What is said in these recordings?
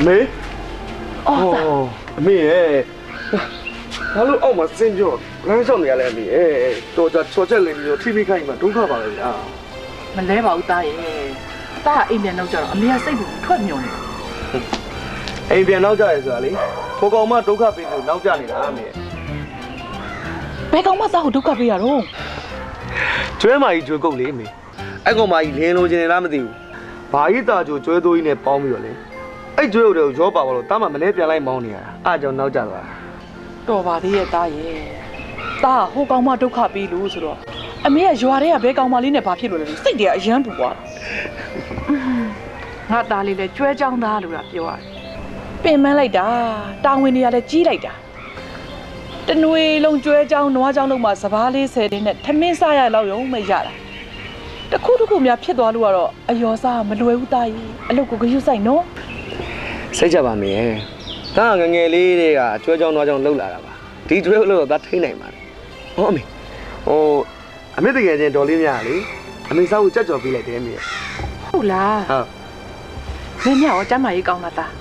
အမေအော်ဟောအမေရဲ့ဘာလို့အောက်မှာစင်းပြောလမ်းလျှောက်နေရလဲအမေရဲ့တော်ကြချော်ချက်လေးပြီးတော့ထိမိခိုင်းမှဒုက္ခပါပဲဗျာမလဲပါဘူးသားရဲ့သားကအိမ်ပြန်တော့ကြတော့အမေကစိတ်ကိုထွက်မြုံနေအိမ်ပြန်နောက်ကြရဲဆိုတာလေခိုးကောင်မဒုက္ခပေးလို့နောက်ကြနေတာအမေရဲ့ဘယ်ကောင်မှသားကိုဒုက္ခပေးရတော့ကျွဲမာကြီးကျွဲကုတ်လေအမေအဲ့ကောင်မကြီးလင်းလို့ခြင်းလားမသိဘူးဘာကြီးတာကြိုကျွဲသွေးကြီးနဲ့ပေါင်းပြီးတော့လေ အဲ့ကျွဲတို့ရောပါပါလို့တားမမလဲပြန်လိုက်မောင်းနေရတာအားကြောင့်နောက်ကြသွားတော်ပါသေးရဲ့သားရဲ့သားကဟိုကောင်မှဒုက္ခပေးလို့ဆိုတော့အမေကရွာထဲကဘဲကောင်မလေးနဲ့ဘာဖြစ်လို့လဲစိတ်တွေကအယမ်းပူသွားတာငါသားလေးလည်းကျွဲကြောင်းသားလို့ကပြောရတယ်ပင်မလိုက်တာတာဝန်တွေကလည်းကြီးလိုက်တာတနွေလုံးကျွဲကြောင်းနွားကြောင်းလုံးမှာစပားလေးဆယ်တင်းနဲ့ထမင်းစားရလောက်ရုံမရတာတခုတခုများဖြစ်သွားလို့ကတော့အယောစားမလွယ်ဘူးသားကြီးအလုပ်ကိုဂရုစိုက်နော် စိတ်ကြပါမေ။ဒါကငယ်ငယ်လေးတွေကကျွဲကြောင်တော့ကြောင်လှုပ်လာတာပါ။ဒီကျွဲလှုပ်တော့ဒါထိနိုင်ပါလေ။ဟောအမေ။ဟိုအမေတကယ်ချင်းဒေါ်လေးများလေအမေစားကိုကြက်ကြော်ပေးလိုက်တယ်အမေ။ဟုတ်လားဟုတ်မင်းမြောက်ကျမ်းမာရေးကောင်းတာသား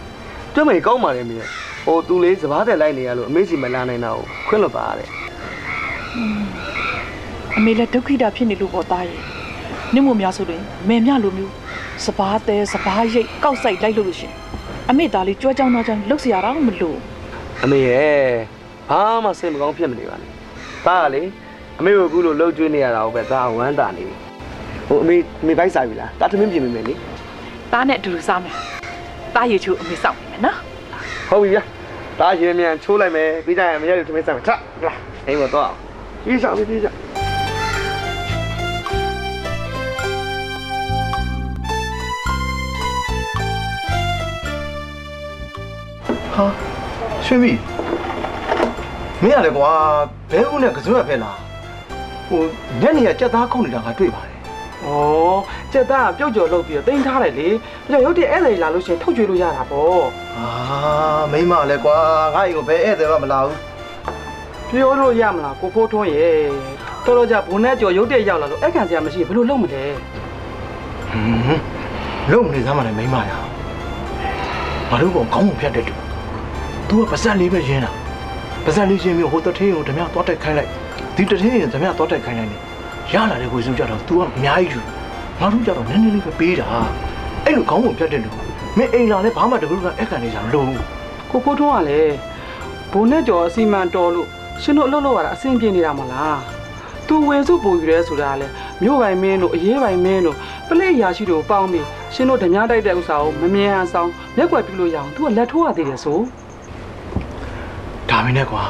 ကျွဲမေကောင်းပါလေအမေ။ဟိုသူလေးစပားတယ်လိုက်နေရလို့အမေစီမလာနိုင်တာကိုခွင့်လွတ်ပါတဲ့အမေလည်းဒုက္ခိတာဖြစ်နေလို့ပေါ့သားရဲ့နင့်မို့များဆိုရင်မေမြလိုမျိုးစပားတဲစပားရိတ်ကောက်ဆိုင်လိုက်လို့လို့ရှရင် အမေသားလေးကြွားကြောင်းတော့ကြောင်းလှုပ်เสียရတော့မလို့ ။အမေရဲ့ဘာမှစိတ်မကောင်းဖြစ်မနေပါနဲ့။ဒါကလေအမေကိုအခုလိုလှုပ်ကျွေးနေရတာကိုပဲဒါကဝမ်းတာနေပြီ။ဟိုအမေအမေဘိုက်စားပြီလား။တာသမင်းပြင်မိမယ်လေ သားနဲ့အတူတူစားမယ်သားရည်ချိုးအမေစောင့်နေမယ်နော် ။ဟုတ်ပြီဗျာ။ဒါရင်မြန်ချိုးလိုက်မယ်ပြီးကြရင်အမေရည်သမင်းစားမယ်။ထလာ။အိမ်ပေါ်တော့အောင်။ကြီးစားပြီကြီး ဟာရွှေမီမင်းရတယ်ကွာဘဲဦးနဲ့ကစွန်းရဖဲလားဟိုညနေကကြက်သားခုတ်နေတာငါတွေ့ပါတယ်။ဩစက်သားကပြုတ်ကျော်လုပ်ပြီးတော့တင်ထားတယ်လေ။ဒါကြောင့်ရုပ်တရက်အဲ့ဒါလာလို့ရှိရင်ထုတ်ကြွေးလို့ရတာပေါ့ဟာမိမလည်းကွာငါ့အိမ်ကိုဘဲဧည့်သည်မှမလာဘူး။ပြောလို့ရမလားကိုဖိုးထွန်းရဲ့။တော်တော်ကြဘုံနဲ့ကျော်ရုပ်တရက်ရောက်လာလို့အဲ့ခံစရာမရှိဘူးဘယ်လိုလုပ်မလဲဟွန်းလုံနေသားမှလည်းမိမရဘာလို့ကောကောင်းမှုဖြတ်တဲ့တူ तू ကပါဇက်လေးပဲရင်းတာပါဇက်လေးရင်းပြီးဟိုတထင်းကိုဓမြသွားတိုက်ခိုင်းလိုက်ဒီတထင်းကိုဓမြသွားတိုက်ခိုင်းလိုက်နေရလာတဲ့ကိုစုကြတော့ तू ကအများကြီးယူငါတို့ကြတော့နည်းနည်းလေးပဲပေးတာအဲ့လိုကောင်းမှုဖြတ်တဲ့လူမင်းအိမ်လာလဲဘာမှတကူကအဲ့ကန်နေကြမလို့ ။ကိုဖိုးထွန်းကလည်းဘုံနဲ့ကျော်အစီမံတော်လို့ရှင်တို့အလုပ်လုပ်ရတာအဆင်ပြေနေတာမလား။ तू ဝင်စုပူယူရဲဆိုတာကလည်းမြို့ပိုင်မင်းတို့အရေးပိုင်မင်းတို့ပလိရာရှိတို့ပေါင်းပြီးရှင်တို့ဓမြတိုက်တဲ့ဥစ္စာကိုမမြင်အောင်ဆောင်မျက်ွယ်ပြုလို့ရအောင် तू ကလက်ထိုးရသေးတယ်ဆို။ ဒါမင်းနဲ့ကွာ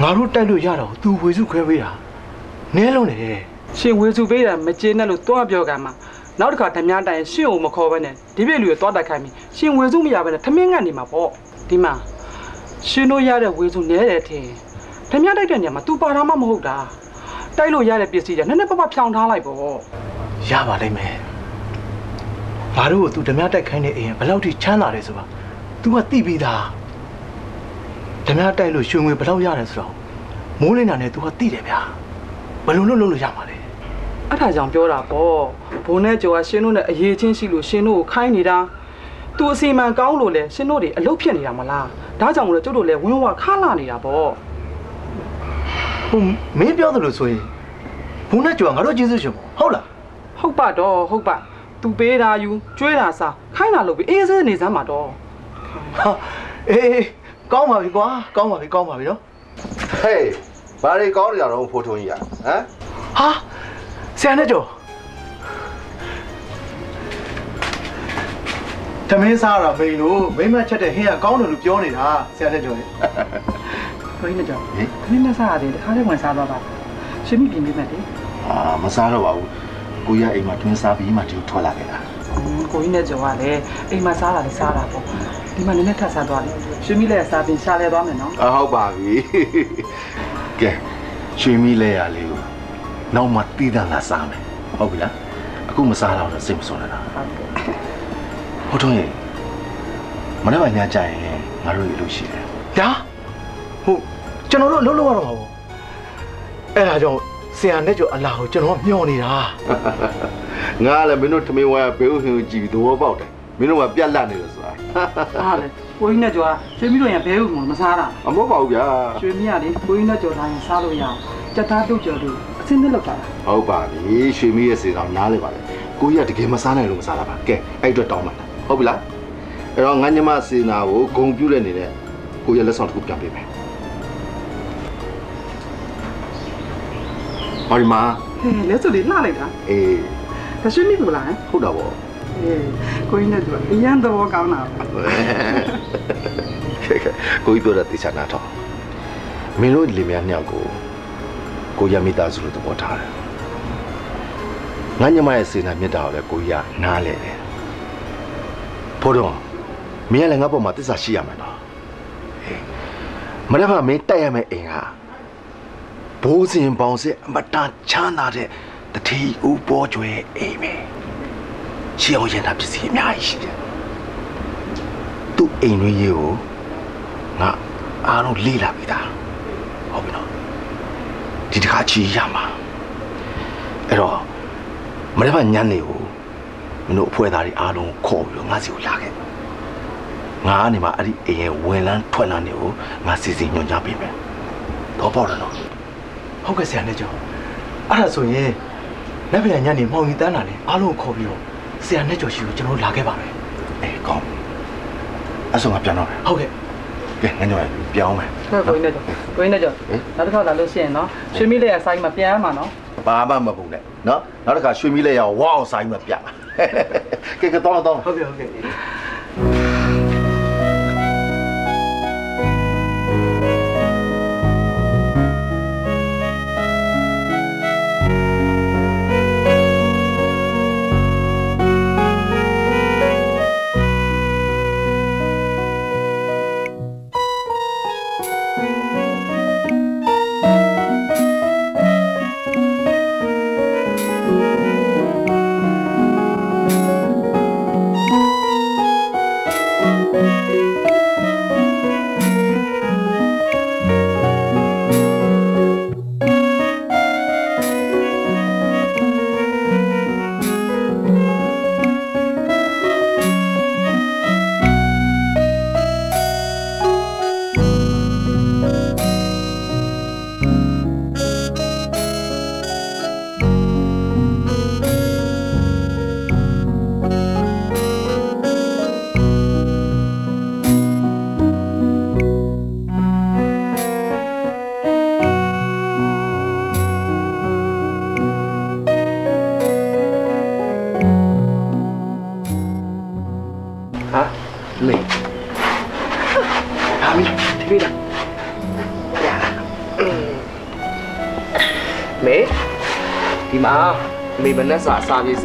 ငါတို့တိုက်လို့ရတော့သူဝေစုခွဲပေးတာနဲလုံးနေတယ်ရှင်ဝေစုပေးတာမကျေနပ်လို့တော့ပြောကမှာနောက်တစ်ခါဓမြတိုင်ရှင်ကိုမခေါ်ဘဲနဲ့ဒီပြည့်လူကိုတော့တိုက်ခိုင်းပြီးရှင်ဝေစုမရဘဲနဲ့ထမင်းငတ်နေမှာပေါ့ဒီမှာရှင်တို့ရတဲ့ဝေစုနဲတယ်ထင်ဓမြတိုက်တဲ့ညမှာသူပါတာမှမဟုတ်တာတိုက်လို့ရတဲ့ပစ္စည်းကနည်းနည်းပပဖြောင်းထားလိုက်ပေါ့ရပါလိမ့်မယ်ငါတို့ကသူဓမြတိုက်ခိုင်းတဲ့အိမ်ကဘယ်လောက်ထိချမ်းသာတယ်ဆိုတာ तू ကသိပြီးသား ဓမြတိုက်လို့ရွှေငွေဘယ်လောက်ရတယ်ဆိုတော့မိုးလင်းတာနဲ့ तू ကသိတယ်ဗျာဘယ်လိုလုပ်လုပ်လို့ရမှာလဲအဲ့ဒါကြောင့်ပြောတာပေါ့ဘုံနဲ့ကျော်ကရှင်တို့နဲ့အရေးချင်းရှိလို့ရှင်တို့ကိုခိုင်းနေတာ तू အစီမံကောင်းလို့လဲရှင်တို့တွေအလုပ်ဖြစ်နေတာမလားဒါကြောင့်မလို့ကျုပ်တို့လည်းဝင်းဝခါလာနေတာပေါ့ဟိုမင်းပြောသလိုဆိုရင်ဘုန်းနဲ့ကြွားငါတို့ကျေးဇူးရှင်ပေါ့ဟုတ်လားဟုတ်ပါတော့ဟုတ်ပါသူပေးတာယူကျွေးတာစားခိုင်းတာလုပ်ပြီးအေးဆေးနေစမ်းပါတော့ဟာအေးအေး ကောင်းပါပြီကွာကောင်းပါပြီကောင်းပါပြီနော်ဟေးဘာတွေကောင်းနေကြတော့ဖိုးထုံးကြီးอ่ะဟမ်ဟာဆရာနဲ့ကြော်သမင်းစားရမိန်လို့မိမချက်တဲ့ဟင်းကကောင်းတယ်လို့ပြောနေတာဆရာနဲ့ကြော်လေကိုင်းနေကြခင်းနဲ့စားရတယ်တခါလေးဝင်စားသွားပါရှင်မိပြင်ပေးမယ်လေအာမစားတော့ပါဘူးကိုရအိမ်မှာတွင်းစားပြီးမှဒီကိုထွက်လာခဲ့တာ ကိုင်းနဲ့ကြောကလည်းအိမ်မှာစားတာလည်းစားတာပေါ့ဒီမှာနည်းနည်းထပ်ဆန်းသွားတယ်ရွှေမိလည်းစားပြင်ရှားလဲသွားမယ်နော်အဟုတ်ပါပြီကဲရွှေမီလဲရလေးကိုနောက်မှတည်တံလာစားမယ်ဟုတ်ပြီလားအခုမစားတော့တော့စိတ်မစွန်းနေတာဟုတ်ကဲ့ဟုတ်တော့ရေမနေ့ကညကြရင်ငါတို့ရေလို့ရှိတယ်ဒါဟုတ်ကျွန်တော်တို့အလုပ်လုပ်ရတော့မှာပေါ့အဲ့ဒါကြောင့်ဆရာနဲ့ကျော်အလာကိုကျွန်တော်မျှော်နေတာ ငါလည်းမင်းတို့ထမင်းဝါဘေးဥဟင်ကိုကြည့်ပြီးသဘောပေါက်တယ်မင်းတို့ကပြက်လက်နေတယ်ဆိုတာအားလေကိုကြီးနဲ့ကြော်ရွှေမိတို့ရင်ဘဲဥမစားတာအမဟုတ်ပါဘူးဗျာရွှေမိကလေကိုကြီးနဲ့ကြော်တိုင်းစားလို့ရအောင်ကြက်သားတုတ်ကြော်လို့အစင်းနဲ့လောက်တာလားဟုတ်ပါပြီရွှေမီရဲ့စေတောင်နားလေပါလေကိုကြီးကတကယ်မစားနိုင်လို့မစားတာပါကဲအဲ့အတွက်တောင်းပါလားဟုတ်ပြီလားအဲ့တော့ငါညမစေနာကိုဂုံပြူတဲ့နေတဲ့ကိုရဲ့လက်ဆောင်တစ်ခုပြန်ပေးမယ်ဟောဒီမှာဟဲ့လဲဆိုလေလှလိုက်တာအေး ဒါရွှေမိကလားဟမ်ဟုတ်တာပေါ့အေးကိုကြီးနဲ့ကြော်အရန်သဘောကောင်းတာကိုကြီးပြောတာတေချာနာတော့မင်းတို့လင်မယားနှစ်ယောက်ကိုကိုရမိသားစုလို့သဘောထားတယ်ငါညမရဲ့စေနာမြတ်တာကိုလည်းကိုကြီးကနားလဲတယ်ဖို့တော့မင်းကလည်းငါပေါ်မှာတစ္ဆာရှိရမယ်နော်ဟေးမနေ့ကမင်းတက်ရမယ့်အိမ်ကဘိုးစင်ပေါင်စစ်အမတန်ချမ်းသာတဲ့ တတိဦးပေါ်ကျွဲအိမ်ပဲရှီအောင်ရင်တာပစ္စည်းအများကြီးရှိတယ်သူ့အိမ်တွင်းရေးကိုငါအားလုံးလေးလာပြီသားဟုတ်ပြီနော်ဒီတစ်ခါချီရမှာအဲ့တော့မနေ့ကညနေကိုမင်းတို့အဖွဲ့သားတွေအားလုံးခေါ်ပြီးတော့ငါစီကိုလာခဲ့ငါကနေမှအဲ့ဒီအိမ်ရဲ့ဝင်လန်းထွက်လန်းတွေကိုငါစီစီညွှန်ကြားပေးမယ်တော့ပေါ့တယ်နော်ဟုတ်ကဲ့ဆရာနဲ့ကျော်အဲ့ဒါဆိုရင် လက်ပြန်ညနေမှောင်ရီတန်းလာလေအားလုံးကိုခေါ်ပြီးတော့ဆရာနဲ့ကျော်ရှိကိုကျွန်တော်တို့လာခဲ့ပါမယ်အေးကောင်းအဲ့ဆိုငါပြန်တော့မယ်ဟုတ်ကဲ့ကဲငါညောပြောင်းမယ်ဟဲ့ကိုကြီးနဲ့ကြော်ကိုကြီးနဲ့ကြော်နောက်တစ်ခါလာလို့ရှိရင်နော်ရွှေမိလည်းဆိုင်မှာပြန်ရမှာနော်ဘာမှမပုံနဲ့နော်နောက်တစ်ခါရွှေမီးလဲရဝါအောင်ဆိုင်မှာပြတ်ကဲကတော့တော့ဟုတ်ကဲ့ဟုတ်ကဲ့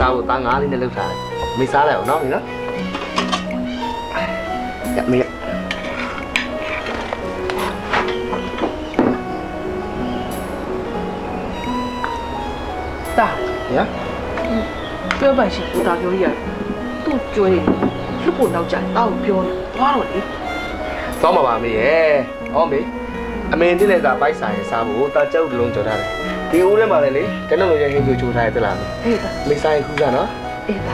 စာစာပြေးစားဖို့တာငါးလေးနဲ့လောက်ထားတယ်မေစားလိုက်အောင်နော်မေနော်ရမေတာရပြောပိုင်ရှင်ကိုတာပြောရသူ့ကျွဲနေလှုပ်ဖို့နောက်ကြတောက်ပြောနေသွားတော့လေသွားမှာပါမေရဲ့ဟောမေအမေတိနဲ့သာပိုက်ဆိုင်စားဖို့တာကြောက်တလုံးကြော်ထားတယ် ဒီဦးထဲမှာလည်းလေတနက်လိုရဟင်းချိုချိုထားရသလားမေဟေးတာမေဆိုင်ခူးစားနော်အေးတာ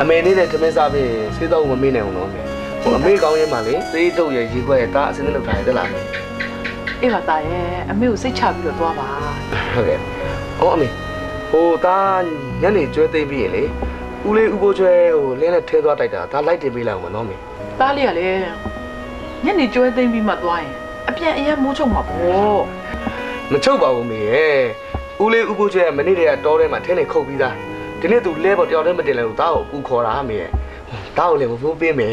အမေလေးနဲ့တမင်းစားပြီးစေးတော့မမေ့နိုင်အောင်နော်မေဟိုအမေကောင်းရဲမှာလေသေးတုပ်ရဲ့ရေခွက်ရဲ့ဒါအစင်းနဲ့လောက်ထားရသလားမေအေးပါတာရဲ့အမေကိုစိတ်ချပြီးတော့သွားပါဟုတ်ကဲ့ဟောအမေဟိုဒါညနေကျွဲသိမ့်ပြီးရင်လေဦးလေးဦးဘိုးကျွဲဟိုလင်းနဲ့ထဲသွားတိုက်တာဒါလိုက်တင်ပေးလိုက်အောင်မနော်မေသားလေးကလည်းညနေကျွဲသိမ့်ပြီးမှသွားရင်အပြန်အရမိုးချုံမှာပေါ့ မချုပ်ပါဘူးမေရဲ့ဦးလေးဦးဘိုးကျွဲမနေ့တည်းကတောထဲမှာထင်းနေခုတ်ပြီးသားဒီနေ့သူလဲပေါ်တယောက်တည်းမတင်လဲလို့ဒါကိုဦးခေါ်တာမေရဲ့ဒါကိုလည်းမဖိုးပေးမယ်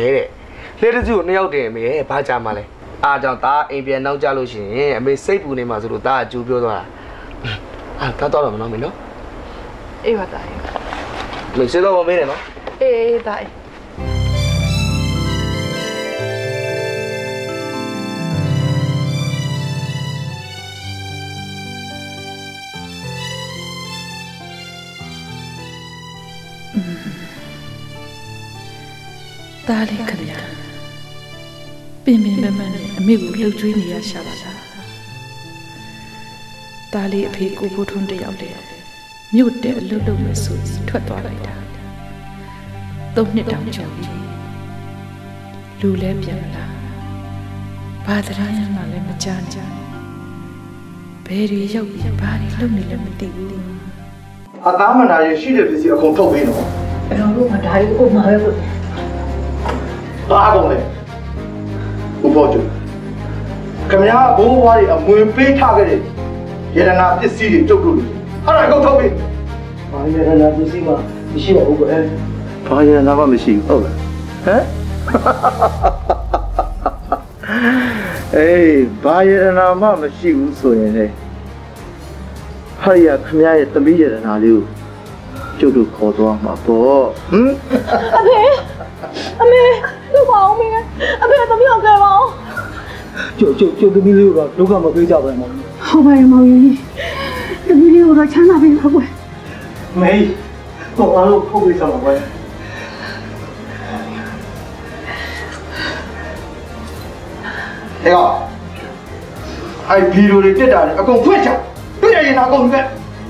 တဲ့လဲတစုကိုနှစ်ယောက်တင်မေရဲ့ဘာကြမှာလဲအားကြောင့်ဒါအိမ်ပြန်နောက်ကြလို့ရှိရင်အမေစိတ်ပူနေမှာဆိုလို့ဒါအကျူပြောသွားတာအာဒါတော့တော့မနော်မေနော်အေးပါတာရဲ့မေစေတော့မမေးနဲ့နော်အေးအေးတာ သားလေးခမရပင်ပင်ပန်းပန်းနဲ့အမေကိုလှုပ်ကြွေးနေရရှာပါလားသားလေးအဖေကိုဖို့ထွန်းတစ်ယောက်တည်းမြို့တဲ့အလုတ်လုတ်မဲ့ဆိုပြီးထွက်သွားလိုက်တာသုံးနှစ်တောင်ကျော်ပြီလူလဲပြန်မလားဘာတရားရမှလည်းမကြားကြဘယ်တွေရောက်ပြီးဘာတွေလုပ်နေလဲမသိဘူးအသားမနာရရှိတဲ့ပစ္စည်းအကုန်ထုတ်ပေးတော့အဲ့တော့တို့ကဒါရီဥမာပဲပေါ့ ဘာကုန်လဲဥပ္ပေါ်ကျခမရဘိုးဘွားတွေအမွေပေးထားခဲ့တဲ့ယရနာပစ္စည်းတွေတုတ်တုတ်လို့အဲ့ဒါအကုန်ထုတ်ပေးဘာရရနာပစ္စည်းမှမရှိပါဘူးကွယ်ဘာရရနာမှမရှိဘူးဟုတ်လားဟမ်အေးဘာရရနာမှမရှိဘူးဆိုရင်လေဟာရခမရရဲ့သမီးရရနာလေးကိုကျုပ်တို့ခေါ်သွားမှာပေါ့ဟမ်အဖေ အမေတို့ပါအောင်မင်းအဖေသမီးအောင်ကဲပါအောင်ကျုပ်ကျုပ်ကျုပ်သမီးလေးကတော့ဒုက္ခမပေးကြပါနဲ့မောင်ဟုတ်ပါရဲ့မောင်ကြီးသမီးလေးကိုတော့ချမ်းသာပြီပါကွယ်မေးတော့အားလုံးထုတ်ပေးစမ်းပါကွယ်ဟဲ့ကောင်အဲ့ဗီဒီယိုတွေတက်တာလေအကုန်ဖွင့်ချပြည့်ရင်အကုန်ပဲ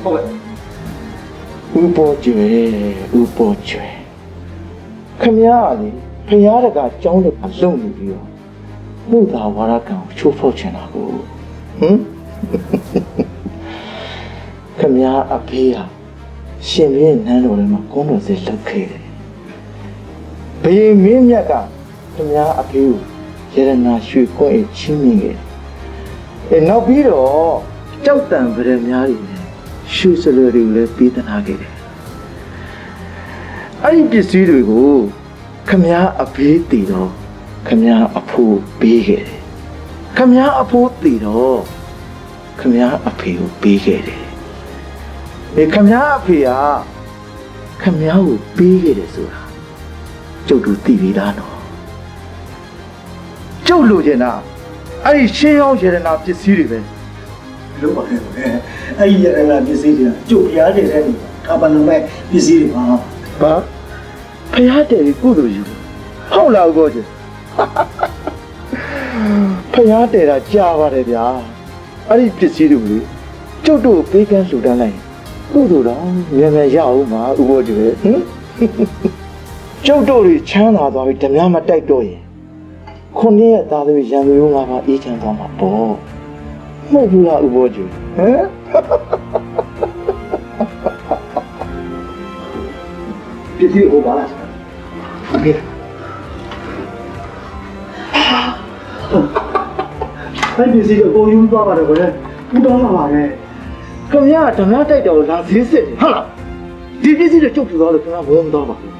ဟုတ်ကဲ့ဥပေါ်ကျွဲဥပေါ်ကျွဲ ခမရလေဖရာတကကြောင်းတကလုံနေပြီးတော့မှုသာဝါရကံကိုချိုးဖောက်ချင်တာကိုဟမ်ခမရအဖေးဟာရှင်ပြင်းနန်းတော်ထဲမှာကုန်းတော်စက်လောက်ခဲ့တယ်ဘေးမင်းမြတ်ကခမရအဖေးကိုရတနာရွှေခွင့်ချင်းမြင်ခဲ့တယ်အဲနောက်ပြီးတော့ကြောက်တံဗရမများတွေနဲ့ရွှေစလွယ်တွေကိုလည်းပေးသနာခဲ့တယ် အဲ့ဒီပစ္စည်းတွေကိုခမည်းအဖေးတည်တော့ခမည်းအဖိုးပေးခဲ့တယ်ခမည်းအဖိုးတည်တော့ခမည်းအဖေကိုပေးခဲ့တယ်ဒီခမည်းအဖေကခမည်းကိုပေးခဲ့တယ်ဆိုတာကျုပ်တို့သိပြီးသားနော်ကျုပ်လိုချင်တာအဲ့ဒီရှင်းအောင်ရတနာပစ္စည်းတွေပဲလို့ပါခဲ့ပဲအဲ့ဒီရတနာပစ္စည်းတွေကကျုပ်ဖျားတယ်တဲ့ကာပန်လုံးမဲ့ပစ္စည်းတွေပါ ဘာဖျားတယ်ကုသိုလ်ယူဟုတ်လားကိုကျဖျားတယ်တာကြာပါတယ်ဗျာအဲ့ဒီပစ္စည်းတွေလေကျုပ်တို့ပေးကမ်းလှူဒန်းလိုက်ရင်ကုသိုလ်တော့မြန်မြန်ရအောင်ပါဥပ္ပိုလ်ကျဟင်ကျုပ်တို့တွေချမ်းသာသွားပြီဓမြမတိုက်တော့ရင်ခုနှစ်ရက်သားသမီးရံသူရိုးငါးပါးအေးချမ်းသွားမှာပေါ့မဟုတ်ဘူးလားဥပ္ပိုလ်ကျဟမ် ပစ္စည်းဟိုပါလားအမေဖိုင်ပစ္စည်းကိုအကုန်ယူသွားပါတယ်ကွယ်ပူတောင်းလာပါနဲ့ခင်ဗျားကဓမ္မတိုက်တော်လာဈေးစစ်တယ်ဟုတ်လားဒီပစ္စည်းတွေချုပ်ပြသွားလို့ခင်ဗျားဘယ်မှမသွားပါဘူး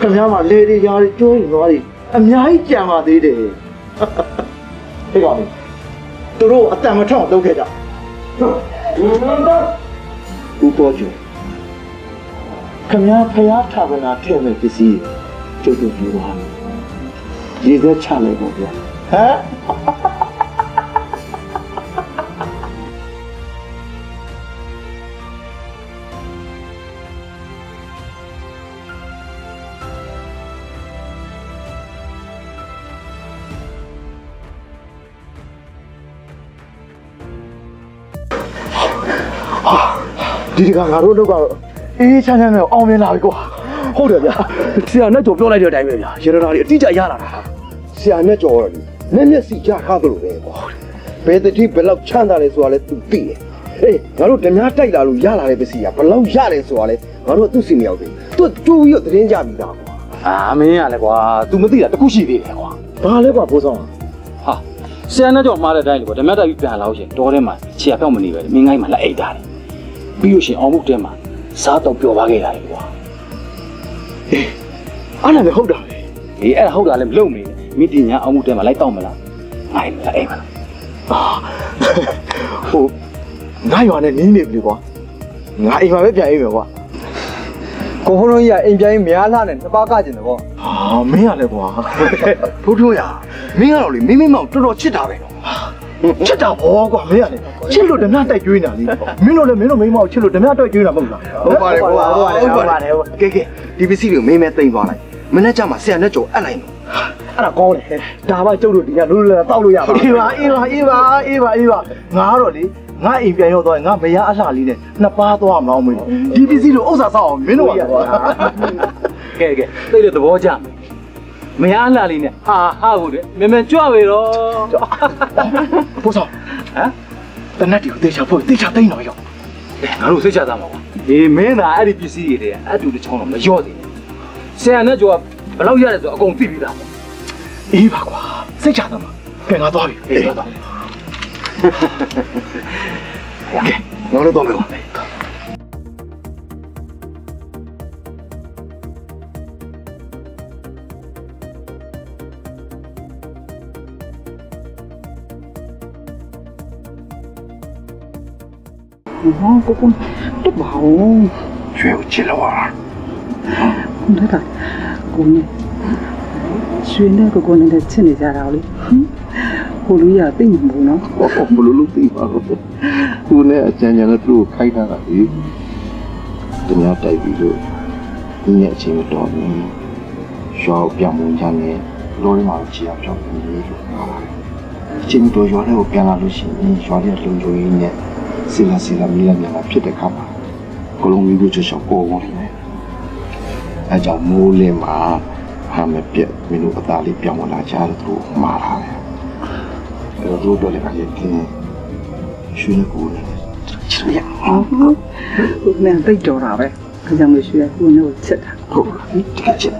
ခင်ဗျားမှာလေတွေရာတွေကျိုးရင်သွားတွေအများကြီးကြံပါသေးတယ်ဟဲ့ကောင်လေးသူတို့အတန်မထောင်လုပ်ခဲ့ကြဟုတ်ဘူးတော့ဦးပေါ်ကျော် ခင်ဗျားဖျားထာဝနာထည့်မဲ့ပစ္စည်းကျုပ်တို့ယူပါရေသက်ချလိုက်ပါဗျာဟမ်ဒီတကငါတို့တော့ကတော့ အေးချမ်းချမ်းနဲ့အောင်မြင်လာပြီကွာဟုတ်တယ်ဗျာဆရာနဲ့ကြော်ပြောလိုက်တဲ့အတိုင်းပဲဗျာရေရတာတွေအတိအကျရလာတာဆရာမြတ်ကျော်တယ်မျက်မျက်စီချထားသလိုပဲကွာဘယ်တတိဘယ်လောက်ချမ်းသာလဲဆိုတာလဲသူသိတယ်အေးငါတို့ဓမြတိုက်လာလို့ရလာတဲ့ပစ္စည်းကဘယ်လောက်ရတယ်ဆိုတာလဲငါတို့ကသူ့စီမရောက်သေးဘူးသူကတူပြီးတော့သတင်းကြပြီးသားကွာအာမင်းရလဲကွာ तू မသိတာတခုရှိသေးတယ်ကွာဘာလဲကွာဘိုးဆောင်ဟာဆရာနဲ့ကြောင့်မှားတဲ့အတိုင်းလေကွာဓမ္မတိုက်ပြီးပြန်လာလို့ရှရင်တော်ထဲမှာခြေရဖြောက်မနေပဲမင်းငိုင်းမှာလက်အိတ်တာတယ်ပြီးလို့ရှရင်အောင်မှုတဲမှာ စားတော့ပျော်ပါခဲ့တာလေကွာအဲ့ဒါလည်းဟုတ်တာပဲအေးအဲ့ဒါဟုတ်တာလည်းမလုပ်မနေနဲ့မိတင်ညာအောင်မှုတဲမှာလိုက်တော့မလားငိုင်းမလားအိမ်မလားအာဟိုငါရွာနဲ့နီးနေပြီကွာငါအိမ်မှာပဲပြန်အိမ်မယ်ကွာကိုဖုန်းလုံးကြီးကအိမ်ပြိုင်းများလာနဲ့နှစ်ပါးကကျင်တယ်ဗောဟာမင်းရလဲကွာဘုထိုးရမင်းကတော့လေမိမိမောင်တော်တော်ချစ်တာပဲနော် ချစ်တာဘောကွာမင်းရလဲချစ်လို့ဓမြတိုက်ကျွေးနေတာလေမင်းတို့လည်းမင်းတို့မိန်းမကိုချစ်လို့ဓမြတိုက်ကျွေးနေတာမဟုတ်လားဟုတ်ပါတယ်ကွာဟုတ်ပါတယ်ကဲကဲဒီပစ္စည်းတွေကိုမင်းမဲသိမ့်သွားလိုက်မနေ့ကျမှဆရာနဲ့ကြော်အပ်လိုက်လို့အဲ့ဒါကောင်းတယ်ဒါမှကျုပ်တို့ဒီကလိုလိုတောက်လို့ရပါအေးပါအေးပါအေးပါအေးပါအေးပါငါကတော့လေငါအိမ်ပြန်ရောက်သွားရင်ငါမရအလှလေးနဲ့နှစ်ပါးသွားမအောင်မင်းဒီပစ္စည်းလိုဥစ္စာဆောက်အောင်မင်းတို့ကကွာကဲကဲသိတဲ့သဘောကျမယ် မရအလှလေးနဲ့ဟာဟာဟုတ်တယ်မင်းမကြွပဲတော့ဘိုးဆောင်ဟမ်တနက်တီကိုတေချာဖို့တေချာသိမ်းတော့ရောက်ငါတို့စိတ်ချသားမှာပါဒီမင်းသာအဲ့ဒီပစ္စည်းတွေတည်းအတူတစ်ချောင်းတော့မလျော့သေးဘူးဆရာနဲ့ကြောကဘယ်လောက်ရတယ်ဆိုအကုန်သိပြီးသားပေါ့အေးပါကွာစိတ်ချသားမှာကဲငါသွားပြီအေးတော့တော့ကဲငါလည်းတော့မယ်ကွာ ဟောကိုကိုတက်ပါဦး ရွှေကိုချစ်လို့อ่ะ ဟုတ်တယ်တာကိုနေရွှေနဲ့ကိုကိုနဲ့ချစ်နေကြတာလေဟင်ကိုလူရသိမှာဘူးနော် ဟောဘလို့လို့သိပါတော့ကိုနဲ့အကြံဉာဏ်နဲ့သူ့ကိုခိုင်းထားတာလေတ냐တိုက်ပြီးလို့ဒီနေ့အချိန်မတော်ဘူးရှောက်ပြောင်းမှုချမ်းနဲ့လောရီမှာချီအောင်ပြောင်းပြီးလို့ပြောတာအချိန်တော်ရွာလေးကိုပြန်လာလို့ရှိရင်ရွာလေးလုံခြုံရေးနဲ့ စီလာစီလာမီလာမြန်လာဖြစ်တဲ့ခါမှာကိုလုံးဝီကိုချောက်ပေါ်ဝင်တယ်အဲကြောင့်မိုးလင်းမှာဟာမပြက်မင်းတို့အသားလေးပြောင်းလာကြတယ်သူမှားလာတယ်အဲ့တော့တို့တော့လည်းအရင်ကင်းရွှေနဲ့ကိုယ်နဲ့ချစ်ရအောင်ဟုတ်ကိုနဲ့သိတော်တာပဲအကြောင်းလို့ရွှေကိုနဲ့ကိုချစ်တာဟုတ်ဒီကချစ်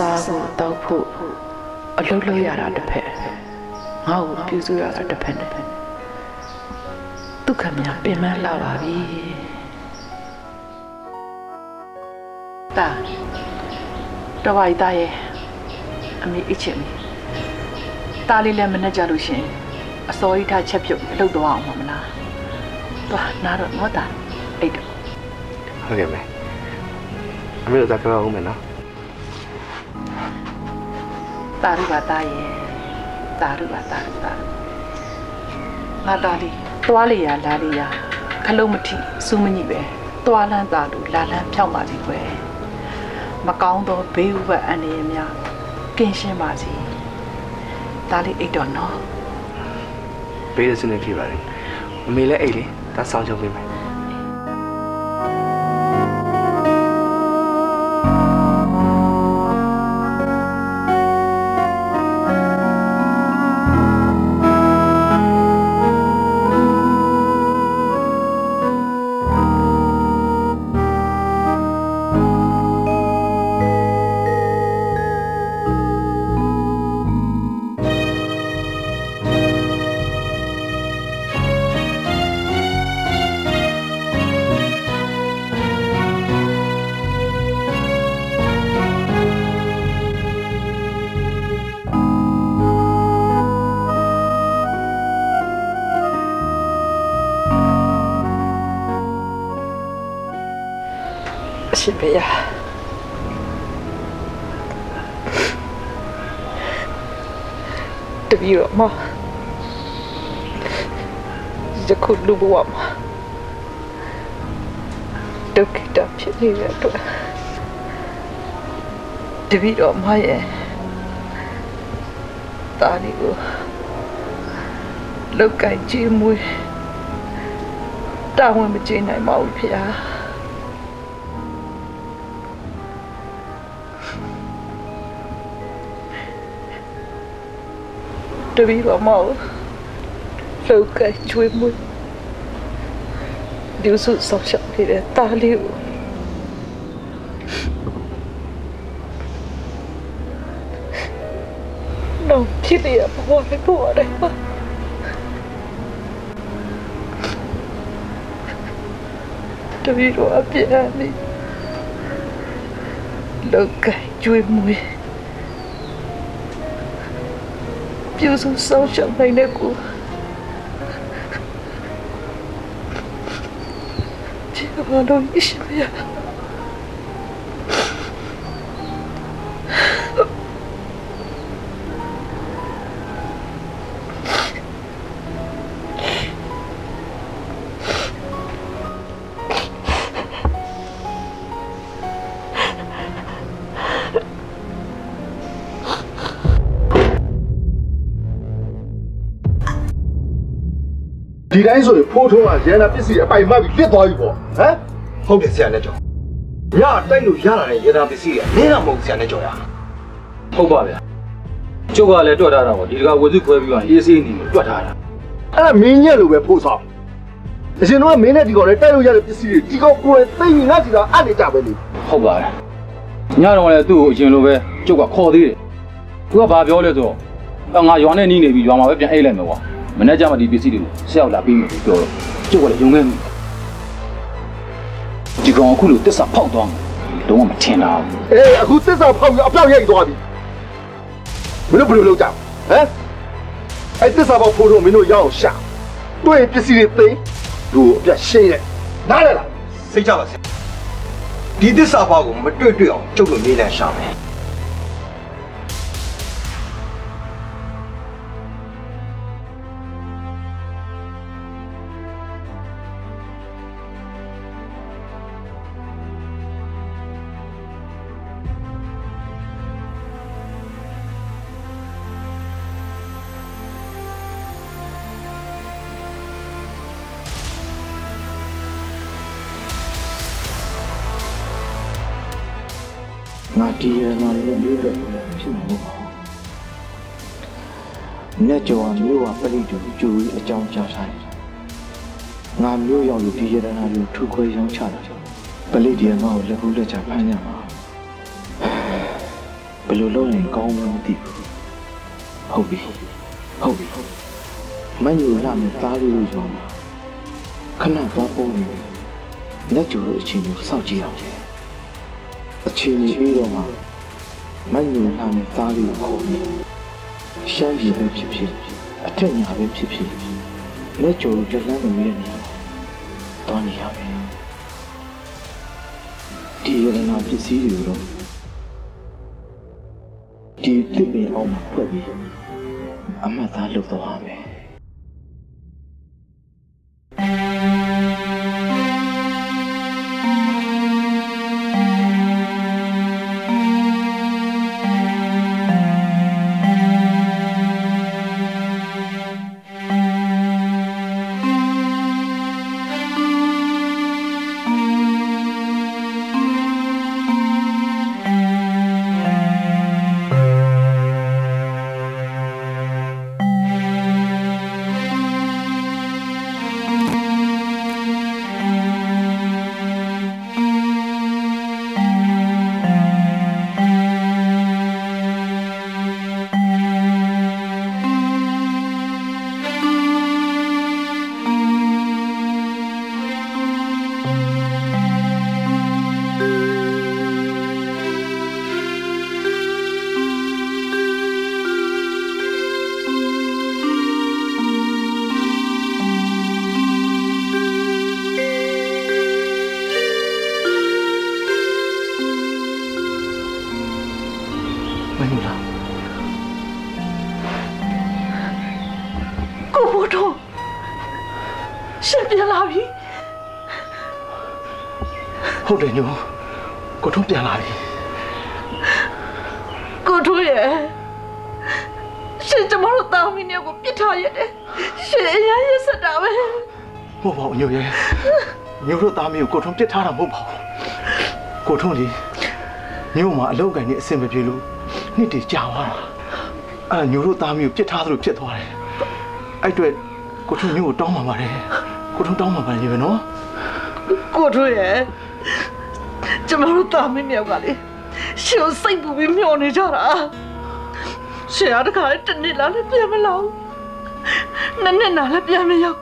စားဖို့တောက်ဖို့အလုပ်လုပ်ရတာတစ်ဖက်ငါ့ကိုပြုစုရတာတစ်ဖက်နဲ့ဒုက္ခများပင်မလာပါပြီတာတော်ပါ ਈ တာရဲ့အမေအစ်ချင်ပြီတာလေးလည်းမနဲ့ကြလို့ရှရင်အစောကြီးထားချက်ပြုတ်အလုပ်တော့အောင်မလားသွားနားတော့နော်တာအိတ်တော့ဟုတ်ကဲ့မယ်အမေတို့သာပြောအောင်မယ်နော် တာရုပါတာရဲ့တာရုပါတာရုတာရုငါတာလေးသွားလေရလာလေရခလုံးမထီစူးမညိပဲသွားလန်းတာလို့လာလန်းဖြောက်ပါစီကွယ်မကောင်းသောဘေးဥပတ်အန္တရာယ်များကင်းရှင်းပါစေဒါလေးအိတ်တော်နော်ဘေးရစနေဖြစ်ပါလေအမေလည်းအိတ်လေဒါဆောင်ချုပ်ပေးမယ် ရှင်ဖေရတပည့်တော်မယခုလူဘဝမှာဒုက္ခတာဖြစ်နေတဲ့အတွက်တပည့်တော်မရဲ့တာလီကိုလောက်ကကြည့်မွေးတာဝန်မကျေနိုင်ပါဘူးဖေဟာ တပည့်တော်မကိုလောက်ကကြွေးမွေးဒီစုဆောက်ရှောက်နေတဲ့တာလီကိုတော့ဖြစ်ရပါဘောလေပေါ်ရတယ်ပါတပည့်တော်အပြည့်အမိလောက်ကကျွေးမွေး ပြူစုဆောင်းရှောင်းနိုင်တဲ့ကိုဒီကဘာလို့ရှိမရ ဒီတိုင်းဆိုရင်ဖိုးထုံးကရန်နာပစ္စည်းအပိုင်မှတ်ပြီးလစ်သွားပြီပေါ့ဟမ်ဟုတ်တယ်ဆရာနဲ့ကြောင့်ညတိုက်လို့ရလာတဲ့ရန်နာပစ္စည်းကနင်းတာမဟုတ်ဆရာနဲ့ကြောင့်ရဟုတ်ပါဗျာကျုပ်ကလည်းတွက်ထားတာပေါ့ဒီတကဝေစုခွဲပြီးတော့အေးစေးနေလို့တွက်ထားတာအဲ့ဒါမင်းညက်လို့ပဲဖိုးဆောင်အရှင်တို့ကမင်းနဲ့ဒီကောင်နဲ့တိုက်လို့ရတဲ့ပစ္စည်းတွေဒီကောင်ကိုယ်တိုင်သိရင်ငါစီတာအပ်နေကြပဲလေဟုတ်ပါတယ်ညတော့လည်းသူ့ကိုအရင်လိုပဲကျုပ်ကခေါ်သေးတယ်သူကဘာပြောလဲဆိုတော့ငါရွာနဲ့နီးနေပြီရွာမှာပဲပြန်အိတ်လိုက်မယ်ကွာ မနေ့ကျမှဒီပစ္စည်းတွေကိုဆက်ရောက်လာပြီးမယ်ပြောတော့ကျုပ်ကလည်းယုံခဲ့မိဒီကောင်အခုလိုတစ္ဆာဖောက်သွားမယ်လုံးဝမထင်တာဘူးအေးအခုသစ္စာဖောက်ပြီးအပြောက်ရိုက်သွားပြီမင်းတို့ဘယ်လိုလုပ်ကြဟမ်အဲ့သစ္စာပေါက်ဖိုးထုံးမင်းတို့ရအောင်ရှာတွေ့ရင်ပစ္စည်းတွေသိမ်းသူ့ကိုအပြတ်ရှင်းရဲနားလဲလားစိတ်ချပါစေဒီသစ္စာပေါက်ကိုမတွေ့တွေ့အောင်ကျုပ်တို့နေလန်ရှာမယ် ဒီရနာလေးမျိုးတော့ဖြစ်မှာမဟုတ်ပါဘူးလက်ကြော်မျိုးကပလိတူကျူကြီးအကြောင်းကြားထားတယ်ငါမျိုးရောက်လို့ဒီရနာလေးထုခွဲရောင်းချတာပလိဒီရနာကိုလက်ခုလက်ချဖမ်းကြမှာဘယ်လိုလုပ်ရင်ကောင်းမလဲမသိဘူးဟုတ်ပြီဟုတ်ပြီမညူလာမယ်သားလေးကိုရောမှာခဏသွားပုံနေလက်ကြော်ရဲ့အချိန်ကိုစောင့်ကြည့်အောင် အချိန်ကြီးပြီးတော့မှမညူလာနဲ့သားလေးကိုခေါ်နေရှမ်းပြည်ပဲဖြစ်ဖြစ်အထက်ညာပဲဖြစ်ဖြစ်လက်ကြော်လက်လန်းနေရနေတော့နေရပဲဒီရနာပစ္စည်းတွေတော့ဒီတစ်ပင်အောင်မှာဖွက်ပြီးအမှတ်သားလုပ်တော့ရမယ် လောက်ကန်နေအဆင်မပြေလို့နှစ်တည်ကြာသွားတာအဲ့ဒါညိုတို့သားမီးကိုပြစ်ထားသလိုဖြစ်သွားတယ်အဲ့အတွက်ကိုထုံးညိုကိုတောင်းပါပါတယ်ကိုထုံးတောင်းပါပါတယ်ညိုရဲ့နော်ကိုထိုးရဲ့ကျမတို့တာမီနဲ့ကလေရှင်ကိုစိတ်ပူပြီးမျောနေကြတာရှင်အားတခါတနေ့လာလည်းပြန်မလာဘူးနှစ်နှစ်နာလည်းပြန်မရောက်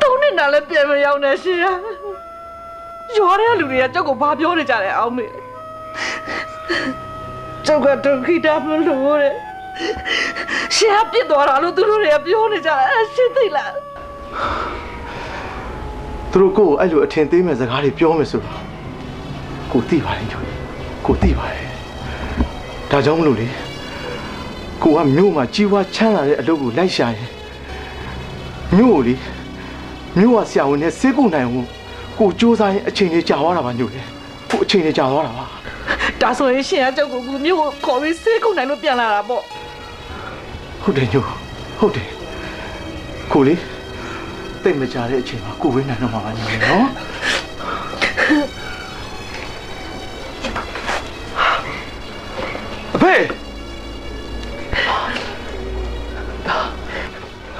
သုံးနှစ်နာလည်းပြန်မရောက်နဲ့ရှင်ရွာတဲ့လူတွေကကြောက်ကိုဘာပြောနေကြလဲအောင်မေ ကျောက်ကဒုက္ခိတာမလို့တဲ့ရှင်ကပြစ်သွားတာလို့သူတို့တွေကပြောနေကြတယ်အဲ့ဒါရှင်သိလားသူတို့ကိုယ့်ကိုအဲ့လိုအထင်သေးမဲ့စကားတွေပြောမယ်ဆိုတော့ကိုသိပါတယ်ညိုကိုသိပါတယ်ဒါကြောင့်မလို့လေကိုကမြို့မှာကြီးဝါချမ်းသာတဲ့အလုပ်ကိုလိုက်ရှာရင်မြို့ကိုလေမြို့ကဆရာဝန်နဲ့စေးကုတ်နိုင်အောင်ကိုစူးစမ်းရင်အချိန်ကြီးကြာသွားတာပါညိုလေကိုအချိန်ကြီးကြာသွားတာပါ ဒါဆိုရင်ရှင်ကကြောက်ကိုကူမြို့ကိုခေါ်ပြီးဆေးကုန်နိုင်လို့ပြန်လာတာပေါ့ဟုတ်တယ်ညိုဟုတ်တယ်ကိုလေတိတ်မကြတဲ့အချိန်မှာကိုဝင်းနိုင်တော့မှာပါညိုလေနော်အဖေ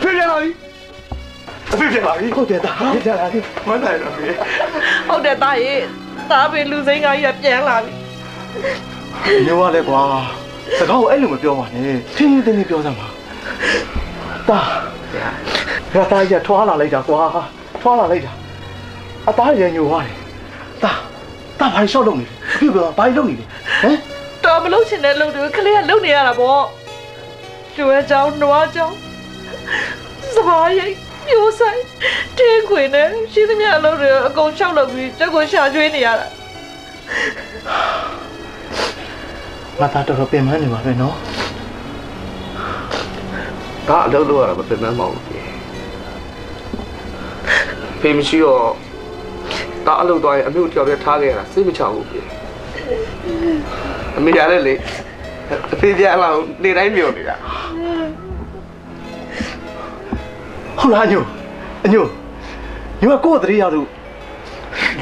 ဖေပြန်လာပြီအဖေပြန်လာပြီဟုတ်တယ်သားပြန်လာပြီမနိုင်တော့ဖေဟုတ်တယ်တာရေတာပဲလူစိမ်းကားကြီးကပြန်လာပြီ ညိုကလည်းကွာစကားကိုအဲ့လိုမပြောပါနဲ့ထင်းထင်းတင်းတင်းပြောစမ်းပါတာရတာရထွားလာလိုက်တာကွာထွားလာလိုက်တာအသားရညိုသွားတယ်တာတာဘာလျှောက်လုပ်နေလဲအဖေကဘာလုပ်နေလဲဟမ်တော်မလို့ရှင်တဲ့လူတွေကလေးကလုံနေရတာပေါ့ကျွဲချောင်းနွားချောင်းစပါးရိတ်မျိုးဆိုင်တင်းခွေနဲ့ရှိသမျှအလုပ်တွေအကုန်ရှောက်လုပ်ပြီးကြောက်ကိုရှာကျွေးနေရတာ ငါသားတော်တော်ပြင်ပန်းနေပါပဲနော်ဒါအလုပ်လုပ်ရတာမပြင်ပန်းပါဘူးဖေဖေမရှိတော့ဒါအလုပ်သွားရင်အမျိုးတယောက်တည်းထားခဲ့ရတာစိတ်မချဘူးဖေအမေရတယ်လေအဖေပြန်လာအောင်နေတိုင်းမြုံနေတာဟုတ်လားညိုအညိုညိုကကိုယ့်တရေရောက်လို့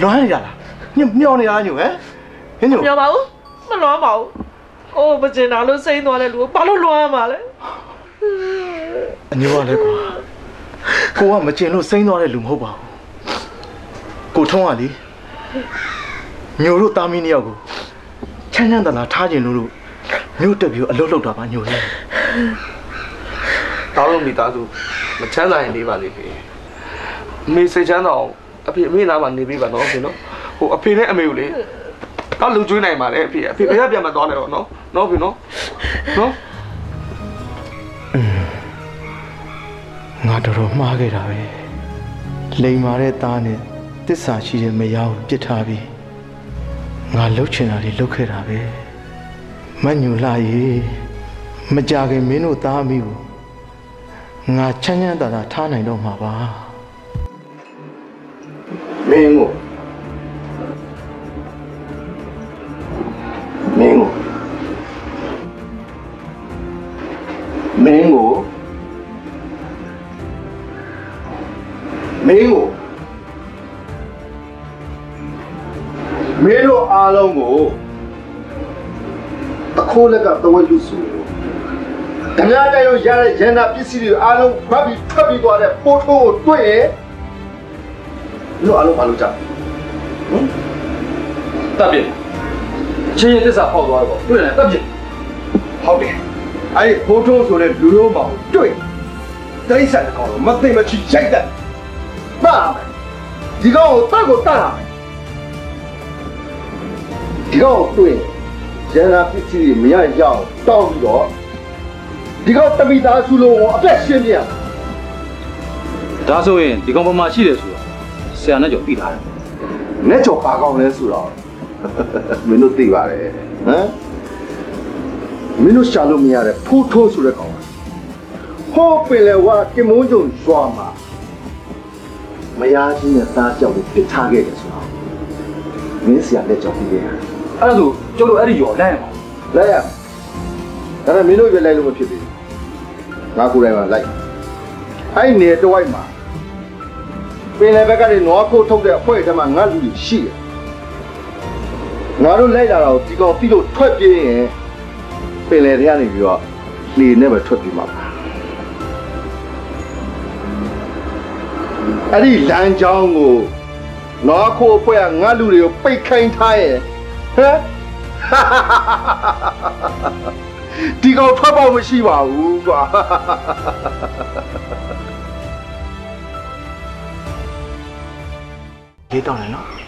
လွမ်းနေရလားညမျောနေရညိုဟမ်ဟင်ညိုပြောပါဦး မလွမ်းပါဘူးကိုယ်မကျင်တာလို့စိမ့်သွားတဲ့လူကိုဘာလို့လွမ်းရမှာလဲအညိုကလည်းကွာကိုကမကျင်လို့စိမ့်သွားတဲ့လူမဟုတ်ပါဘူးကိုထုံးကလေညိုတို့တာမီနှစ်ယောက်ကိုချမ်းချမ်းသာသာထားခြင်းလို့လို့မြို့တက်ပြီးအလုပ်လုပ်တာပါညိုလေတောင်းလို့မိသားစုမချမ်းသာရင်နေပါလေဖေအမေစိတ်ချမ်းသာအောင်အဖေအမေနားမှာနေပေးပါနော်ဖေနော်ဟိုအဖေနဲ့အမေကိုလေ တော့လူကျွေးနိုင်ပါလေအဖေအဖေဘယ်ကပြန်မသွားနဲ့တော့နော်နော်ဖေနော်နော်ငါတော်တော်မှားခဲ့တာပဲလိန်မာတဲ့သားနဲ့တစ္ဆာရှိတဲ့မယားကိုပြစ်ထားပြီးငါလှုပ်ချင်တာတွေလှုပ်ခဲ့တာပဲမညူလာရေမကြခင်မင်းတို့သားအမိကိုငါချမ်းချမ်းသာသာထားနိုင်တော့မှာပါမင်းကို မင်းကိုမင်းကိုမင်းကိုမင်းတို့အားလုံးကိုတခိုးလက်ကတဝက်လူစုဓမြကြရုံရတဲ့ရန်နာပစ္စည်းတွေအားလုံးဖတ်ပြီးထွက်ပြီးသွားတဲ့ဖိုးထိုးကိုတွေ့ရင်မင်းတို့အားလုံးမလုပ်ကြဘူးတပ်ပြစ် ချင်းချင်းသစ္စာပေါက်သွားတော့တွေ့တယ်တပ်ပြစ်ဟုတ်တယ်အဲ့ဒီဖိုးထိုးဆိုတဲ့လူရောမောင်တွေ့တိရစ္ဆာန်ကောင်မသိမချီရိုက်တယ်ပါမယ်ဒီကောင်ကိုတတ်ကိုတတ်လာမယ်ဒီကောင်ကိုတွေ့ရန်နာပစ္စည်းတွေမရရအောင်တောင်းပြီးတော့ဒီကောင်တပိသားစုလုံးကိုအပြတ်ရှင်းပြရမယ်ဒါဆိုရင်ဒီကောင်ပေါ်မှာရှိတယ်ဆိုတော့ဆရာနဲ့ကြော်ပြီးထားတယ်။နဲ့ကြော်ပါကောင်းလဲဆိုတော့ မင်းတို့သိပါတယ်ဟမ်င်းတို့ရှာလို့မရတဲ့ဖိုးထိုးဆိုတဲ့ကောင်ကဟောပင်လေဝါကင်မွန်းကျုံရွာမှာမယားကြီးနဲ့သားကြောက်ကိုပစ်ထားခဲ့တယ်ဆိုတော့မင်းဆရာလက်ကြောက်ပြီးခဲ့ရအဲ့ဒါဆိုကျုပ်တို့အဲ့ဒီရောလမ်းရမှာလိုက်ရဒါပေမဲ့မင်းတို့ပဲလိုက်လို့မဖြစ်ဘူးငါကိုယ်တိုင်ကလိုက်အဲ့နေတဝိုက်မှာပင်လေဘက်ကနေနွားခိုးထုတ်တဲ့အဖွဲ့ထဲမှာငါလူတွေရှိတယ် ငါတို့လိုက်လာတာကိုဒီကောင်ပြီးလို့ထွက်ပြေးရင်ပင်လေထဲကနေပြီးတော့လှေနဲ့ပဲထွက်ပြေးမှာပါအဲ့ဒီလမ်းကြောင်းကိုနွားခိုးအဖွဲ့ကငါလူတွေကိုပိတ်ခိုင်းထားရဲ့ဟမ်ဒီကောင်ထွက်ပေါက်မရှိပါဘူးကွာရေးတောင်းတယ်နော်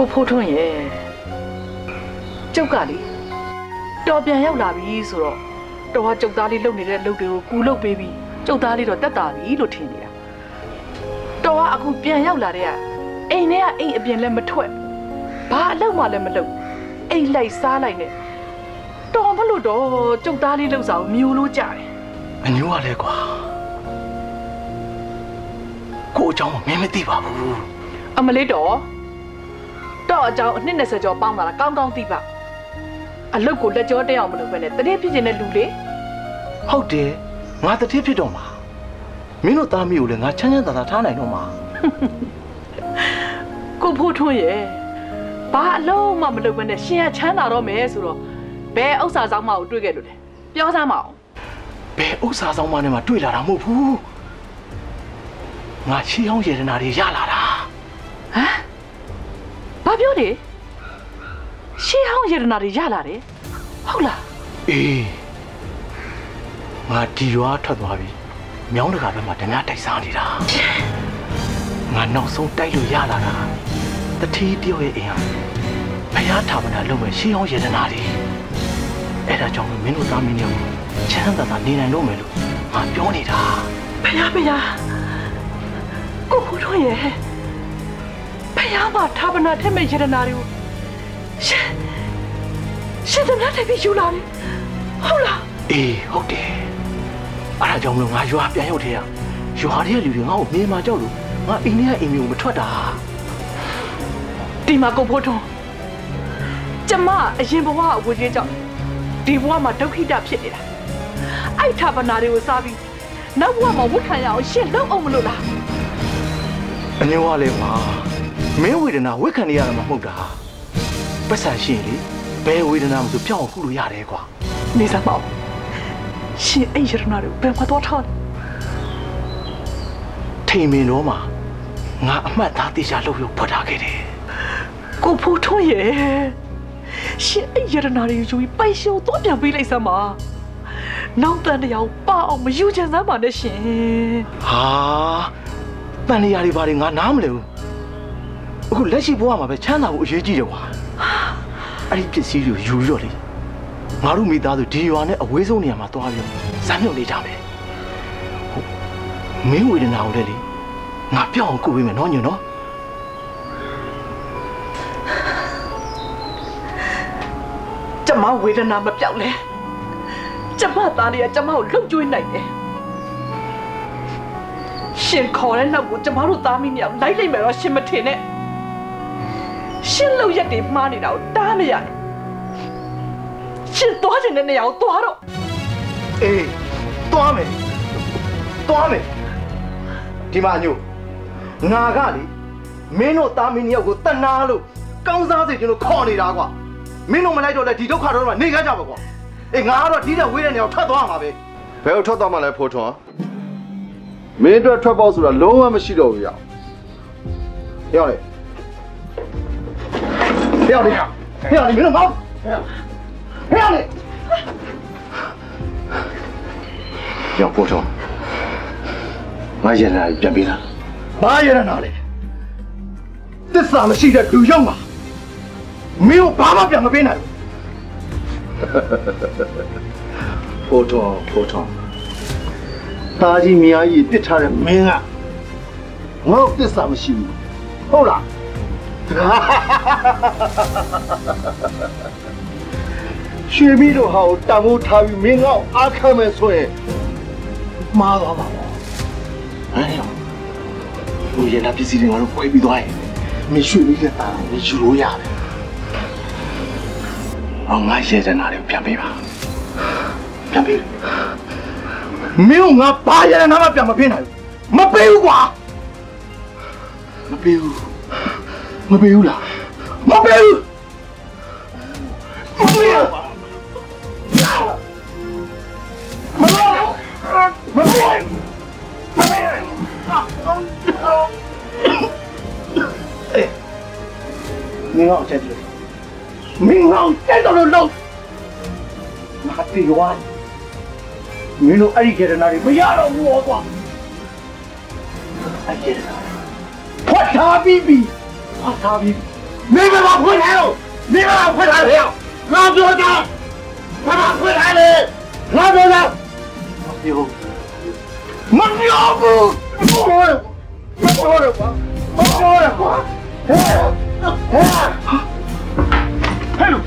ကိုဖိုးထွန်းရဲ့ကျုပ်ကလေတော်ပြန်ရောက်လာပြီဆိုတော့တော်ကကျုပ်သားလေးလုပ်နေတဲ့လုပ်တွေကိုကူလုပ်ပေးပြီးကျုပ်သားလေးတော့တက်တာပြီလို့ထင်နေတာတော်ကအခုပြန်ရောက်လာတဲ့ကအိမ်ထဲကအိမ်အပြင်လည်းမထွက်ဘာအလုပ်မှလည်းမလုပ်အိမ်လိုက်စားလိုက်နဲ့တော်မလို့တော့ကျုပ်သားလေးလှုပ်ဆောင်မျိုးလို့ကြတယ်အညိုးကလည်းကွာကို့အကြောင်းမင်းမသိပါဘူးအမလေးတော် တော့အကြောင်းအနှစ်20ကျော်ပေါင်းလာတာကောင်းကောင်းသိပါအလုတ်ကိုလက်ကြောတက်အောင်မလုပ်ဘဲနဲ့တတိဖြစ်နေတဲ့လူလေဟုတ်တယ်ငါတတိဖြစ်တော့မှာမင်းတို့သားမီးကိုလည်းငါချမ်းချမ်းသာသာထားနိုင်တော့မှာကိုဖို့ထွန်းရဲ့ဘာအလုံးမှမလုပ်ဘဲနဲ့ရှင်ရချမ်းသာတော့မယ်ဆိုတော့ဘယ်ဥစ္စာဆောင်မကိုတွေ့ခဲ့လို့လဲပြောစမ်းမအောင်ဘယ်ဥစ္စာဆောင်မနဲ့မှတွေ့လာတာမဟုတ်ဘူးငါရှီအောင်ရေရနာတွေရလာတာဟမ် ဘာပြောလဲရှေးဟောင်းယရနာတွေရလာတယ်ဟုတ်လားအေးငါဒီရွာထွက်သွားပြီမြောင်းတကာဘက်မှာဓမြတိုက်စားနေတာငါနောက်ဆုံးတိုက်လို့ရလာတာတတိတယောက်ရဲ့အိမ်ဟာဖယားထာဝနာလုံးမဲ့ရှီအောင်ရေရနာတွေအဲ့ဒါကြောင့်မင်းတို့သားမင်းတွေကိုချမ်းသာသာနေနိုင်တော့မယ်လို့ငါပြောနေတာဖယားဖယားကိုဖို့ထွန်းရဲ့ ဖယားမထာပနာထက်မဲ့ယရနာတွေကိုရှင်ရှင်တနာတက်ပြီးယူလာတယ်ဟုတ်လားအေးဟုတ်တယ်အဲ့ဒါကြောင့်မလို့ငါရွာပြန်ရောက်သေးရရွာရဲ့လူတွေငါ့ကိုမြင်มาကြောက်လို့ငါအိမ်ထဲကအိမ်မျိုးမထွက်တာဒီမှာကိုဖို့ထွန်းကျမအရင်ဘဝအဝေကြီးကြောင့်ဒီဘဝမှာဒုက္ခိတဖြစ်နေတာအဲ့ထာပနာတွေကိုစားပြီးနောက်ဘဝမှာဝတ်ခံရအောင်ရှင်လုံအောင်မလို့လားအငြင်းဝလဲကွာ မင်းဝေဒနာဝိခံနေရတာမှမဟုတ်တာပတ်စံရှိရင်လေဘယ်ဝေဒနာမှဆိုပြောင်းအောင်ကုလို့ရတယ်ကွာနေစမ်းပါဦးရှင်အဲ့ရတနာတွေကိုဘယ်မှာတော့ထားလဲထိန်မင်တော့မှာငါအမှတ်သားတေချာလုပ်ရုပ်ဖွက်ထားခဲ့တယ်ကိုဖို့ထွန်းရဲ့ရှင်အဲ့ရတနာတွေကိုယူပြီးပိုင်ရှုံတော့ပြန်ပေးလိုက်စမ်းပါနောက်တန်တရားကိုပအောင်မယူချင်စမ်းပါနဲ့ရှင်ဟာတန်လျာတွေဘာတွေငါနားမလဲဘူး အခုလက်ရှိဘဝမှာပဲချမ်းသာဖို့အရေးကြီးတယ်ကွာအဲ့ဒီပစ္စည်းတွေကိုယူရော့လေငါတို့မိသားစုဒီရွာနဲ့အဝေးဆုံးနေရာမှာသွားပြီးဇမ်းမြုပ်နေကြမယ်ဟုတ်မင်းဝေဒနာကိုလည်းလေငါပြောင်းအောင်ကုပေးမယ်နော်ညွန့်နော်ကျမဝေဒနာမပြောက်လဲကျမသားလေးကကျမကိုလှုပ်ကြွေးနိုင်တယ်ရှင်ခေါ်တဲ့နောက်ကိုကျမတို့သားမီးမြောက်လိုက်လိုက်မယ်တော့ရှင်မထင်နဲ့ ရှင်လှုပ်ရက်တွေမှားနေတာကိုတားမရနဲ့ရှင်သွားခြင်းတဲ့နေရာကိုသွားတော့အေးသွားမယ်သွားမယ်ဒီမှာညို့ငါကလေမင်းတို့သားမင်းနှစ်ယောက်ကိုတနာလို့ကောင်းစားစေချင်လို့ခေါ်နေတာကွာမင်းတို့မလိုက်တော့လဲဒီဒုက္ခတော့မှနေကြကြပါကွာအေးငါကတော့ဒီတဲ့ဝေးတဲ့နေရာကိုထွက်သွားမှာပဲဘယ်ကိုထွက်သွားမှလဲဖိုးထွန်းမင်းအတွက်ထွက်ပေါက်ဆိုတာလုံးဝမရှိတော့ဘူးရောက်ရောက်လေ ရောက်လေရောက်လေမင်းတို့မောင်းရောက်လေရောက်ဖိုးထွန်းငါရင်လာပြန်ပြီးလားဘာရရနာလဲတစ္ဆာမရှိတဲ့လူရောက်မှာမင်းကိုဘာမှပြန်မပေးနိုင်ဘူးဖိုးထွန်းဖိုးထွန်းတာကြီးမြားကြီးတစ်ထားတဲ့မင်းကငါ့ကိုသစ္စာမရှိဘူးဟုတ်လား ရွှေမီတို့ဟာကိုတန်ဖိုးထားပြီးမင်းငါ့ကိုအားခံမယ်ဆိုရင်မှားသွားပါဘောဟမ်ဟိုရနာပစ္စည်းတွေငါတို့ခွဲပြီးသွားရင်မင်းရွှေမီလက်တာမင်းယူလို့ရတယ်အောင်ငါရဲတဲ့နာတွေကိုပြန်ပေးပါပြန်ပေးမင်းကငါဘာရဲတဲ့နာမှပြန်မပေးနိုင်ဘူးမပေးဘူးကွာမပေးဘူး မပေးဘူးလားမပေးဘူးမပေးဘူးမပေးဘူးမပေးဘူးမင်းကချက်တယ်မင်းကချက်တော့လို့ငါတီဝိုင်းမင်းတို့အဲ့ဒီခေတနာတွေမရတော့ဘူးဟောကွာအဲ့ဒီခေတနာဖွက်ထားပြီးပြီ ဖွက်ထားပြီးမင်းကဘာဖွက်ထားလို့မင်းကဘာဖွက်ထားလဲငါပြောတာဘာဖွက်ထားလဲငါပြောတာမပြောမပြောဘူးမပြောမပြောကွာမပြောကွာဟဲ့ဟဲ့ဟဲ့သူ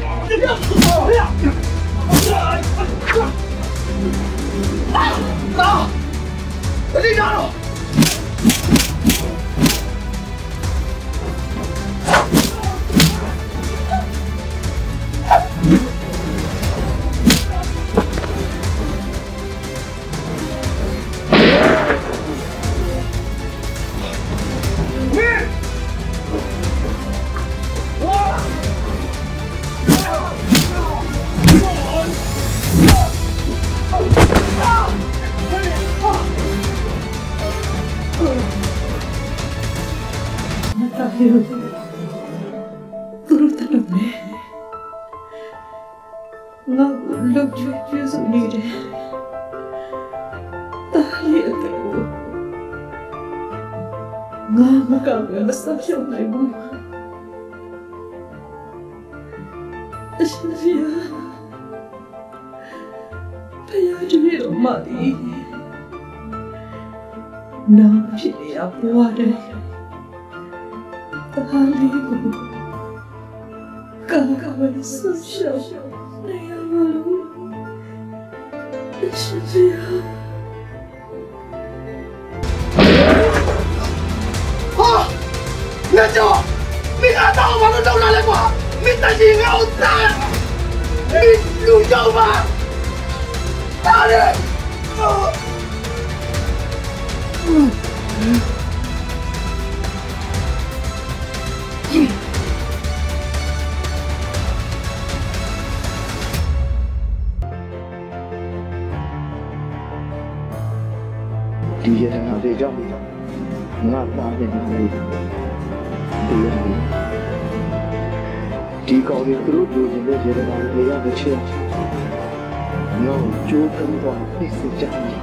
ဖြစ်ရပွားတယ်တာလီကိုကာကာဝယ်ဆောရှောနေရမလို့ရှိစီယာဟာငါကြောမင်းအတော့ဘာလို့တော့လာလဲကွာမင်းတကြီးငါ့ကိုတားမင်းလူကြောက်ပါတားတယ် ကြောင့်ငါသားနေတယ်ဒီရနာဒီကောင်တွေသူတို့လူချင်းတဲ့ရနာတွေရတဲ့ချင်းညောကျိုးကန်တော့ပြစ်စကြတယ်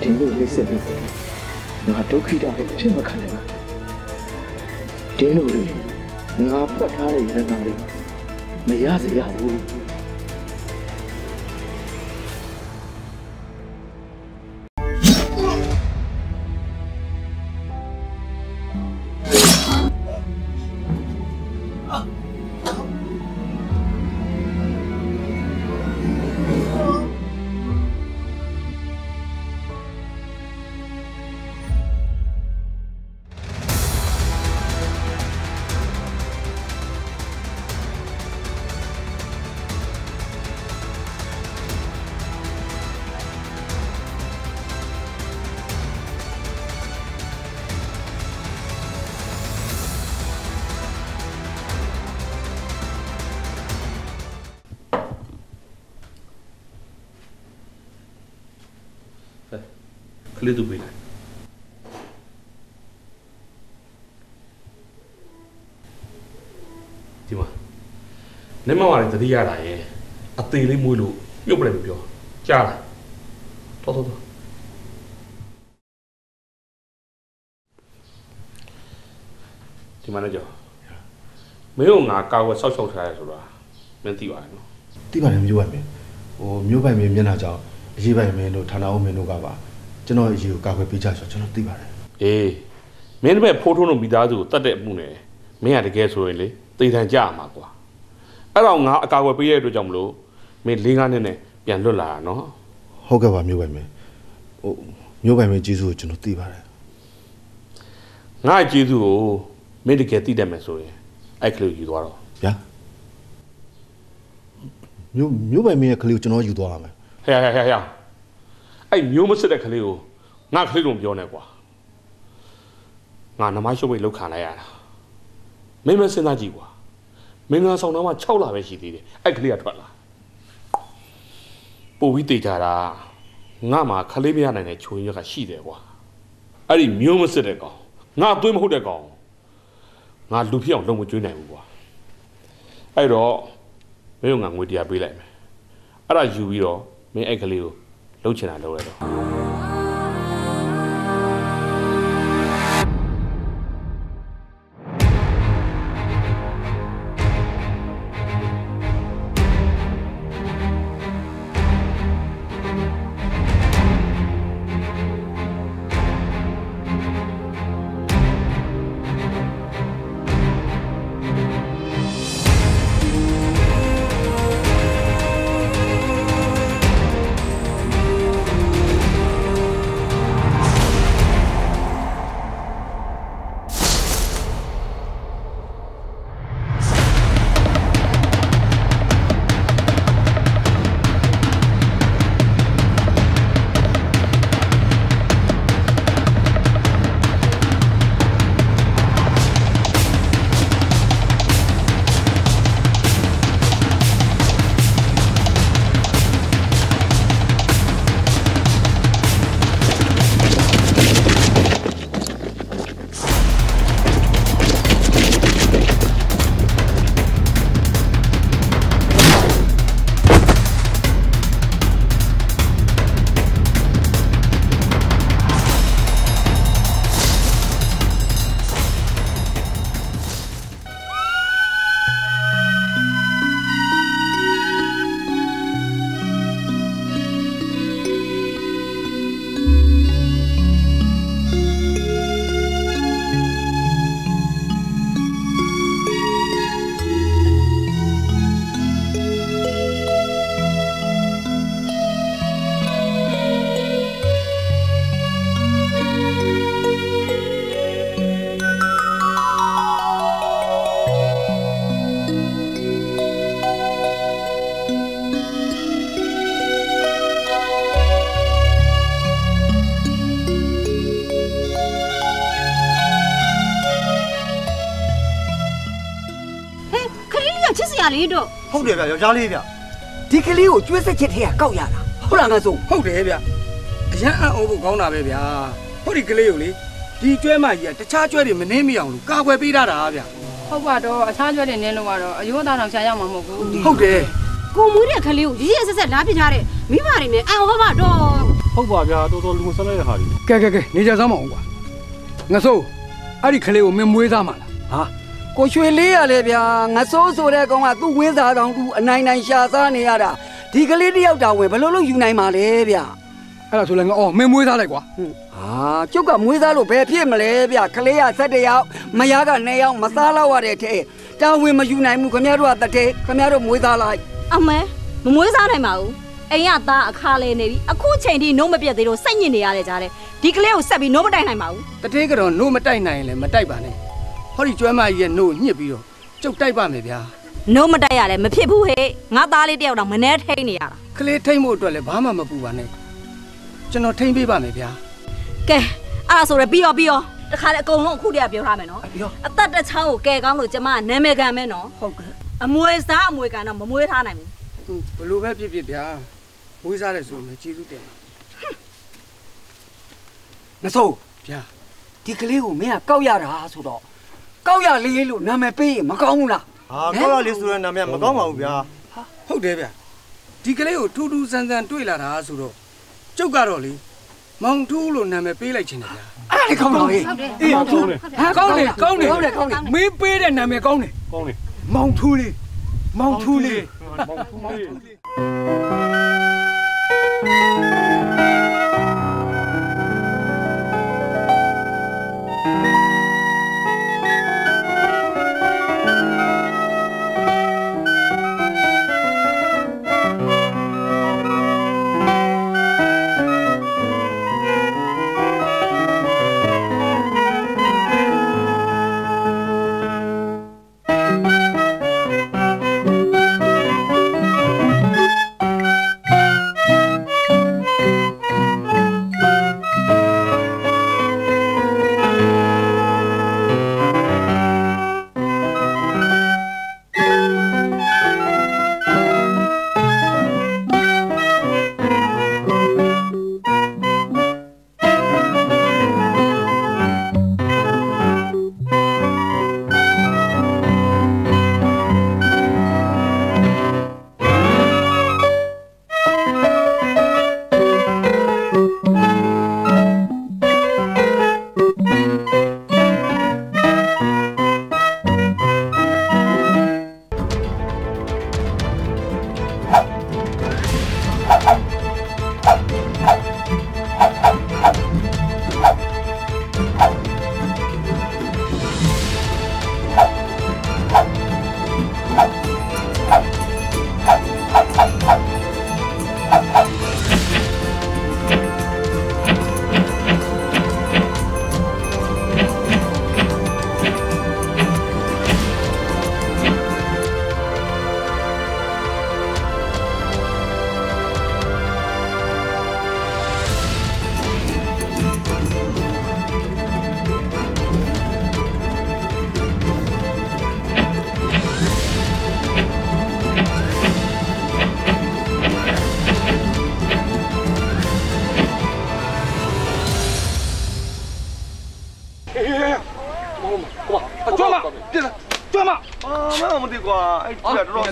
ဒီလိုလေးစက်ပြီးငါဒုက္ခိတာပဲဖြစ်မခံနိုင်ဘူးဒီလိုလေငါပတ်ထားတဲ့ရနာတွေမရစေရဘူး လေးသူပေးလိုက်ဒီမှာနေမမလည်းတတိရတာရဲ့အသေးလေးမွေးလို့မြုပ်ပလိုက်လို့ပြောကြားလားတော်တော်တော်ဒီမန်နေဂျာမင်းတို့ငါကာဝယ်ဆောက်ရှောက်ထားရဆိုတာမင်းသိပါတယ်နော်တိပါတယ်မျိုးပိုင်မင်းဟိုမျိုးပိုင်မင်းမျက်နှာကြောင့်အရေးပိုင်မင်းတို့ဌာနအုပ်မင်းတို့ကပါ ကျွန်တော်အရေးကိုကာကွယ်ပေးကြဆိုတော့ကျွန်တော်သိပါတယ်အေးမင်းတို့ပဲဖိုးထုံးတို့မိသားစုကိုတတ်တဲ့အမှုနဲ့မင်းကတကယ်ဆိုရင်လေသိတန်ကြရမှာကွာအဲ့တော့ငါအကာအကွယ်ပေးရတဲ့အတွက်ကြောင့်မလို့မင်းလေးကားနဲ့နဲ့ပြန်လွတ်လာတာနော်ဟုတ်ကဲ့ပါမျိုးပိုင်မင်းဟိုမျိုးပိုင်မင်းကြီးစုကိုကျွန်တော်သိပါတယ်ငါ့ကျေးဇူးကိုမင်းတကယ်သိတတ်မယ်ဆိုရင်အဲ့ကလေးကိုယူသွားတော့ဗျာမျိုးမျိုးပိုင်မင်းရဲ့ကလေးကိုကျွန်တော်ယူသွားရမယ်ဟဲ့ဟဲ့ဟဲ့ဟဲ့ အဲ့မျိုးမစစ်တဲ့ကလေးကိုငါကလေးလုံးပြောနေကွာငါနမရှုပ်ပိတ်လောက်ခံလိုက်ရတာမင်းမစဉ်းစားကြည့်ကွာမင်းငါဆောင်တော့မှ6လပဲရှိသေးတယ်အဲ့ကလေးကထွက်လာပို့ပြီးတေချာတာငါမှခလေးမရနိုင်တဲ့ခြုံရက်ကရှိတယ်ကွာအဲ့ဒီမျိုးမစစ်တဲ့ကောင်ငါသွေးမဟုတ်တဲ့ကောင်ငါလူဖြစ်အောင်လုံးမကျွေးနိုင်ဘူးကွာအဲ့တော့မင်းကငါငွေတရားပေးလိုက်မယ်အဲ့ဒါယူပြီးတော့မင်းအဲ့ကလေးကို လှုပ်ချင်တာလှု လေးလေးကချစ်စရာလေးတော့ဟုတ်တယ်ဗျယောက်ျားလေးဗျဒီကလေးကိုကျွေးစက်ချစ်ထဲကကောက်ရတာဟုတ်လားငါဆိုဟုတ်တယ်ဗျအရန်အံ့ဩဖို့ကောင်းတာပဲဗျာဟိုဒီကလေးကိုလေဒီကျွဲမကြီးကတခြားကျွဲတွေမနှင်းမိအောင်လို့ကာကွယ်ပေးထားတာဗျာဟုတ်ပါတော့အခြားကျွဲတွေနင်းလို့ကတော့အယိုးသားတော်ရှာရမှာမဟုတ်ဘူးဟုတ်တယ်ကိုမွေးတဲ့ခလေးကိုရရဆက်ဆက်လာပြထားတဲ့မိဘတွေနဲ့အံဟောပါတော့ဟုတ်ပါဗျာတော်တော်လူမဆန်းတဲ့ဟာကြီးကဲကဲကဲနေကြစမ်းမအောင်ကွာငါဆိုအဲ့ဒီကလေးကိုမင်းမွေးသားမှာလားဟာ ကိုရွှေလေးရလေဗျာငဆိုးဆိုတဲ့ကောင်ကသူ့ဝင်းစားတောင်သူအနိုင်နိုင်ရှာစားနေရတာဒီကလေးတယောက်တောင်ဝင်ဘယ်လိုလုပ်ယူနိုင်မှာလဲဗျာအဲ့ဒါဆိုလည်းငါအော်မင်းမွေးသားလိုက်ကွာဟာကျုပ်ကမွေးစားလို့ဘယ်ဖြစ်မလဲဗျကလေးက7ယောက်မယားက2ယောက်မစားလောက်ရတဲ့ထဲတာဝန်မယူနိုင်ဘူးခင်ဗျားတို့ကတတဲ့ခင်ဗျားတို့မွေးစားလိုက်အမဲမမွေးစားနိုင်ပါဘူးအိမ်ကသားအခါလဲနေပြီအခုချိန်ထိနှုံးမပြတ်သေးတော့စိတ်ညစ်နေရတဲ့ကြားတဲ့ဒီကလေးကိုဆက်ပြီးနှုံးမတိုင်နိုင်ပါဘူးတတိကတော့နို့မတိုက်နိုင်ရင်လည်းမတိုက်ပါနဲ့ ဟောဒီကျွဲမကြီးရဲ့နို့ညှစ်ပြီးတော့ကျုပ်တိုက်ပါမယ်ဗျာနှုံးမတိုက်ရလဲမဖြစ်ဘူးဟဲ့ငါသားလေးတယောက်တော့မနှဲထိန်နေရတာကလေးထိမ့်ဖို့အတွက်လည်းဘာမှမပူပါနဲ့ကျွန်တော်ထိမ့်ပေးပါမယ်ဗျာကဲအဲ့ဒါဆိုရပြီးရောပြီးရောတခါလေအကုန်လုံးအခုတည်းကပြောထားမယ်နော်ပြောအသက်တစ်ချောင်းကိုကဲကောင်းလို့ကျမကနာမည်ခံမယ်နော်ဟုတ်ကဲ့အမွေစားအမွေခံတော့မမွေးထားနိုင်ဘူးဘလို့ပဲဖြစ်ဖြစ်ဗျာမွေးစားတယ်ဆိုရင်ကျေးဇူးတင်ပါငဆိုးဗျာဒီကလေးကိုမင်းကကောက်ရတာဆိုတော့ ကောက်ရလေးလို့နာမည်ပေးရင်မကောင်းဘူးလားဟာကောက်ရလေးဆိုတဲ့နာမည်ကမကောင်းပါဘူးဗျာဟုတ်တယ်ဗျာဒီကလေးကိုထူးထူးဆန်းဆန်းတွေ့လာတာဆိုတော့ကျုပ်ကတော့လေမောင်ထူးလို့နာမည်ပေးလိုက်ခြင်းတယ်ဗျာအဲ့ဒါကောင်းတော့ဟေးအေးကောင်းတယ်ဟာကောင်းတယ်ကောင်းတယ်ကောင်းတယ်ကောင်းတယ်မင်းပေးတဲ့နာမည်ကောင်းတယ်ကောင်းတယ်မောင်ထူးလေးမောင်ထူးလေးမောင်ဖူးလေး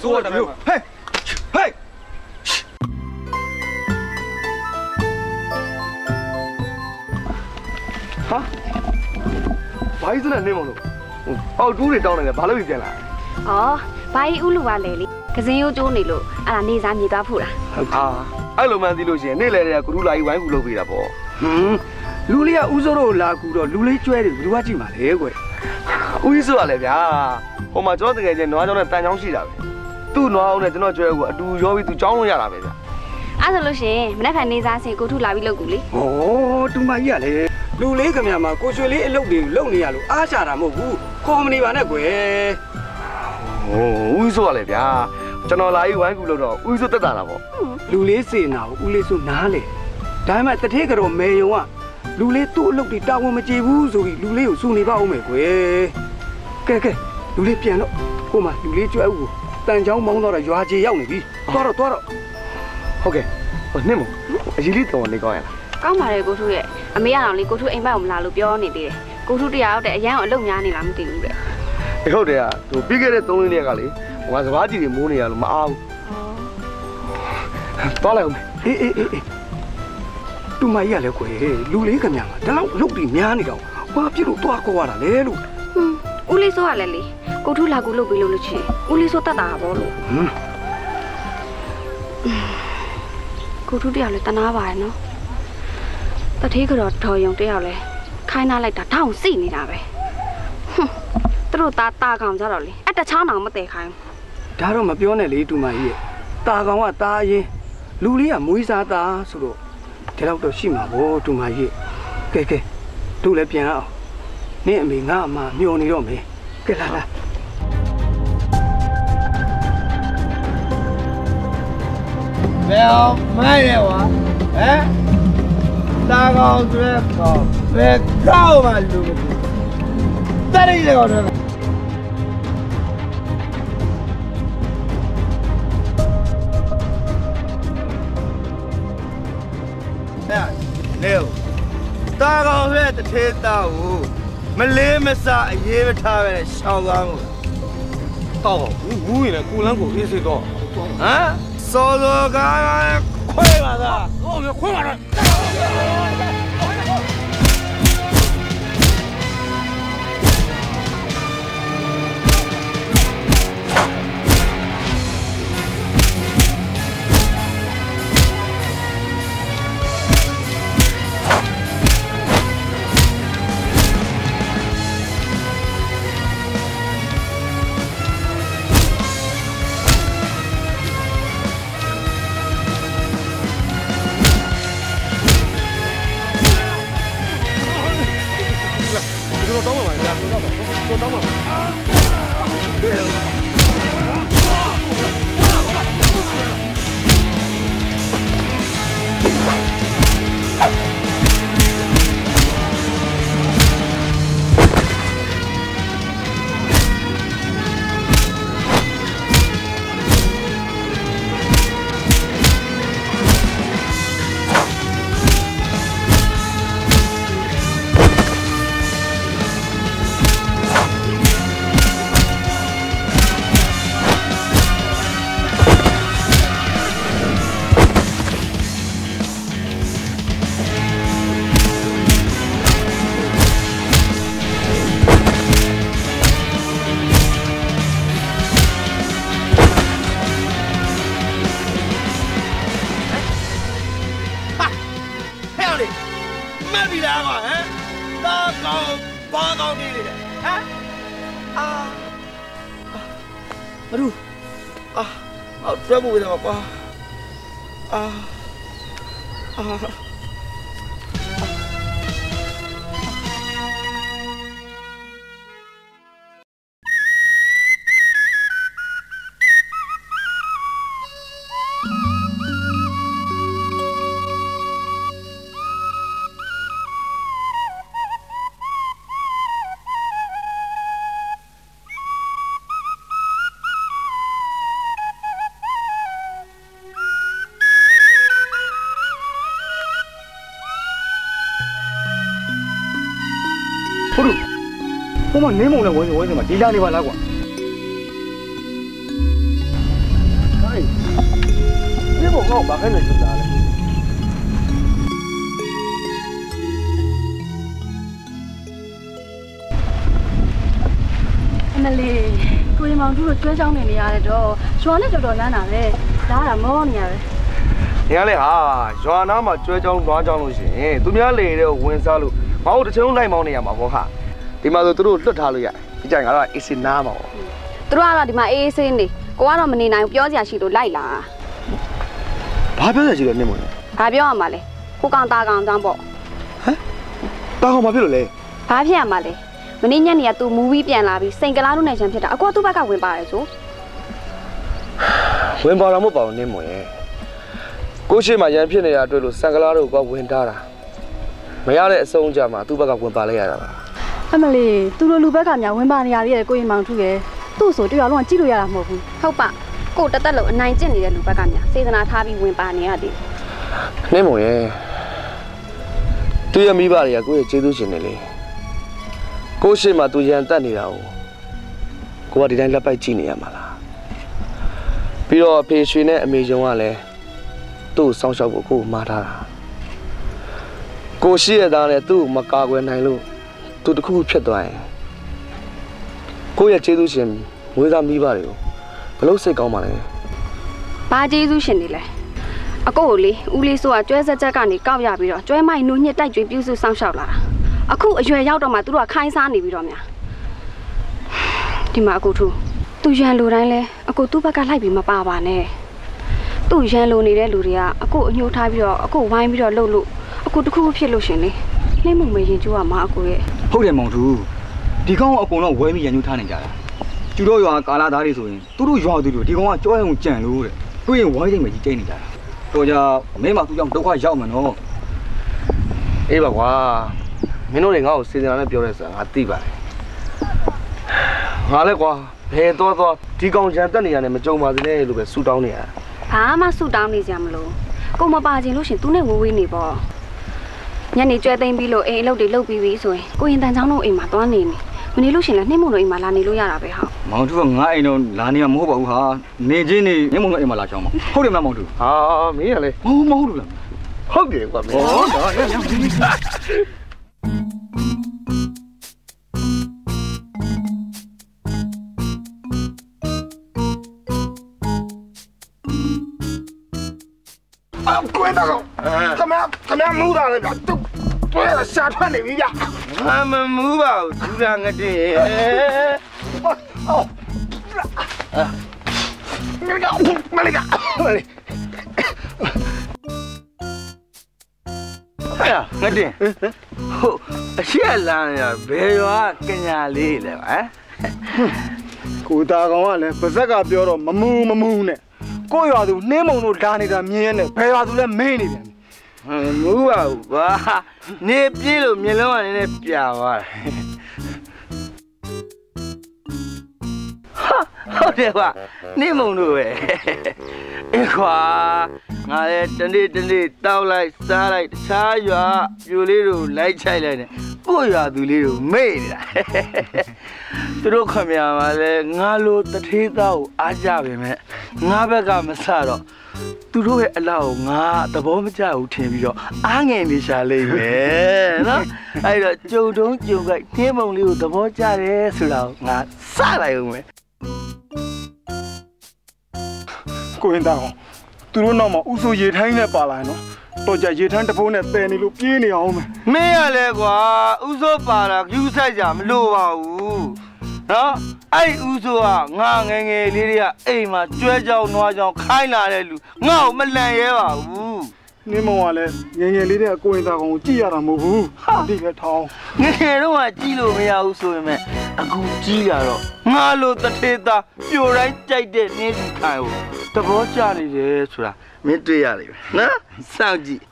ဆိုးတယ်မျိုးဟဲ့ဟဲ့ဟာဘာကြီးစနေနေမလို့အောက်တူးတွေတောင်းနေတယ်ဘာလို့ပြန်လာ။ဩဘာကြီးဥလူပါလေလေ။ကစင်းရိုးကျိုးနေလို့အဲ့ဒါနေစားမြေသွားဖို့လားဟုတ်အာအဲ့လိုမှန်းသိလို့ရှိရင်နေ့လေတွေကဂရုလာကြီးဝိုင်းကူလုပ်ပေးတာပေါ့ဟွန်းလူလေးကဥစိုးတို့လာကူတော့လူလေးကျွဲတယ်ဘယ်သူကကြည့်မှာလဲကွယ်ဦးကြီးဆိုရလေဗျာဟိုမှာကျွန်တော်တကယ်ချင်းနွားချောင်းနဲ့တန်ချောင်းရှိတာပဲ သူ့နွားအောင်နဲ့ကျွန်တော်ကျွဲကိုအတူရောပြီးသူကြောင်းလို့ရတာပဲဗျာ။အဲ့ဆိုလို့ရှရင်မနေ့ကနေစားစင်ကိုထုလာပြီးလုပ်ကူလေ။ဩတူမကြီးကလေလူလေးကမြမှာကိုရွှေလေးအလုပ်တွေလုပ်နေရလို့အားချတာမဟုတ်ဘူး။ခေါ်မနေပါနဲ့ကွယ်ဟိုဦးကြီးဆိုရလေဗျာကျွန်တော်လာပြီးဝိုင်းကူလုပ်တော့ဦးကြီးဆိုတက်တာလားပေါ့။လူလေးစေနာကိုဦးလေးဆိုနားလေ။ဒါပေမဲ့တထည့်ကတော့မေယုံကလူလေးသူ့အလုပ်တွေတာဝန်မကျေဘူးဆိုပြီးလူလေးကိုစူနေပါဦးမယ်ကွယ်။ကဲကဲလူလေးပြန်တော့ဟိုမှာလူလေးကျွဲဦးကို တန်ချောင်းမောင်းတော့ရွာကြီးရောက်နေပြီ။သွားတော့သွားတော့ဟုတ်ကဲ့ဟိုနှင်းမို့အကြီးလေးတော်နေကောင်းရလား။ကောင်းပါတယ်ကိုထုရဲ့အမေရအောင်လေကိုထုအိမ်မက်ကိုမလာလို့ပြောနေသေးတယ်။ကိုထုတရားရောက်တဲ့အရန်ကိုအလုပ်များနေလားမသိဘူးတဲ့အေးဟုတ်တယ်อ่ะသူပြီးခဲ့တဲ့3လင်းရက်ကလေဟိုကစပားကြီးတွေမိုးနေရလို့မအားဘူးတော်လိုက်ဦးမယ်အေးအေးအေးအေးတူမကြီးကလည်းကွယ်လူလေးကမြမှာဒါတော့လုပ်ပြီးများနေတော့ဘာဖြစ်လို့သွားခေါ်ရတာလဲလို့။ဟွန်း ဦးလေးစိုးကလည်းလေကိုထူးလာကူလုပ်ပြီးလို့လို့ချင်းဦးလေးစိုးတတ်တာပေါ့လို့ဟမ်ကိုထူးတယောက်လည်းတနာပါတယ်နော်တတိကတော့ဒေါ်ယုံတယောက်လည်းခိုင်းနှားလိုက်တာထောင်စိနေတာပဲဟွန်းသူတို့သားတာကောင်ကြတော့လေအတချောင်းအောင်မတည်ခိုင်းဒါတော့မပြောနဲ့လေတူမကြီးရဲ့တာကောင်ကတာအရင်လူလေးကမွေးစားတာဆိုတော့ဒီလောက်တော့ရှိမှာပေါ့တူမကြီးကဲကဲတို့လည်းပြန်အောင် နင့်အမေငါအမမျောနေတော့မယ်ကဲလာလာဘယ်အောင်မိုက်လဲဝါဟမ်တာကောင်ဆိုရဲကောင်ဘယ်ကောက်မှလူမသိတရိတဲ့ကောင်တော့အဲ့လေတာကောင်ရဲ့တထေးသားကို မလေးမစအရေးမထားပဲနဲ့ရှောင်းသွားမှုတော့ဘူးဘူးရင်လည်းကိုလန်းကိုအေးစေတော့ဟမ်စောစောကားခွဲပါသားဟောခွင့်ပါတော့ အော်တွဲ ဟိုမှာနင်းမုံနဲ့ဝင်းဝင်းနေမှာဒီလာနေပါလားကွာဟိုင်းဒီဘောကောဘာခဲနေချင်တာလဲအမလေးကိုရင်မောင်တို့တို့ကျွဲချောင်းနေနေရတယ်တော့ရွာနဲ့တော်တော်လမ်းတာပဲဒါကမောနေရတယ်နေရလေဟာရွာနာမှာကျွဲချောင်းသွားချောင်းလို့ရှိရင်သူများလေတဲ့ဝင်စားလို့ငါတို့တစ်ချုံလိုက်မောင်းနေရမှာပေါ့ဟာ ဒီမှာဆိုသူတို့လွတ်ထားလို့ရတယ်ဒီကြိုင်ကတော့အေးစင်နားမှာပေါ့သူတို့ကတော့ဒီမှာအေးအေးဆေးနေကိုကတော့မနေနိုင်ဘူးပြောစရာရှိလို့လိုက်လာဘာပြောရရှိလဲနင်းမလဲဘာပြောရမှာလဲကိုကောင်တာကောင်တောင်းပေါ့တာကောင်ဘာဖြစ်လို့လဲဘာဖြစ်ရမှာလဲမင်းညက်နေကသူမူဗီပြန်လာပြီးစိန်ကလားတို့နဲ့ချန်ဖြစ်တာအကောသူ့ဘက်ကဝင်ပါတယ်ဆိုဝင်ပါတော့မဟုတ်ပါဘူးနင်းမွန်ရဲ့ကိုရှိမှရန်ဖြစ်နေတာတွေ့လို့စံကလားတို့ကဝင်ထားတာမရတဲ့အဆုံးကြမှာသူ့ဘက်ကဝင်ပါလိုက်ရတာပါ အမလေးသူတို့လူဘက်ကများဝင်ပါနေရသေးတယ်ကိုရင်မောင်ထုရဲ့သူ့ဆိုတရားလုံးကကြည့်လို့ရတာမဟုတ်ဘူးဟုတ်ပါကိုတသက်လုံးအနိုင်ကျင့်နေတဲ့လူဘက်ကများစေတနာထားပြီးဝင်ပါနေရသေးတယ်နင်းမွန်ရဲ့သူ့ရဲ့မိဘတွေကကိုယ့်ရဲ့ကျေးဇူးရှင်နေလေကိုရှိမှသူရန်တက်နေတာကိုကိုကဒီတိုင်းလက်ပိုက်ကြည့်နေရမှာလားပြီးတော့အဖေရွှေနဲ့အမေယုံကလည်းသူ့ကိုစောင့်ရှောက်ဖို့ကိုကိုမှားထားတာကိုရှိရသားနဲ့သူ့ကိုမကာကွယ်နိုင်လို့ သူတစ်ခုခုဖြစ်သွားရင်ကိုယ့်ရဲ့ကျေးဇူးရှင်မွေးသားမိဘတွေကိုဘလို့စိတ်ကောင်းပါလဲဘာကျေးဇူးရှင်နေလဲအကိုကိုလေဦးလေးဆိုကကျွဲဆက်ချက်ကနေကောက်ရပြီးတော့ကျွဲမိုက်နူးညစ်တိုက်ကြွေးပြုစုစောင့်ရှောက်လာတာအခုအရွယ်ရောက်တော့မှသူတို့ကခိုင်းစားနေပြီးတော့များဒီမှာအကိုထူသူရန်လိုတိုင်းလဲအကိုသူ့ဘက်ကလိုက်ပြီးမပါပါနဲ့သူ့ရန်လိုနေတဲ့လူတွေကအကိုအညှိုးထားပြီးတော့အကိုဝိုင်းပြီးတော့လှုပ်လို့အကိုတစ်ခုခုဖြစ်လို့ရှင်လေ နှိမ့်မှုမရင်ကျိုးရမှာအကိုရဲ့ဟုတ်တယ်မောင်သူဒီကောင်ကအကုန်လုံးဝဲပြီးရန်ညှိုးထားနေကြတာကျူတော့ရွာကာလာသားတွေဆိုရင်သူတို့ရွာသူတို့ဒီကောင်ကကြောရုံကြံလို့တဲ့တွေ့ရင်ဝိုင်းတိုင်းပဲကြီးတိတ်နေကြတာတော့ကြမင်းမသူ့ကြောင့်ဒုက္ခရောက်မှာနော်အေးပါကွာမင်းတို့တွေငါ့ကိုစေတနာနဲ့ပြောရဲဆိုတာငါသိပါတယ်ငါလည်းကွာဘယ်တော့တော့ဒီကောင်ရန်တက်နေရတယ်မကြုံပါစေနဲ့လို့ပဲဆူတောင်းနေရတာဘာမှဆူတောင်းနေကြမလို့ကိုမပါခြင်းလို့ရှင်သူနဲ့ဝေးဝေးနေပေါ့ ညနေကျွဲသိမ်းပြီးလို့အိမ်အလုပ်တွေလုပ်ပြီးပြီဆိုရင်ကိုရင်တန်ချောင်းတို့အိမ်မှာသွားနေနေမနေလို့ရှင်လည်းနှိမ့်မုံတို့အိမ်မှာလာနေလို့ရတာပဲဟာမောင်သူကငါအိမ်တော့လာနေမှာမဟုတ်ပါဘူးဟာနေချင်းနေညမုံတော့အိမ်မှာလာချောင်းပါဟုတ်တယ်မလားမောင်သူဟာမင်းကလေမဟုတ်မဟုတ်လို့လားဟုတ်တယ်ကွာမင်းဟောတော့ညညအော်ကွဲတော့ ခမခမမူးတာလေဗျတူတွဲရှာထွက်နေပြီဗျအမမူးပါဘူးဒူရာငတဲ့အော်မလေးကမလေးကမလေးဟာငတဲ့ဟုတ်အရှိအလန်းရဘယ်ရွာကညာလေးလဲဗျာကိုသားကောင်ကလည်းပါဇက်ကပြောတော့မမူမမူနဲ့ကိုရွာသူနှင်းမုံတို့လာနေတာမြင်ရနဲ့ဘယ်ရွာသူလဲမေးနေပြန်ပြီဟ မ်မူးပါဘူးကွာနေပြေးလို့မျက်လုံးကလည်းနည်းနည်းပြသွားတယ်ဟာဟုတ်တယ်ကွာနေမုံတို့ပဲအေးကွာငါလည်းတနေ့တနေ့တောက်လိုက်စားလိုက်တခြားရွာပြိုလေးတို့လိုက်ချိုက်လိုက်တယ်ကိုယ့်ရွာသူလေးတို့မေ့နေတာသူတို့ခမရမှာလဲငါလိုတထေးသားကိုအားကြပေမဲ့ငါဘက်ကမဆတော့ သူတို့ရဲ့အလောက်ကိုငါသဘောမကျဘူးထင်ပြီးတော့အားငယ်နေရှာလိမ့်မယ်နော်အဲ့တော့ကြုံတုံးကြုံကြိုက်နှင်းမုံလေးကိုသဘောကျတယ်ဆိုတာကိုငါစလိုက်အောင်မယ်ကိုရင်သားကောင်သူတို့နောက်မှာဥဆိုရေထိုင်းနဲ့ပါလာရင်နော်တော့ကြရေထန်းတစ်ဖိုးနဲ့တဲနေလို့ပြေးနေအောင်မယ်မင်းရလဲကွာဥစိုးပါတာယူဆိုင်ကြမလို့ပါဘူး နော်အဲ့ဒီဦးဆိုကငါငယ်ငယ်လေးတွေကအိမ်မှာကျွဲကြောင်နွားကြောင်ခိုင်းလာတဲ့လူငါ့ကိုမလန်ရဲပါဘူးနင်းမောင်ကလည်းငယ်ငယ်လေးတဲ့အကိုရင်သားကောင်ကိုကြည့်ရတာမဟုတ်ဘူးဟာဒီကထောင်းငယ်ငယ်တော့ကကြီးလို့မရဘူးဆိုရင်မဲ့အခုကြီးလာတော့ငါလိုတထေသားပြိုတိုင်းကြိုက်တဲ့နင်းစီခိုင်ကိုသဘောကျနေတယ်ဆိုတာမင်းတွေ့ရလိမ့်မယ်နော်စောင့်ကြည့်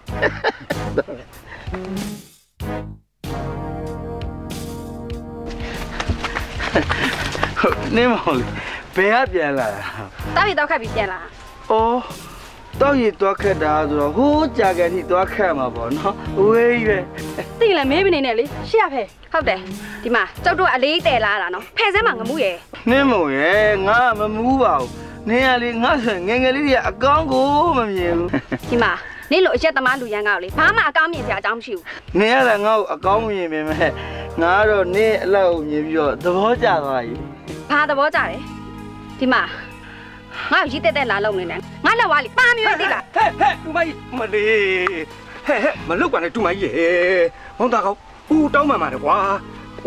ဟုတ်နေမောင်လေးဘယ်ကပြန်လာတာတောက်ရီတောက်ခတ်ပြီးပြန်လာ။အော်တောက်ရည်သွားခက်တာဆိုတော့ဟိုးကြာကန်ထိသွားခက်မှာပေါ့နော်။ဝေးကြီးပဲသိရင်လည်းမေးမနေနဲ့လေရှေ့ရဖဲဟုတ်တယ်ဒီမှာကျောက်တို့ကအလေးတဲလာတာနော်ဖဲစဲမှာငမှုရယ်။နင်းမုံရဲ့ငါမမူးပါဘူး။နင်းရလေငါဆိုငယ်ငယ်လေးတွေအကောင်းကိုမမြင်ဘူးဒီမှာ နေလို့အရက်သမားလူရန်ကောက်လေဘာမှအကောင်းမြင်စရာအကြောင်းမရှိဘူး။နင်းရလည်းငါ့ကိုအကောင်းမမြင်ပေမဲ့ငါကတော့နင်းအလောက်ကိုမြင်ပြီးတော့သဘောကျသွားပြီဘာသဘောကြတယ်ဒီမှာငါ့ကိုရေးတက်တက်လာလုံးနေတယ်ငါလက်ဝါးလီပါမျိုးသိလားဟဲ့ဟဲ့တူမကြီးမလေးဟဲ့ဟဲ့မလုတ်ပါနဲ့တူမကြီးရေမောင်သားကောင်ဦးတောင်းမှန်ပါတယ်ကွာ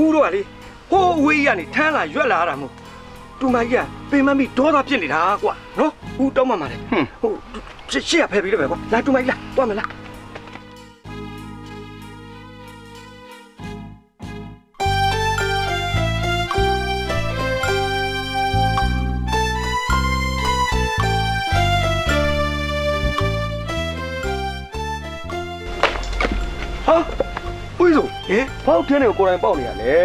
ဦးတို့ကလေဟိုးအဝေးကြီးကနေထမ်းလာရွက်လာတာမို့တူမကြီးကပင်မမိဒေါသဖြစ်နေတာကွာနော်ဦးတောင်းမှန်ပါတယ်ဟို ရှေ့ရှေ့ကဖယ်ပြီးတော့ပဲကွာလာတူမကြီးလာသွားမယ်လားဟာဝိဆိုဟင်ဘောက်ထင်းတွေကိုကိုယ်တိုင်ပေါက်နေရလေ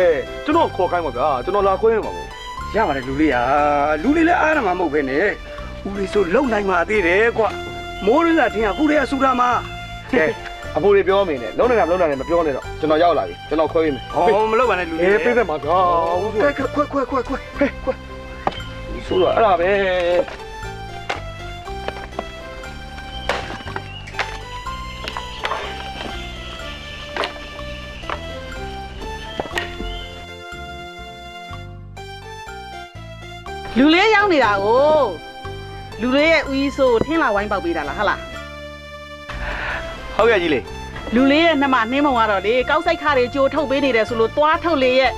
ကျွန်တော်ခေါ်ခိုင်းပါဗျာကျွန်တော်လာခွဲရင်ပါဘူးရပါတယ်လူလေးဟာလူလေးလည်းအားရမှာမဟုတ်ပဲနဲ့ဦးလေးဆိုလုံနိုင်မှာသေးတယ်ကွာ မိုးရင်းကထင်ကခုတည်းကဆူတာမှာကဲအဖိုးတွေပြောမိနေလုံးနေတာမလုံးနေတာမပြောနဲ့တော့ကျွန်တော်ရောက်လာပြီကျွန်တော်ခွဲရင်မယ်ဟောမလုပ်ပါနဲ့လူလေးအေးပြေးတယ်မှာဗျာဝိဆိုခွဲခွဲခွဲခွဲခွဲခွဲခွဲဆိုတော့အဲ့ဒါပဲလူလေးရောက်နေတာကို လူလေးရဲ့ဦးကြီးဆိုထင်းလာဝိုင်းပေါက်ပေးတာလားဟုတ်လားဟုတ်ရဲ့ကြီးလေလူလေးရဲ့နှမနှင်းမုံကတော့လေကောက်ဆိုင်ခါတွေကြိုးထုတ်ပေးနေတယ်ဆိုလို့သွားထုတ်လေရဲ့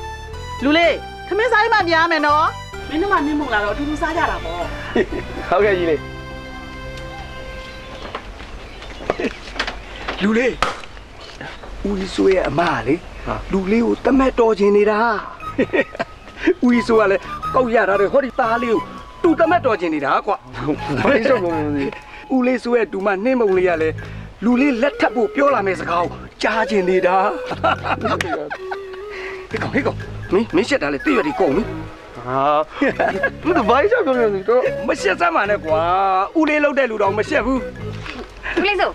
လူလေးခမင်းစားမှများမယ်နော်မင်းနှမနှင်းမုံလာတော့အထူးထူးစားကြတာပေါ့ဟုတ်ကဲ့ကြီးလေလူလေးဦးကြီးဆိုရဲ့အမလေလူလေးကိုတမက်တော်ချင်နေတာဦးကြီးဆိုကလည်းကောက်ရတာတဲ့ဟောဒီသားလေးကို တူတမက်တော်ချင်နေတာကွာဘာလို့ဆိုကုန်လဲဦးလေးဆိုရဲ့တူမနှင်းမုံလေးကလည်းလူလေးလက်ထပ်ဖို့ပြောလာမယ့်စကားကိုကြားချင်နေတာဟေးကောင်ဟေးကောင်မင်းမင်းရှက်တာလေတိရွက်ဒီကုန်ပြီဟာသူတို့ဘာကြောက်ကုန်လဲတော့မရှက်စမ်းပါနဲ့ကွာဦးလေးလောက်တဲ့လူတော်မရှက်ဘူးလူလေးဆို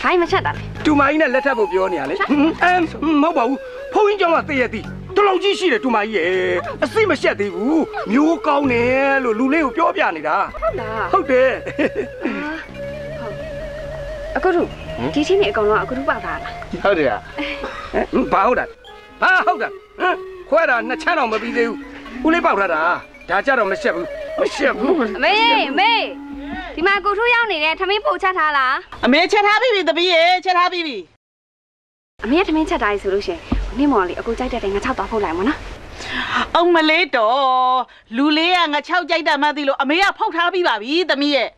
ခိုင်းမချက်တာလေတူမကြီးနဲ့လက်ထပ်ဖို့ပြောနေရလေဟမ်အမ်မဟုတ်ပါဘူးဖုန်းကြီးကြောင့်ကသိရသည် တလုံးကြီးရှိတယ်တူမကြီးရဲ့အစိမရှက်သေးဘူးမျိုးကောင်းတယ်လို့လူလေးကိုပြောပြနေတာဟုတ်လားဟုတ်တယ်အခုတို့ဒီချင်းနေအကောင်လုံးအခုတို့ပေါက်ထားတာဟုတ်တယ်ဟမ်ဘာဟုတ်တာဘာဟုတ်တာဟမ်ခွဲတာနှစ်ချမ်းတော့မပြီးသေးဘူးဦးလေးပေါက်ထားတာဒါကြတော့မရှက်ဘူးမရှက်ဘူးအမေအမေဒီမှာကိုထိုးရောက်နေတဲ့ထမင်းပို့ချက်ထားလားအမေချက်ထားပြီပြီတပည့်ရေချက်ထားပြီပြီအမေကထမင်းချက်ထားပြီဆိုလို့ရှရင် နင့်မော်လေးအခုကြိုက်တဲ့တိုင်ငါ၆သွားဖုတ်လိုက်မနော်အောင်မလေးတော့လူလေးကငါ6ကြိုက်တာမှသိလို့အမေကဖောက်ထားပြီးပါပြီသမီးရဲ့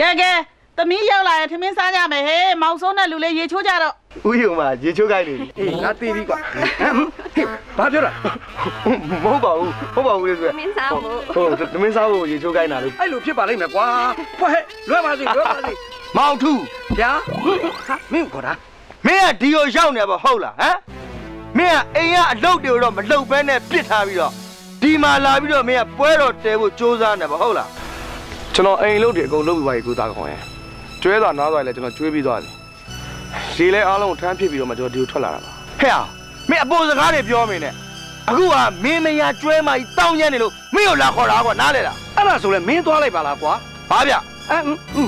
ကဲကဲသမီးရောက်လာရင်ထမင်းစားကြမယ်ဟဲ့မောင်စိုးနဲ့လူလေးရေချိုးကြတော့ဥယုံမှာရေချိုးခိုင်းနေပြီအေးငါသေးပြီကွာဟမ်ဟေးဘာပြောတာမဟုတ်ပါဘူးဟုတ်ပါဘူးလေဆိုထမင်းစားဖို့ဟုတ်သမင်းစားဖို့ရေချိုးခိုင်းတာလေအဲ့လိုဖြစ်ပါလိမ့်မယ်ကွာဖွက်ဟဲ့လွှဲပါစေလွှဲပါစေမောင်ထူးဗျာဟာမင်းခေါ်တာမင်းကဒီကိုရောက်နေပါဟုတ်လားဟမ် မင်းကအိမ်ကအလုပ်တွေကိုတော့မလုပ်ဘဲနဲ့ပြစ်ထားပြီးတော့ဒီမှာလာပြီးတော့မင်းကပွဲတော်တဲဖို့စူးစမ်းနေပါဟုတ်လားကျွန်တော်အိမ်လုပ်တွေအကုန်လုပ်ပြီးပါပြီကိုသားကောင်ရဲ့ကျွဲသွားနားသွားလဲကျွန်တော်ကျွေးပြီးသွားပြီရေလဲအားလုံးကိုထမ်းဖြစ်ပြီးတော့မှကျွန်တော်ဒီကိုထွက်လာတာပါဟဲ့အောင်မင်းအပေါ်စကားတွေပြောမနေနဲ့အခုကမင်းမယားကျွဲမကြီးတောင်းရနေလို့မင်းကိုလာခေါ်တာကွာနားလေလားအဲ့ဒါဆိုလဲမင်းသွားလိုက်ပါလားကွာဘာဗျအဲ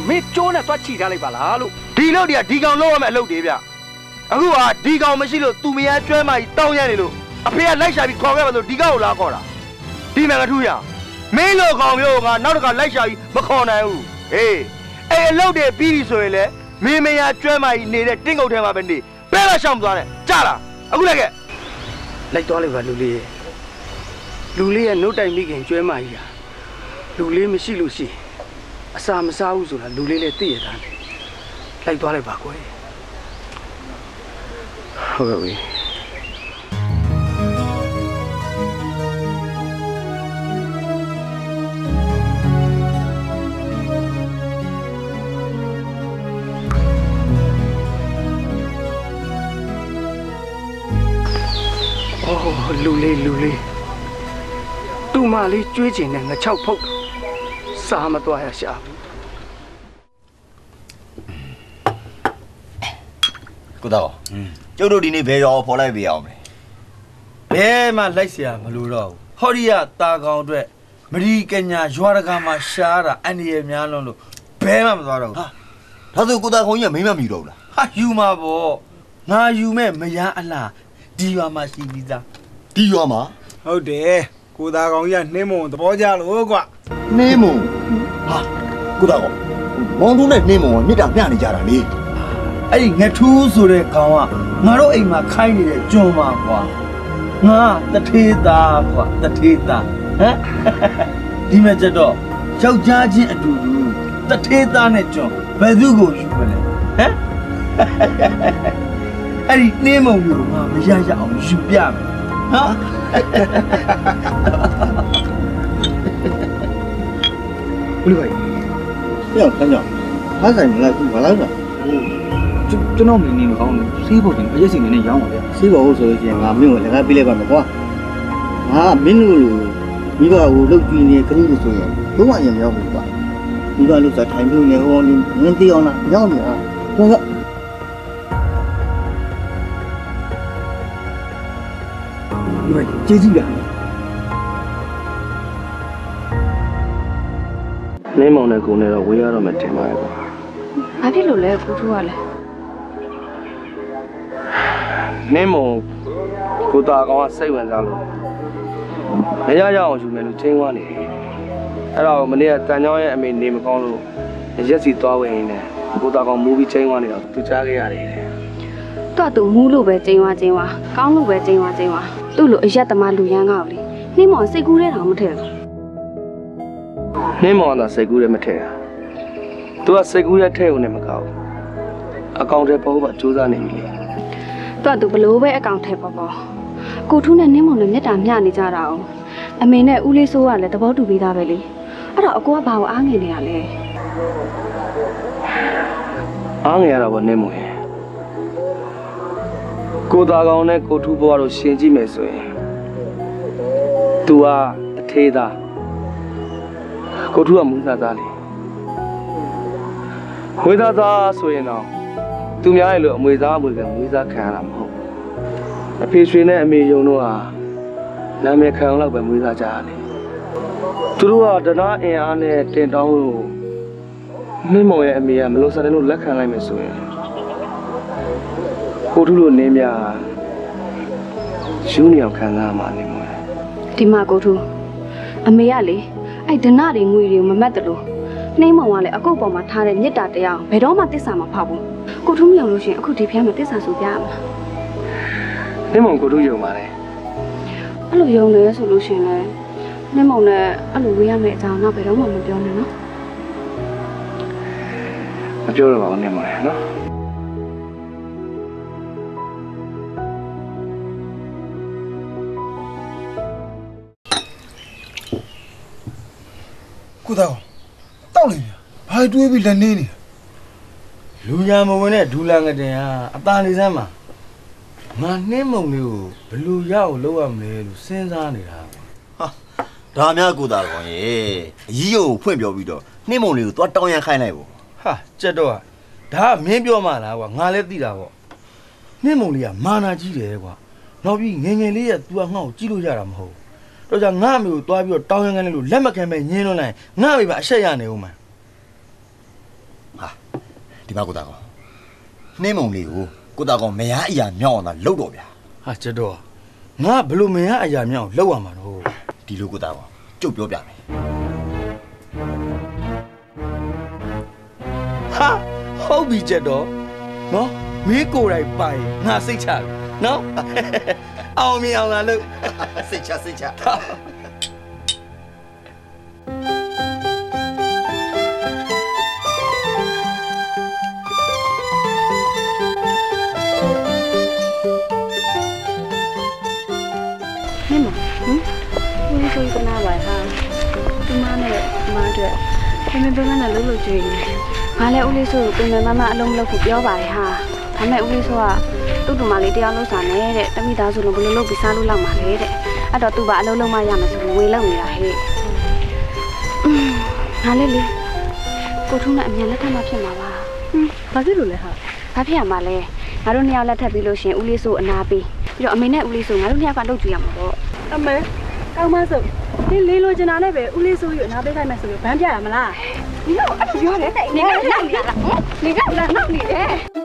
မင်းကျိုးနဲ့သွားချိထားလိုက်ပါလားလို့ဒီလုပ်တွေကဒီကောင်လုပ်ရမယ့်အလုပ်တွေဗျ အခုကဒီကောင်မရှိလို့သူမယားကျွဲမကြီးတောင်းရနေလို့အဖေကလိုက်ရှာပြီးခေါ်ခဲ့ပါဆိုဒီကောင်ကိုလာခေါ်တာဒီမှာကထူးရမင်းလိုကောင်မျိုးကနောက်တစ်ခါလိုက်ရှာပြီးမခေါ်နိုင်ဘူးဟေးအဲ့အလုပ်တွေပြီးပြီဆိုရင်လေမင်းမယားကျွဲမကြီးနေတဲ့တင်းကုတ်ထဲမှာပဲနေဘယ်မှရှောင်မသွားနဲ့ကြလားအခုလိုက်ကဲလိုက်သွားလိုက်ပါလူလေးမလူလေးရဲ့နှုတ်တိုင်မိခင်ကျွဲမကြီးဟာလူလေးမရှိလို့ရှိရင်အစာမစားဘူးဆိုတာလူလေးလည်းသိရတာလေလိုက်သွားလိုက်ပါကွယ် ဟုတ်ကဲ့ဝေးအော်လူလေးလူလေးသူ့မလေးကျွေးကျင်တဲ့ငါချောက်ဖုတ်စားမသွားရရှာဘူး ကိုတော့ကျုပ်တို့ဒီနေ့ဘယ်ရောဖော်လိုက်ပြအောင်မလဲ ဘဲမှလိုက်เสียမလို့တော့ဘူးဟောဒီကတာကောင်အတွက်မရီကညာရွာတကာမှာရှားတာအန်ဒီရများလုံးလို့ဘဲမှမသွားတော့ဘူး ဒါဆိုကိုသားခေါင်းကြီးကမိမ့်မမြူတော့ဘူးလား ဟာယူမှာပေါ့ငါယူမဲ့မရအလားဒီရွာမှာရှိပြီးသား ဒီရွာမှာ ဟုတ်တယ်ကိုသားကောင်ကြီးကနှင်းမုံသဘောကျလို့ကွာ နှင်းမုံဟာကိုသားကောမောင်တို့နဲ့နှင်းမုံကမြစ်တာမျှနေကြတာလေ အဲ့ဒီငထူးဆိုတဲ့ကောင်ကငါတို့အိမ်မှာခိုင်းနေတဲ့ကျွန်းပါကွာငါတထေးသားကွာတထေးသားဟမ်ဒီမဲ့ကျတော့ယောက်ျားချင်းအတူတူတထေးသားနဲ့ကျွန်းဘယ်သူကိုယူမလဲဟမ်အဲ့ဒီနှင်းမုံမျိုးငါမရရအောင်ယူပြမယ်ဟာဦးလေးပိုင်ပြောင်းပြောင်းဟာဆိုင်လာခုဘာလို့လဲ ကျွန်တော်မင်းနေမကောင်းဘူးဆေးဖို့တင်အရက်စီနေနဲ့ရောင်းပါဗျာစီးပါဦးဆိုရင်ငါမင်းကိုလည်းကားပေးလိုက်ပါမယ်ကွာငါမင်းတို့လိုမိဘကိုလုတ်ကြည့်နေခရီးလို့ဆိုရင်ဘုံမရင်မရောက်ဘူးကွာမိဘလို့ဆိုထိုင်ပြုနေဟောနေငင်းသေးအောင်လားရောက်နေအောင်ကွာဒီမှာကျေးဇူးလားနင်းမောင်နဲ့ကိုနဲ့တော့ဝေးရတော့မှတင်ပါရဲ့ကွာဘာဖြစ်လို့လဲကိုထူးကလဲ နင်းမောင်ကိုသားကောင်ကစိတ်ဝင်စားလို့မရရအောင်ယူမယ်လို့ချင်းသွားနေတယ်အဲ့တော့မနေ့ကတန်ချောင်းရဲ့အမေနေမကောင်းလို့ရက်စီသွားဝင်နေကိုသားကောင်မူပြီးချင်းသွားနေတော့သူကြားခဲ့ရတယ်တဲ့သူ့အတူမူးလို့ပဲကျင်းဝါကျင်းဝါကောင်းလို့ပဲကျင်းဝါကျင်းဝါသူ့လိုအရက်သမားလူရန်ကောက်လေနှင်းမောင်စိတ်ကူးတဲ့တောင်မထည့်ဘူးနင်းမောင်ကစိတ်ကူးရဲမထည့်တာသူကစိတ်ကူးရဲထည့်ုံနဲ့မကောက်ဘူးအကောင့်ထဲပေါ်ပါစူးစမ်းနေပြီလေ သူ့အတူဘလို့ပဲအကောင့်ထဲပေါ်ပေါ်ကိုထူးနဲ့နှင်းမောင်နဲ့မျက်တာမျှနေကြတာအောင်အမေနဲ့ဦးလေးစိုးကလည်းသဘောတူပြီးသားပဲလေအဲ့တော့အကိုကဘာကိုအားငယ်နေရလဲအားငယ်ရတာပေါ့နင်းမောင်ရဲ့ကိုသားကောင်နဲ့ကိုထူးဘွားတို့ရှင်ကြည့်မယ်ဆိုရင် तू ကအထေးသားကိုထူးကမူးသားသားလေဝေသားသားဆိုရင်တော့ သူများရဲ့လိုအမွေသားအမွေကမွေးသားခံရတာမဟုတ်ဘူးအဖေရွှေနဲ့အမေယုံတို့ဟာနာမည်ခံအောင်လောက်ပဲမွေးသားကြရတယ်သူတို့ကတနာအင်အားနဲ့တင်တောင်းလို့မင်းမောင်ရဲ့အမေကမလို့စတဲ့လို့လက်ခံလိုက်မယ်ဆိုရင်ကိုထူးလိုနင်းများယူနေအောင်ခံစားရမှာနေမောင်ဒီမှာကိုထူးအမေကလေအဲ့ဒနာတွေငွေတွေကိုမမတ်တလို့နှင်းမောင်ကလည်းအကုတ်ပေါ်မှာထားတဲ့မြစ်တာတရားဘယ်တော့မှတစ္ဆာမဖောက်ဘူး ကိုထူးမယုံလို့ရှရင်အခုဒီဖျားမှာတစ္ဆာဆိုပြရမှာနင်းမောင်ကိုထူးယုံပါလေအဲ့လိုယုံလဲဆိုလို့ရှရင်လဲနှင်းမောင်နဲ့အဲ့လိုဝေးရမယ့်အကြောင်းတော့ဘယ်တော့မှမပြောနဲ့နော်မပြောတော့ပါဘူးနင်းမောင်ရဲ့နော်ကိုသားကောင်တောက်လေဗျဘာတွေးပြီးလက်နေနေလူ ညာမဝင်တဲ့ဒူလာငတဲ့ဟာအตาလေးစမ်းမှာငါနှင်းမုံလေးကိုဘယ်လိုရအောင်လုပ်ရမလဲလို့စဉ်းစားနေတာ ဒါများကိုသားကောင်ရေအကြီးကိုဖွင့်ပြောပြီးတော့နှင်းမုံလေးကိုသွားတောင်းရန်ခိုင်းလိုက်ပေါ့ ဟာကြက်တော့ဒါကမင်းပြောမှလားကွာငါလည်းသိတာပေါ့နှင်းမုံလေးကမာနာကြီးတယ်ကွာနောက်ပြီးငယ်ငယ်လေးရဲ့ तू ကငါ့ကိုကြည့်လို့ရတာမဟုတ်ဘူးတော့じゃငါ့အမေကိုသွားပြီးတော့တောင်းရန်ခိုင်းလို့လက်မခံပဲညင်းလွန်းလိုက်ငါ့အမေပါအဆက်ရနေဦးမှာ ဒီမှာကိုသားကောင်နှင်းမုံလေးကိုကိုသားကောင်မရအရာမြောက်အောင်သာလှုပ်တော့ဗျာဟာကြက်တော့ငါဘလို့မရအရာမြောက်လောက်ရမှာတော့ဒီလိုကိုသားကောင်ကျုပ်ပြောပြမယ်ဟာဟုတ်ပြီကြက်တော့နော်မင်းကိုယ်တိုင်ပိုင်ငါစိတ်ချပြီနော်အောင်မြင်အောင်လာလို့စိတ်ချစိတ်ချ ပင်ပင်ပန်းပန်းနဲ့လှုပ်လှုပ်ကြွေးနေငါလည်းဦးလေးဆိုကိုပင်ပန်းပန်းပန်းအလုံးမလုပ်ဖို့ပြောပါတယ်ဟာဒါပေမဲ့ဦးလေးဆိုကသူ့တူမလေးတယောက်လုံးစားနေတဲ့တမိသားစုလုံးဘယ်လိုလုပ်ပြီးစားလို့လောက်မှာလဲတဲ့အဲ့တော့သူ့ဘာအလုံးလုံးမရမယ်ဆိုပြီးဝေလုံနေတာဟဲ့อืมငါလည်းလေကိုထုံးနဲ့အမြန်လက်ထပ်မှဖြစ်မှာပါဟင်းဘာဖြစ်လို့လဲဟာဘာဖြစ်ရမှာလဲငါတို့နှစ်ယောက်လက်ထပ်ပြီးလို့ရှရင်ဦးလေးဆိုအနာပေးပြီးတော့အမေနဲ့ဦးလေးဆိုငါတို့နှစ်ယောက်ကလှုပ်ကြည့်ရမှာပေါ့အမေကောင်းမစု ။ဒီလေးလိုချင်တာနဲ့ပဲဦးလေးဆိုယူအနာပေးခိုင်းမယ်ဆိုပြီးဗန်းပြရမလား။ဒီတော့အဲ့လိုပြောတယ်။နေကလာနေကလာနေကလာနောက်နေတယ်။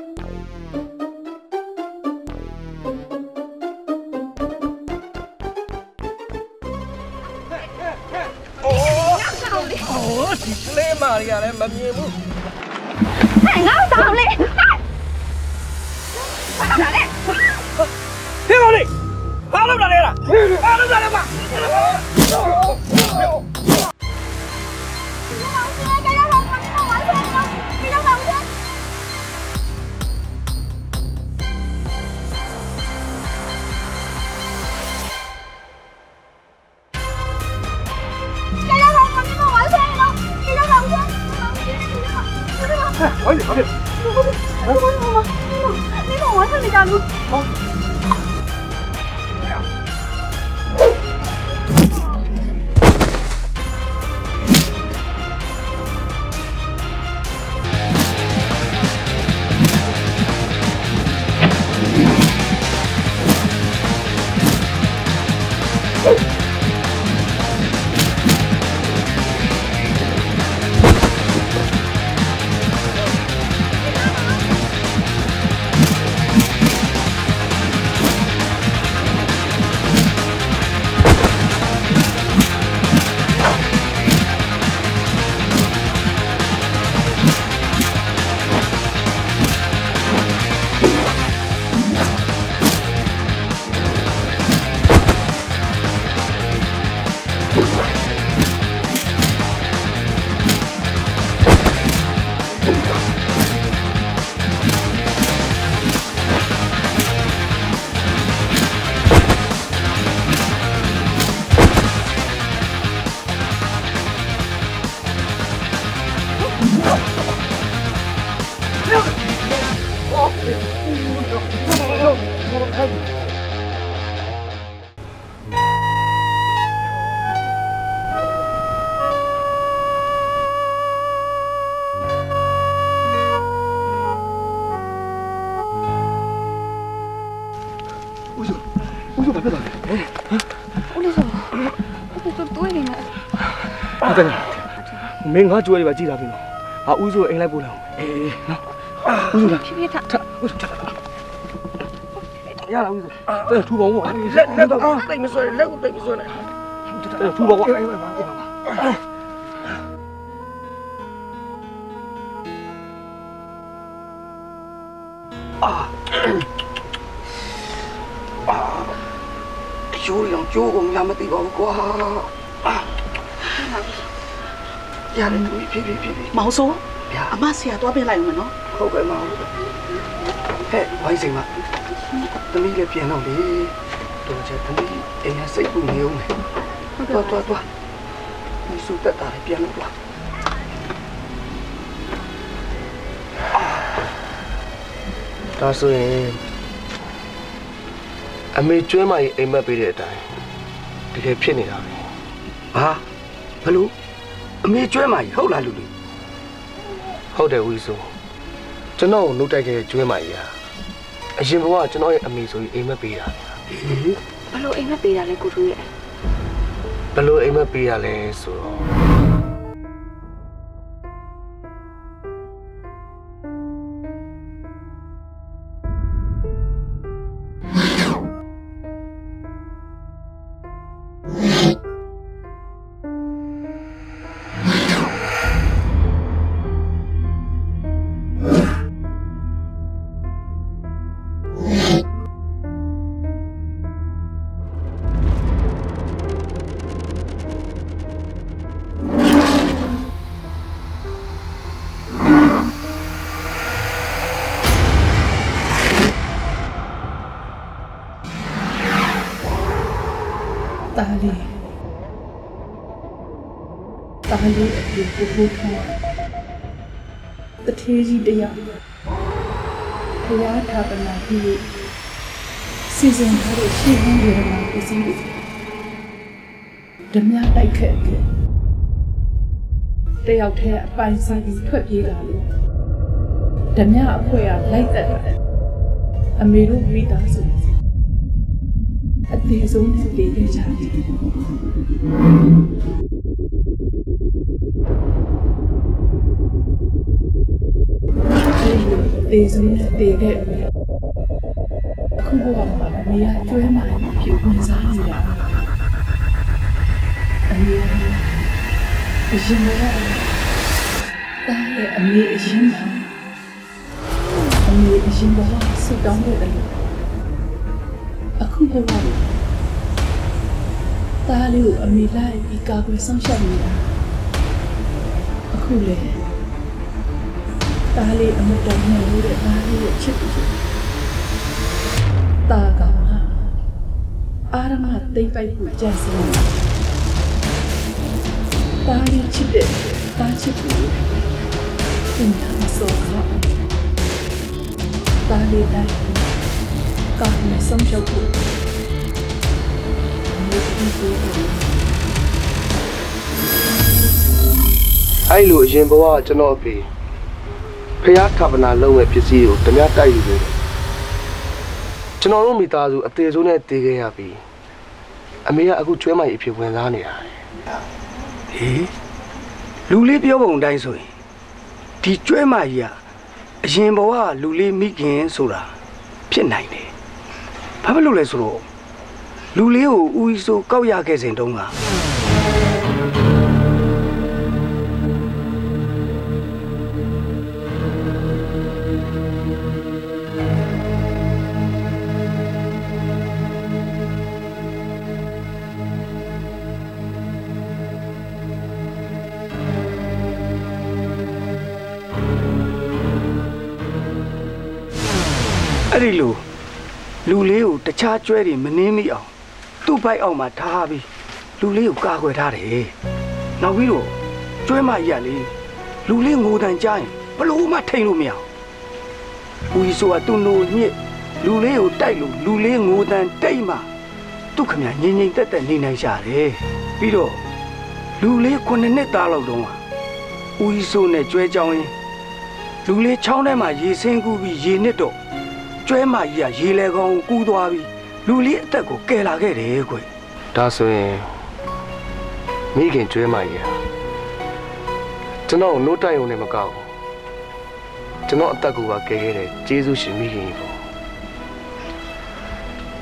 မင်းငါကြွယ်တွေပါကြည့်တာပြီနော်ဟာဦးစုကိုအိမ်လိုက်ပို့လိုက်အောင်အေးနော်ဦးစုလားဖြည်းဖြည်းထထဦးစုထရလားဦးစုတဲ့ထူပါဦးလက်လက်တော့တိတ်မဆွဲလက်ကိုတိတ်မဆွဲနဲ့ထူပါကွာအေးပါပါကျိုးရောင်ကျိုးကုန်လားမသိပါဘူးကွာ ရတယ်သူဖြည်းဖြည်းဖြည်းဖြည်းမောင်စိုးအမဆရာသွားပြင်လိုက်ဦးမယ်နော်ဟုတ်ကဲ့မဟုတ်ဟဲ့ဝိုင်းစိန်မသမီးလည်းပြန်တော့လေတော်ချက်သမီးအိမ်ကစိတ်ပူနေဦးမယ်တော်တော်တော်ဒီစုတက်တာလည်းပြန်လို့သွားဒါဆိုရင်အမေကျွဲမကြီးအိမ်မက်ပေးတဲ့အတိုင်းတကယ်ဖြစ်နေတာပဲဟာဘလို့ အမေကျွဲမကြီးဟုတ်လားလူလူဟုတ်တယ်ဝီဆိုကျွန်တော်ကိုနှုတ်တိုက်ခဲ့တဲ့ကျွဲမကြီးอ่ะအရင်ဘဝကကျွန်တော်ရဲ့အမေဆိုပြီးအိမ်မက်ပေးတာဘလို့အိမ်မက်ပေးတာလဲကိုထူးရဲ့ဘယ်လိုအိမ်မက်ပေးရလဲဆိုတော့ လီတတာလေးအပြည့်ပို့ပို့ထုံးတထေးကြီးတယောက်ဘုရားထာပနာပြုလို့စီစဉ်ထားတဲ့ရှေ့ဟောင်းရမှာပစ္စည်းတွေဓမြတိုက်ခက်ခဲ့တယောက်တည်းအပိုင်ဆိုင်ပြီးထွက်ပြေးလာလို့ဓမြအဖွဲကလိုက်သက်တယ်အမေတို့မိသားစုအသေးဆုံးနဲ့တည်ခဲ့ကြတယ် တေဆုံးနဲ့တေခဲ့ပြီအခုဘဝမှာအမေကကျွဲမှန်ဖြစ်ဝင်စားနေတာအမေကအရင်ကတားရဲ့အမေအရင်ကအမေအရင်ဘဝဆုတောင်းခဲ့တယ်အခုဘဝမှာ တားလေးကိုအမေလိုက်ပြီးကာကွယ်ဆောင်ရှောက်နေတာအခုလေတားလေးအမတန်နဲ့လို့တဲ့တားလေးရဲ့ချစ်သူတားကောင်ဟာအာရမသိမ့်ပိုက်ကိုကြံစည်တားလေးချစ်တဲ့တားချစ်သူသူညာမစောတော့တားလေးတိုင်းကာမဆုံးရှုပ်ဖို့မြေကြီးကို အဲ့လိုအရင်ဘဝကကျွန်တော်အဖေဖះဌာပနာလုံးမဲ့ပစ္စည်းကိုဓမြတိုက်ယူနေတယ်ကျွန်တော်တို့မိသားစုအသေးဆုံးနဲ့တည်ခဲ့ရပြီအမေကအခုကျွဲမိုင်အဖြစ်ဝင်စားနေတာဟေးလူလေးပြောပုံတိုင်းဆိုရင်ဒီကျွဲမကြီးကအရင်ဘဝကလူလေးမိခင်ဆိုတာဖြစ်နိုင်တယ်ဘာဖြစ်လို့လဲဆိုတော့ လူလေးကိုဦးကြီးဆိုကောက်ရခဲ့စဉ်တုန်းကအဲ့ဒီလိုလူလေးကိုတခြားကျွဲတွေမနှင်းမိအောင် သူ့ဘိုက်အောက်မှာထားပြီးလူလေးကိုကာကွယ်ထားတယ်။နောက်ပြီးတော့ကျွဲမကြီးကလေလူလေးငိုတန်ကြရင်ဘလို့မှထိန်လို့မရဘူး။ဦးကြီးဆိုကသူ့နိုညစ်လူလေးကိုတိုက်လို့လူလေးငိုတန်တိတ်မှသူ့ခမငြိမ်ငြိမ်သက်သက်နေနိုင်ရှာတယ်။ပြီးတော့လူလေးခုနှစ်နှစ်သားလောက်တုန်းကဦးကြီးဆိုနဲ့ကျွဲကြောင်းရင်လူလေးချောင်းထဲမှာရေဆင်းကူးပြီးရေနစ်တော့ကျွဲမကြီးကရေလေကောင်ကိုကူးသွားပြီး လူလေးအသက်ကိုကယ်လာခဲ့တယ်ကွဒါဆိုရင်မိခင်ကျွဲမကြီးဟာကျွန်တော်ကိုနိုးတိုက်ုံနဲ့မကောက်ဘူးကျွန်တော်အသက်ကိုပါကယ်ခဲ့တယ်ကျေးဇူးရှင်မိခင်ကြီးပေါ့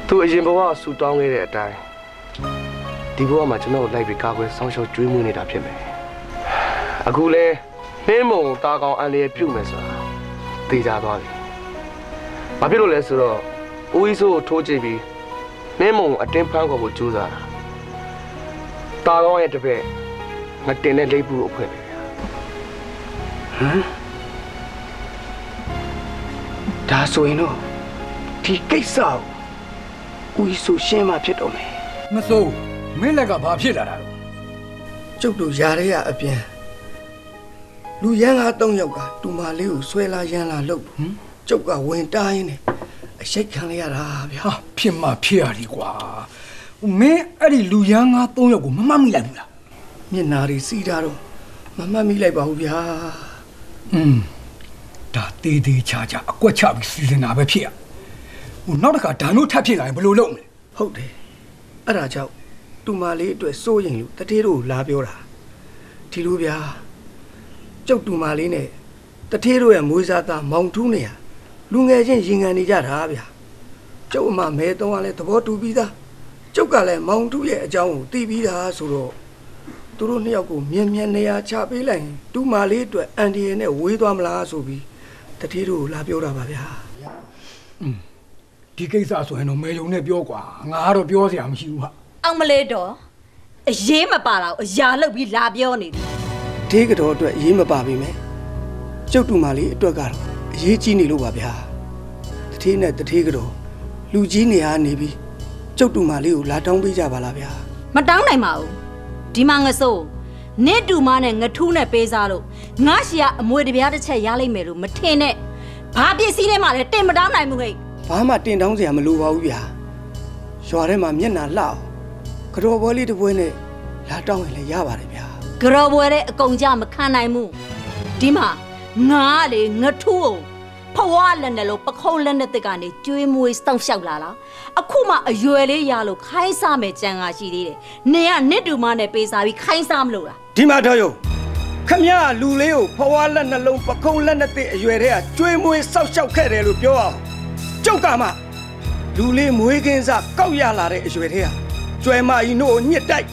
သူအရင်ဘဝဆူတောင်းခဲ့တဲ့အတိုင်းဒီဘဝမှာကျွန်တော်ကိုလိုက်ပြီးကာကွယ်ဆောင်းရှောက်ကျွေးမွေးနေတာဖြစ်မယ်အခုလဲနှင်းမုံတာကောင်အန်လျက်ပြုတ်မယ်ဆိုတာသိကြသွားပြီ။ဘာဖြစ်လို့လဲဆိုတော့ဦးကြီးစိုးကိုထိုးကြည့်ပြီး နင်းမုံအတင်းဖမ်းခေါ်ဖို့ကြိုးစားတာ။တာကောင်းရဲ့တစ်ဖက်ငါတင်တဲ့လိပ်ဘူးကိုအဖွဲပဲဗျာဟမ်ဒါဆိုရင်တော့ဒီကိစ္စကိုဦးကြီးဆိုရှင်းမှဖြစ်တော့မယ်မစိုးမင်းလက်ကဘာဖြစ်လာတာလဲကျုပ်တို့ຢာရဲရအပြင်လူရန်ကား၃ယောက်ကတူမလေးကိုဆွဲလာရန်လာလို့ကျုပ်ကဝင်တားရင်းနဲ့ အရှိတ်ခံလိုက်ရတာဗျာဟာဖြစ်မှဖြစ်ရသည်ကွာမင်းအဲ့ဒီလူရန်ငါ၃ယောက်ကိုမမှတ်မိလိုက်ဘူးလားမျက်နာတွေစီးတာတော့မမှတ်မိလိုက်ပါဘူးဗျာอืมဒါတေးသေးချာချာအကွက်ချပြီးစီစဉ်တာပဲဖြစ်ရဟိုနောက်တစ်ခါဒါတို့ထပ်ဖြစ်လာရင်ဘယ်လိုလုပ်မလဲဟုတ်တယ်အဲ့ဒါကြောင့်တူမလေးအတွက်စိုးရင်လို့တတိတို့လာပြောတာဒီလိုဗျာကျုပ်တူမလေးနဲ့တတိတို့ရဲ့မွေးစားသားမောင်ထူးနေရ လူငယ်ချင်းရင်ခံနေကြတာဗျာကျုပ်အမမဲတော့ကလည်းသဘောတူပြီးသားကျုပ်ကလည်းမောင်ထူးရဲ့အကြောင်းကိုသိပြီးသားဆိုတော့သူတို့နှစ်ယောက်ကိုမြင်မြင်နေရာချပေးလိုက်ရင်တူမလေးအတွက်အန်ဒီရဲ့နဲ့ဝေးသွားမလားဆိုပြီးတတိတို့လာပြောတာပါဗျာဒီကိစ္စဆိုရင်တော့မဲယုံနဲ့ပြောကွာငါကတော့ပြောစရာမရှိဘူးဟာအောင်မလေးတော့အရေးမပါတော့အရာလောက်ပြီးလာပြောနေတယ်ဒေးကတော့အတွက်အရေးမပါပြီမယ်ကျုပ်တူမလေးအတွက်ကတော့အ ရေးကြီးနေလို့ပါဗျာတထေးနဲ့တထေးကတော့လူကြီးနေရနေပြီးကျုပ်တူမလေးကိုလာတောင်းပေးကြပါလားဗျာမတောင်းနိုင်ပါဘူးဒီမှာငါစိုးနင့်တူမနဲ့ငထူးနဲ့ပေးစားလို့ငါရှီကအမွေတပြားတစ်ချက်ရလိမ့်မယ်လို့မထင်နဲ့ဘာပစ္စည်းထဲမှာလဲတင်မတောင်းနိုင်ဘူးဟဲ့ဘာမှတင်တောင်းစရာမလိုပါဘူးဗျာရွာထဲမှာမျက်နှာလှအောင်ကြော်ပွဲလေးတစ်ပွဲနဲ့လာတောင်းရင်လည်းရပါတယ်ဗျာကြော်ပွဲတဲ့အကုန်ကြမခံနိုင်ဘူးဒီမှာငါကလေငထူးအောင် ဖွားလက်နဲ့လို့ပခုံးလက်နဲ့တစ်ကနေကျွေးမွေးစောင့်ရှောက်လာလားအခုမှအရွယ်လေးရလို့ခိုင်းစားမယ်ကြံကရှိသေးတယ်နေကနစ်တူမနဲ့ပေးစားပြီးခိုင်းစားမလို့လားဒီမှာတော့ယုံခမရလူလေးကိုဖွားလက်နှလုံးပခုံးလက်နဲ့တဲ့အရွယ်တည်းကကျွေးမွေးစောက်ရှောက်ခဲ့တယ်လို့ပြောအောင်ကျုပ်ကမှလူလေးမွေးကင်းစားကောက်ရလာတဲ့အရွယ်တည်းကကျွဲမကြီးတို့ကိုညှစ်တိုက်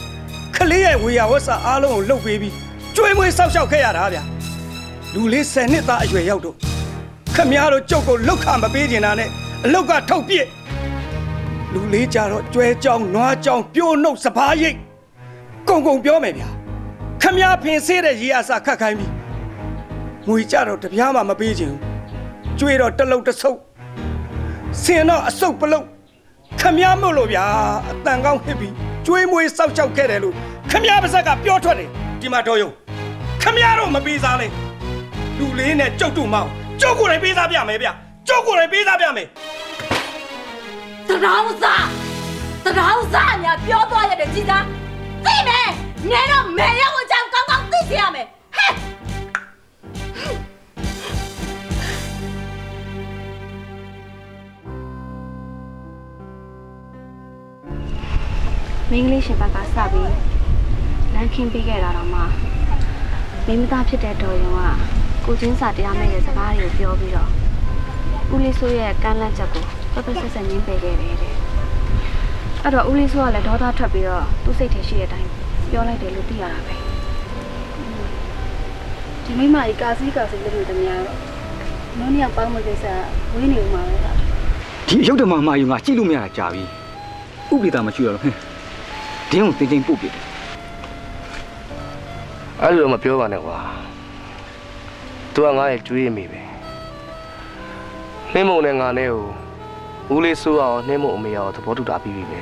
ခလေးရဲ့ဝေယဝတ်စာအားလုံးကိုလှုပ်ပေးပြီးကျွေးမွေးစောက်ရှောက်ခဲ့ရတာဗျာလူလေး10နှစ်သားအရွယ်ရောက်တော့ ခမရတို့ကျုပ်ကိုလှုပ်ခမပေးကျင်တာနဲ့အလုတ်ကထုတ်ပြစ်လူလေးကြတော့ကျွဲကြောင်နွားကြောင်ပြိုးနှုတ်စပားရိတ်ကုံကုံပြောမယ်ဗျာခမည်းဖင်ဆေးတဲ့ရေအစာခတ်ခိုင်းပြီးငွေကြတော့တပြားမှမပေးချင်ဘူးကျွေးတော့တလုတ်တဆုပ်စင်တော့အဆုပ်ပလုတ်ခမည်းမို့လို့ဗျာအတန်ကောင်းဖြစ်ပြီးကျွေးမွေးစောက်ချောက်ခဲ့တယ်လို့ခမည်းပါဇက်ကပြောထွက်တယ်ဒီမှာတော့ယုံခမည်းတော့မပေးစားလဲလူလေးနဲ့ကြုတ်တူမောင်း ကြုတ်ကိုယ်တိုင်ပေးစားပြမယ်ဗျကြုတ်ကိုယ်တိုင်ပေးစားပြမယ်တရောင်းစားတရောင်းစားညာပြောသွားရတဲ့ကြည်သားသိမယ်နေတော့မေရောက်အကြောင်းကောင်းကောင်းသိစေရမယ်ဟဲ့မင်းကလေးရှင်ဘက်ကစပြီးလမ်းခင်းပေးခဲ့တာတော့မှမိမသားဖြစ်တဲ့တော်ရုံက ကိုချင်းစာတရားမဲ့ရဲ့စကားတွေကိုပြောပြီးတော့ဦးလေးဆိုးရဲ့ကမ်းလှမ်းချက်ကိုပပဆက်ဆက်ငင်းပေးခဲ့တယ်တဲ့အဲ့တော့ဦးလေးဆိုးကလည်းဒေါသထွက်ပြီးတော့သူ့စိတ်ထဲရှိတဲ့အတိုင်းပြောလိုက်တယ်လို့သိရတာပဲဒီမိမကြီးကာစီကာစီလေးတွေတများတော့နုံးနှစ်ယောက်ပေါင်းမကိစ္စဝေးနေဦးမှာပဲလားဒီအယုတ်တမမာယူငါကြည့်လို့မရတာကြာပြီဥပဒေသားမရှိတော့ဟင်ဒင်းကိုတင်ချင်းပုတ်ပြတယ်အဲ့လိုတော့မပြောပါနဲ့ကွာ तू ကငါ့ရဲ့ကျွေးအမိပဲနှင်းမုံနဲ့ငါနဲ့ကိုဦးလေးစိုးအောင်နှင်းမုံအမေအောင်သဘောတူတာပြီးပြီပဲ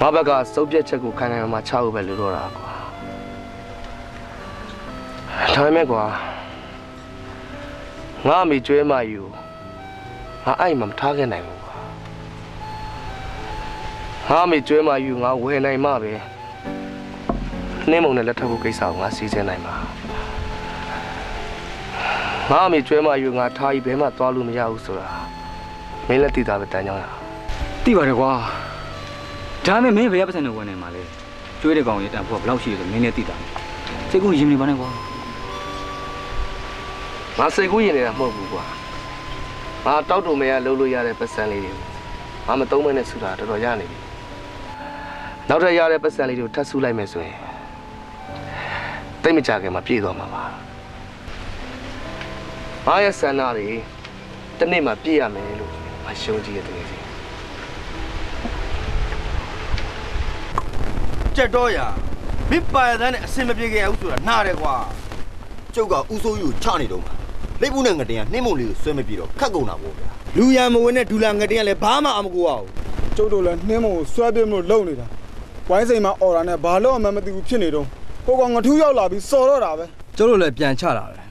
ငါဘက်ကစုပ်ပြက်ချက်ကိုခိုင်ခိုင်မာမာချဖို့ပဲလိုတော့တာကွာဒါပေမဲ့ကွာငါအမေကျွေးမယူငါအဲ့မှာမထားခဲ့နိုင်ဘူးကွာငါအမေကျွေးမယူငါဝယ်နိုင်မှပဲနှင်းမုံနဲ့လက်ထပ်ဖို့ကိစ္စကိုငါစီစဉ်နိုင်မှာ ငါအမေကျွဲမယူငါထားပြီးဘဲမှသွားလို့မရဘူးဆိုတာမင်းလက်သိတာပဲတန်းကြောင်းရသိပါတယ်ကွာဒါပေမဲ့မင်းဘယ်ရပတ်စံနဲ့ဝင်နေမှာလဲကျွေးတဲ့ကောင်ရဲ့တန်ဖိုးကဘယ်လောက်ရှိလဲဆိုမင်းလည်းသိတာစိတ်ကူးရင်နေပါနဲ့ကွာငါစိတ်ကူးရင်နေတာမဟုတ်ဘူးကွာငါတောက်တုံမဲရလှုပ်လို့ရတဲ့ပတ်စံလေးတွေငါမသုံးမနဲ့ဆူတာတော်တော်ရနေပြီနောက်ထပ်ရတဲ့ပတ်စံလေးတွေကိုထပ်ဆူလိုက်မယ်ဆိုရင်တိတ်မကြခင်မှာပြည့်သွားမှာပါ ငါရဲ့ဆန္ဒတွေတစ်နေ့မှပြည့်ရမယ်လို့ငါရှုံးကြည့်ရတဲ့တကယ်ကြီးကြက်တော့ရမင်းပါရတဲ့နဲ့အစင်မပြေခဲ့ရဘူးဆိုတာနားတယ်ကွာကျုပ်ကဥဆိုးယူချနေတော့မှာလိပ်ဘူးနဲ့ငတင်ကနှင်းမုံလေးကိုဆွဲမပြေတော့ခတ်ကုန်တာပေါ့ဗျာလူရံမဝင်တဲ့ဒူလာငတင်းကလည်းဘာမှအမကူအောင်ကျုပ်တို့လည်းနှင်းမုံကိုဆွဲပြမလို့လုံနေတာဝိုင်းစိန်မှာអော်တာနဲ့ဘာလို့မှမသိဘူးဖြစ်နေတော့ဟိုကောင်ငထူးရောက်လာပြီးစော်တော့တာပဲကျုပ်တို့လည်းပြန်ချတာပဲ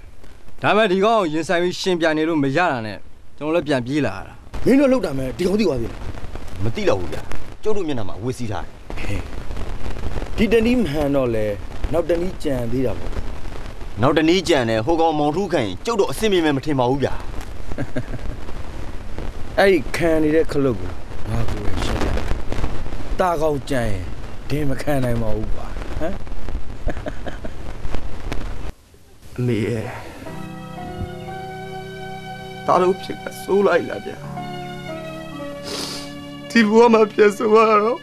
ဒါပေမဲ့ဒီကောင်ကိုရင်ဆိုင်ပြီးရှင်ပြန်နေလို့မရတာနဲ့ကျွန်တော်လည်းပြန်ပြေးလာတာမင်းတို့လောက်တာမဲ့ဒီကောင်သိသွားပြီမသိတော့ဘူးဗျာကျုပ်တို့မျက်နှာမှာဝေစီထားတယ်ဒီတနည်းမှန်တော့လေနောက်တနည်းကြံသေးတာပေါ့နောက်တနည်းကြံတယ်ဟိုကောင်မောင်ထူးခိုင်ကျုပ်တို့အစင်မြင်မယ်မထင်ပါဘူးဗျာအဲ့ဒီခံနေတဲ့ခလုတ်ကိုငါကိုယ်ရရှင်းတယ်တာကောင်ကြံရင်ဒင်းမခံနိုင်ပါဘူးပါဟမ်အမေရဲ့ တာလို့ဖြစ်ကစိုးလိုက်လာဗျာဒီဘဝမှာပြည့်စုံရတော့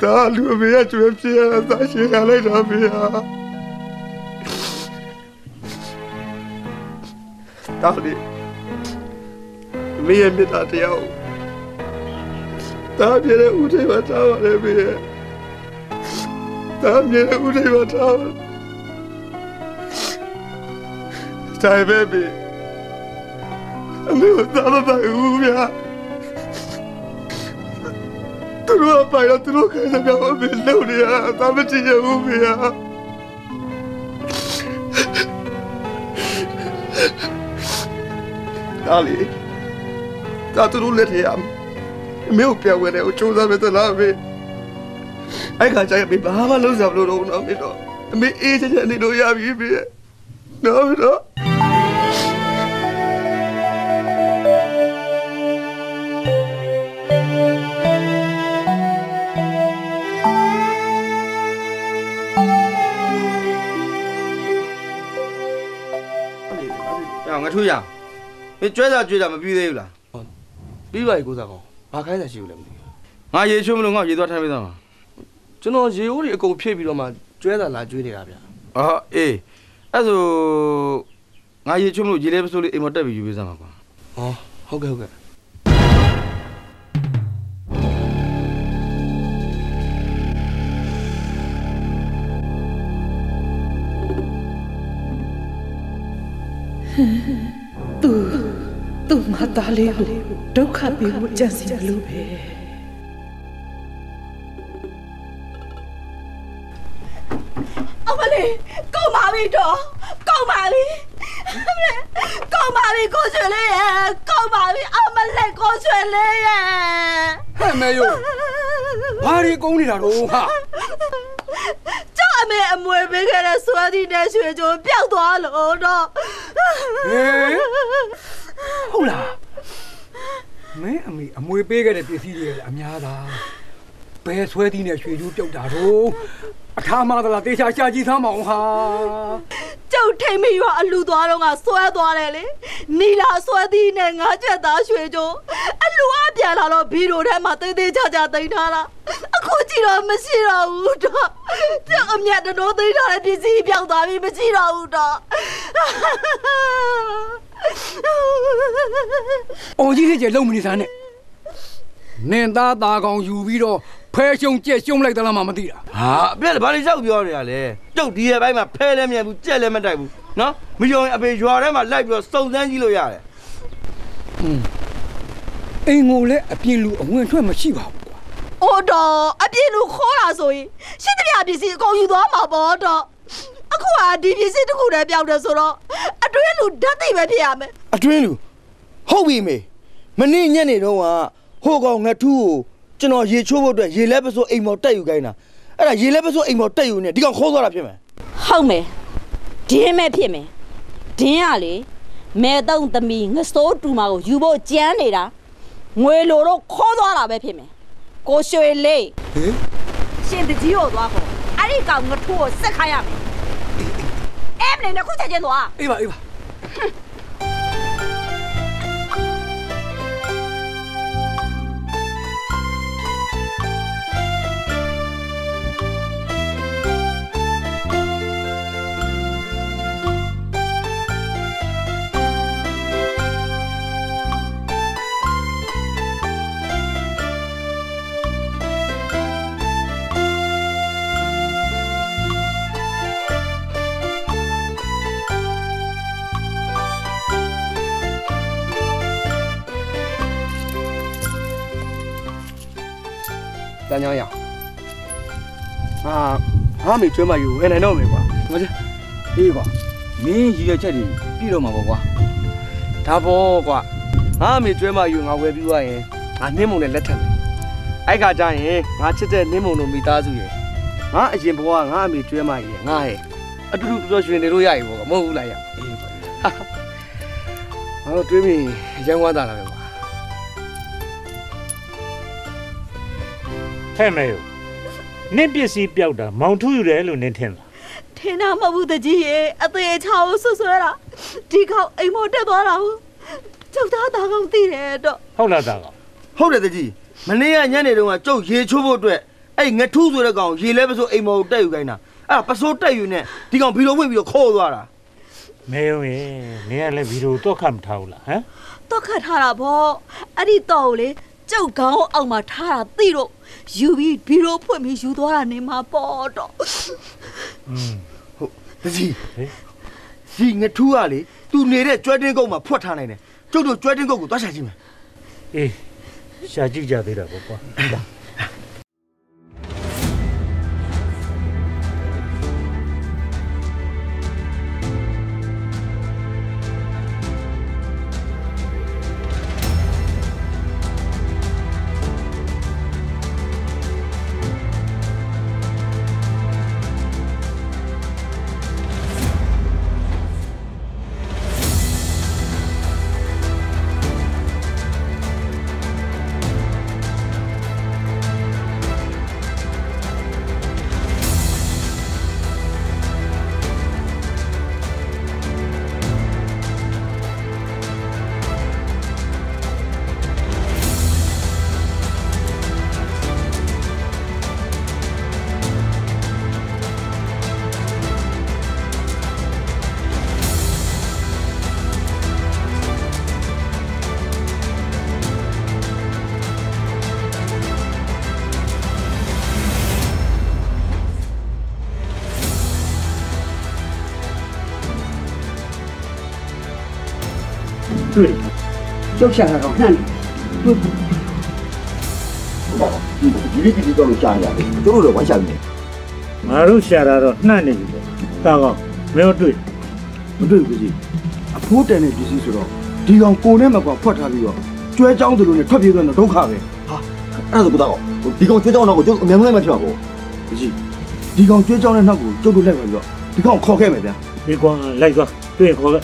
ဒါလူအမေကကျွေးပြရတာရှင်းရလိုက်တာဗျာတာလေးအမေရဲ့မေတ္တာတရားကိုတာပြည့်တဲ့ဦးထိပ်မှာထားပါလေဗျာတာပြည့်တဲ့ဦးထိပ်မှာထားပါ တိုင်းပဲပြီအမေကသာမပါဘူးဗျာသူသူတို့ကပိုင်တော့သူတို့ခိုင်းတဲ့ပြောင်းအမေလုံနေရတာမကြည့်ရဘူးမေယာဒါလေဒါသူတို့လက်ထရအမေကိုပြောင်းဝင်တယ်ကိုစူးစမ်းမယ်သလားမေအဲ့ခါကျရင်မေဘာမှလုံးစားမလို့တော့ဘူးနော်မေတော့အမေအေးချမ်းချမ်းနေလို့ရပြီမေနော်မေ င်ငါထူးရအောင်။မင်းကျွဲတာကျွေးတာမပြီးသေးဘူးလားပြီးပါပြီကိုစားကောင်ဘာခိုင်းတာရှိဘူးလဲမသိဘူး။ငါရေချိုးမလို့ငါရေသွားထိုင်ပေးသားမှာကျွန်တော်ရေအိုးတွေအကုန်ဖြည့်ပြီးတော့မှကျွဲတာလာကျွေးနေတာဗျာ။အော်အေးအဲ့ဆိုငါရေချိုးမလို့ရေလဲပစိုးလေးအိမ်မတက်ပြီးယူပေးစမ်းပါကွာဟောဟုတ်ကဲ့ဟုတ်ကဲ့ သူသူငါသားလေးကိုဒုက္ခပေးဖို့ကြံစီလို့ပဲအမလေးကောင်းပါပြီတော့ကောင်းပါပြီအမလေးကောင်းပါပြီကိုချွေလေးရဲ့ကောင်းပါပြီအမလေးကိုချွေလေးရဲ့ဟဲ့မေယိုဘာတွေကုန်းနေတာတော့ဟာကြောက်အမေအမွေပေးခဲ့တဲ့စွဲသီးနဲ့ရွှေကြိုးပျောက်သွားလို့တော့ ဟေးဟုတ်လားမင်းအမေအမွေပေးခဲ့တဲ့ပစ္စည်းတွေအများသား ဘယ်ဆွဲသီးနဲ့ရွှေကျိုးပြုတ်တာတော့အထာမသလားတေချာရှာကြည့်သမ်းမအောင်ဟာကြောက်ထိတ်မိရောအလူသွားတော့ကဆွဲသွားတယ်လေနီလာဆွဲသီးနဲ့ငါကြက်သားရွှေကြိုးအလူအပြန်လာတော့ဘီရိုထဲမှာတေးသေးချာချာတိန်ထားတာအခုကြည့်တော့မရှိတော့ဘူးတော့ကြောက်အမျက်တတော်သိမ်းထားတဲ့ပစ္စည်းပြောက်သွားပြီမရှိတော့ဘူးတော့အော်ကြီးလေးကျလုံမနေစားနဲ့နင်သားသားကောင်ယူပြီးတော့ ဖဲရှုံကြက်ရှုံလိုက်သလားမှမသိတာ။ဟာအပြက်ဘာလို့ကြောက်ပြောနေရလဲ။ကျုပ်ဒီရဲ့ဘက်မှာဖဲလည်းမရဘူးကြက်လည်းမတိုက်ဘူးနော်။မယုံရင်အဖေရွာထဲမှာလိုက်ပြီးတော့စုံစမ်းကြည့်လို့ရတယ်อืมအိမ်ငိုလည်းအပြင်လူအဝင်ထွက်မရှိပါဘူး။အိုးတော့အပြည့်လူခေါ်တာဆိုရင်ရှင်းသမျှပစ္စည်းအကုန်ယူသွားမှာပေါ့တော့။အခုကဒီပစ္စည်းတစ်ခုတည်းပြောက်တယ်ဆိုတော့အတွင်းလူဓာတ်သိပဲဖြစ်ရမယ်အတွင်းလူဟုတ်ပြီမေမနေ့ညနေတော့ကဟိုကောင်ငါထူးကို ကျွန်တော်ရေချိုးဖို့အတွက်ရေလဲပစိုးအိမ်မော်တက်ယူခိုင်းတာအဲ့ဒါရေလဲပစိုးအိမ်မော်တက်ယူနေဒီကောင်ခိုးသွားတာဖြစ်မယ်။ဟုတ်မယ်။ဒင်းမဲ့ဖြစ်မယ်။ဒင်းကလေမဲတုံးသမီးငစိုးတူမကိုယူဖို့ကြမ်းနေတာငွေလိုတော့ခေါ်သွားတာပဲဖြစ်မယ်။ကိုရွှေလေးဟင်ရှင်တကြီးကိုသွားဖို့အဲ့ဒီကောင်ငါထိုးကိုစက်ခိုင်းရမယ်။အဲ့မနေနဲ့ခုချက်ချင်းသွားအေးပါအေးပါ တန်းချောင်းရဟာဟာမေကျွဲမယူဝင်နိုင်တော့မေကွာမကျအေးကွာမင်းရည်ရချက်တွေပြည့်တော့မှာပေါ့ကွာဒါဘောကွာဟာမေကျွဲမယူငါဝယ်ပြီးသွားရင်ငါနှင်းမုံနဲ့လက်ထပ်မယ်အဲ့ခါကျရင်ငါချစ်တဲ့နှင်းမုံတို့မိသားစုရဲ့ငါအရင်ဘဝငါအမေကျွဲမကြီးရဲ့ငါရဲ့အတူတူပျော်ရွှင်နေလို့ရပြီပေါ့ကွာမဟုတ်ဘူးလားရအေးပါငါတို့တွေးမိရန်ဝမ်းသာလာပဲ ဟဲ့မေယနင့်ပစ္စည်းပျောက်တာမောင်ထူးယူတယ်လို့နင့်ထင်လား။ထင်တာမဟုတ်ဘူးတကြီးရဲ့အသေးချောင်းဆွဆွဲတာဒီကောင်အိမ်မောတက်သွားတာဟုတ်။ကျောက်သားသားကောင်သိတယ်တော့ဟုတ်လားသားကောင်ဟုတ်တယ်တကြီးမနေ့ကညနေတုန်းကကျုပ်ရေချိုးဖို့အတွက်အဲ့ငထူးဆိုတဲ့ကောင်ရေလဲပစိုးအိမ်မော်ကိုတက်ယူခိုင်းတာအဲ့ဒါပစိုးတက်ယူနေဒီကောင်ဘီလိုဝင်ပြီးတော့ခေါ်သွားတာမေယရင်နင်ကလည်းဗီဒီယိုတော့ခတ်မထားဘူးလားဟမ်တော့ခတ်ထားတာဗောအဲ့ဒီတော့ကိုလေကျုပ်ခေါင်းအောက်မှာထားတာသိတော့ ယူပြီးဘီရိုဖွင့်ပြီးယူသွားတာနေမှာပေါ့တော့อืมဟုတ်တကြီးဒီငထူးကလေသူနေတဲ့ကျွဲတင်းကုတ်မှာဖွက်ထားနိုင်တယ်ကျုပ်တို့ကျွဲတင်းကုတ်ကိုသွားရှာကြည့်မယ်အေးရှာကြည့်ကြသေးတာပေါ့ကွာ ကျုပ်ရှာတာတော့နှံ့တယ်တွေ့ဒီလေးဒီတော့လို့ရှားရတယ်ကျတို့တော့ဝိုင်းရှာနေတယ်ငါတို့ရှာတာတော့နှံ့နေပြီပေါ့တာကောင်းမင်းတို့တွေ့မတွေ့ဘူးကြီးအဖိုးတန်တဲ့ပစ္စည်းဆိုတော့ဒီကောင်ကိုနဲ့မကွာဖွက်ထားပြီးတော့ကျွဲကြောင်းသူလိုနဲ့ထွက်ပြေးသွားတော့ဒုက္ခပဲအဲ့ဒါဆိုကတော့ဒီကောင်ကျွေးကြောင်းတော့ကိုကျုပ်အမြန်ဆုံးလိုက်မှဖြစ်မှာပေါ့ကြီးဒီကောင်ကျွဲကြောင်းတဲ့နောက်ကိုကျုပ်တို့လိုက်ပါပြီးတော့ဒီကောင်ခေါ်ခဲ့မယ်ဗျာဒီကွာလိုက်သွားတွေ့ရင်ခေါ်ခဲ့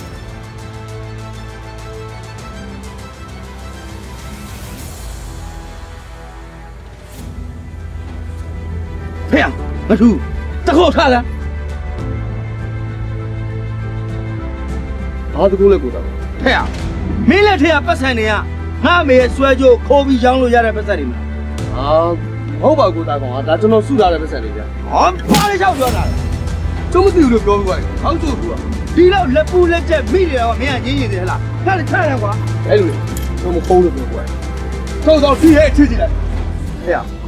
မထူးတခေါက်ထားလားဘာတကူလဲကိုတော့ဖေရမင်းလက်ထက်ကပတ်စံတွေကငါအမေရဲ့ဆွဲကြိုးခိုးပြီးရောင်းလို့ရတဲ့ပတ်စံတွေမလားဟာမဟုတ်ပါဘူးကိုသားကောင်ဒါကျွန်တော်စုထားတဲ့ပတ်စံလေးဗျာဟောဘာလဲလျှောက်ပြောတာလဲကျုံးမသိဘူးလို့ပြောပြီးသွားပြီဟောက်ကျုပ်ဘူးကဒီလောက်လက်ပူးလက်ချက်မိတယ်တော့မင်းကငင်းငင်းတယ်ဟလားခါလေခါရကွာအဲ့လိုကျွန်တော်မဖုံးလို့ပြောကွာသောသောဒီရဲ့ချစ်ကြည့်လိုက်ဟဲ့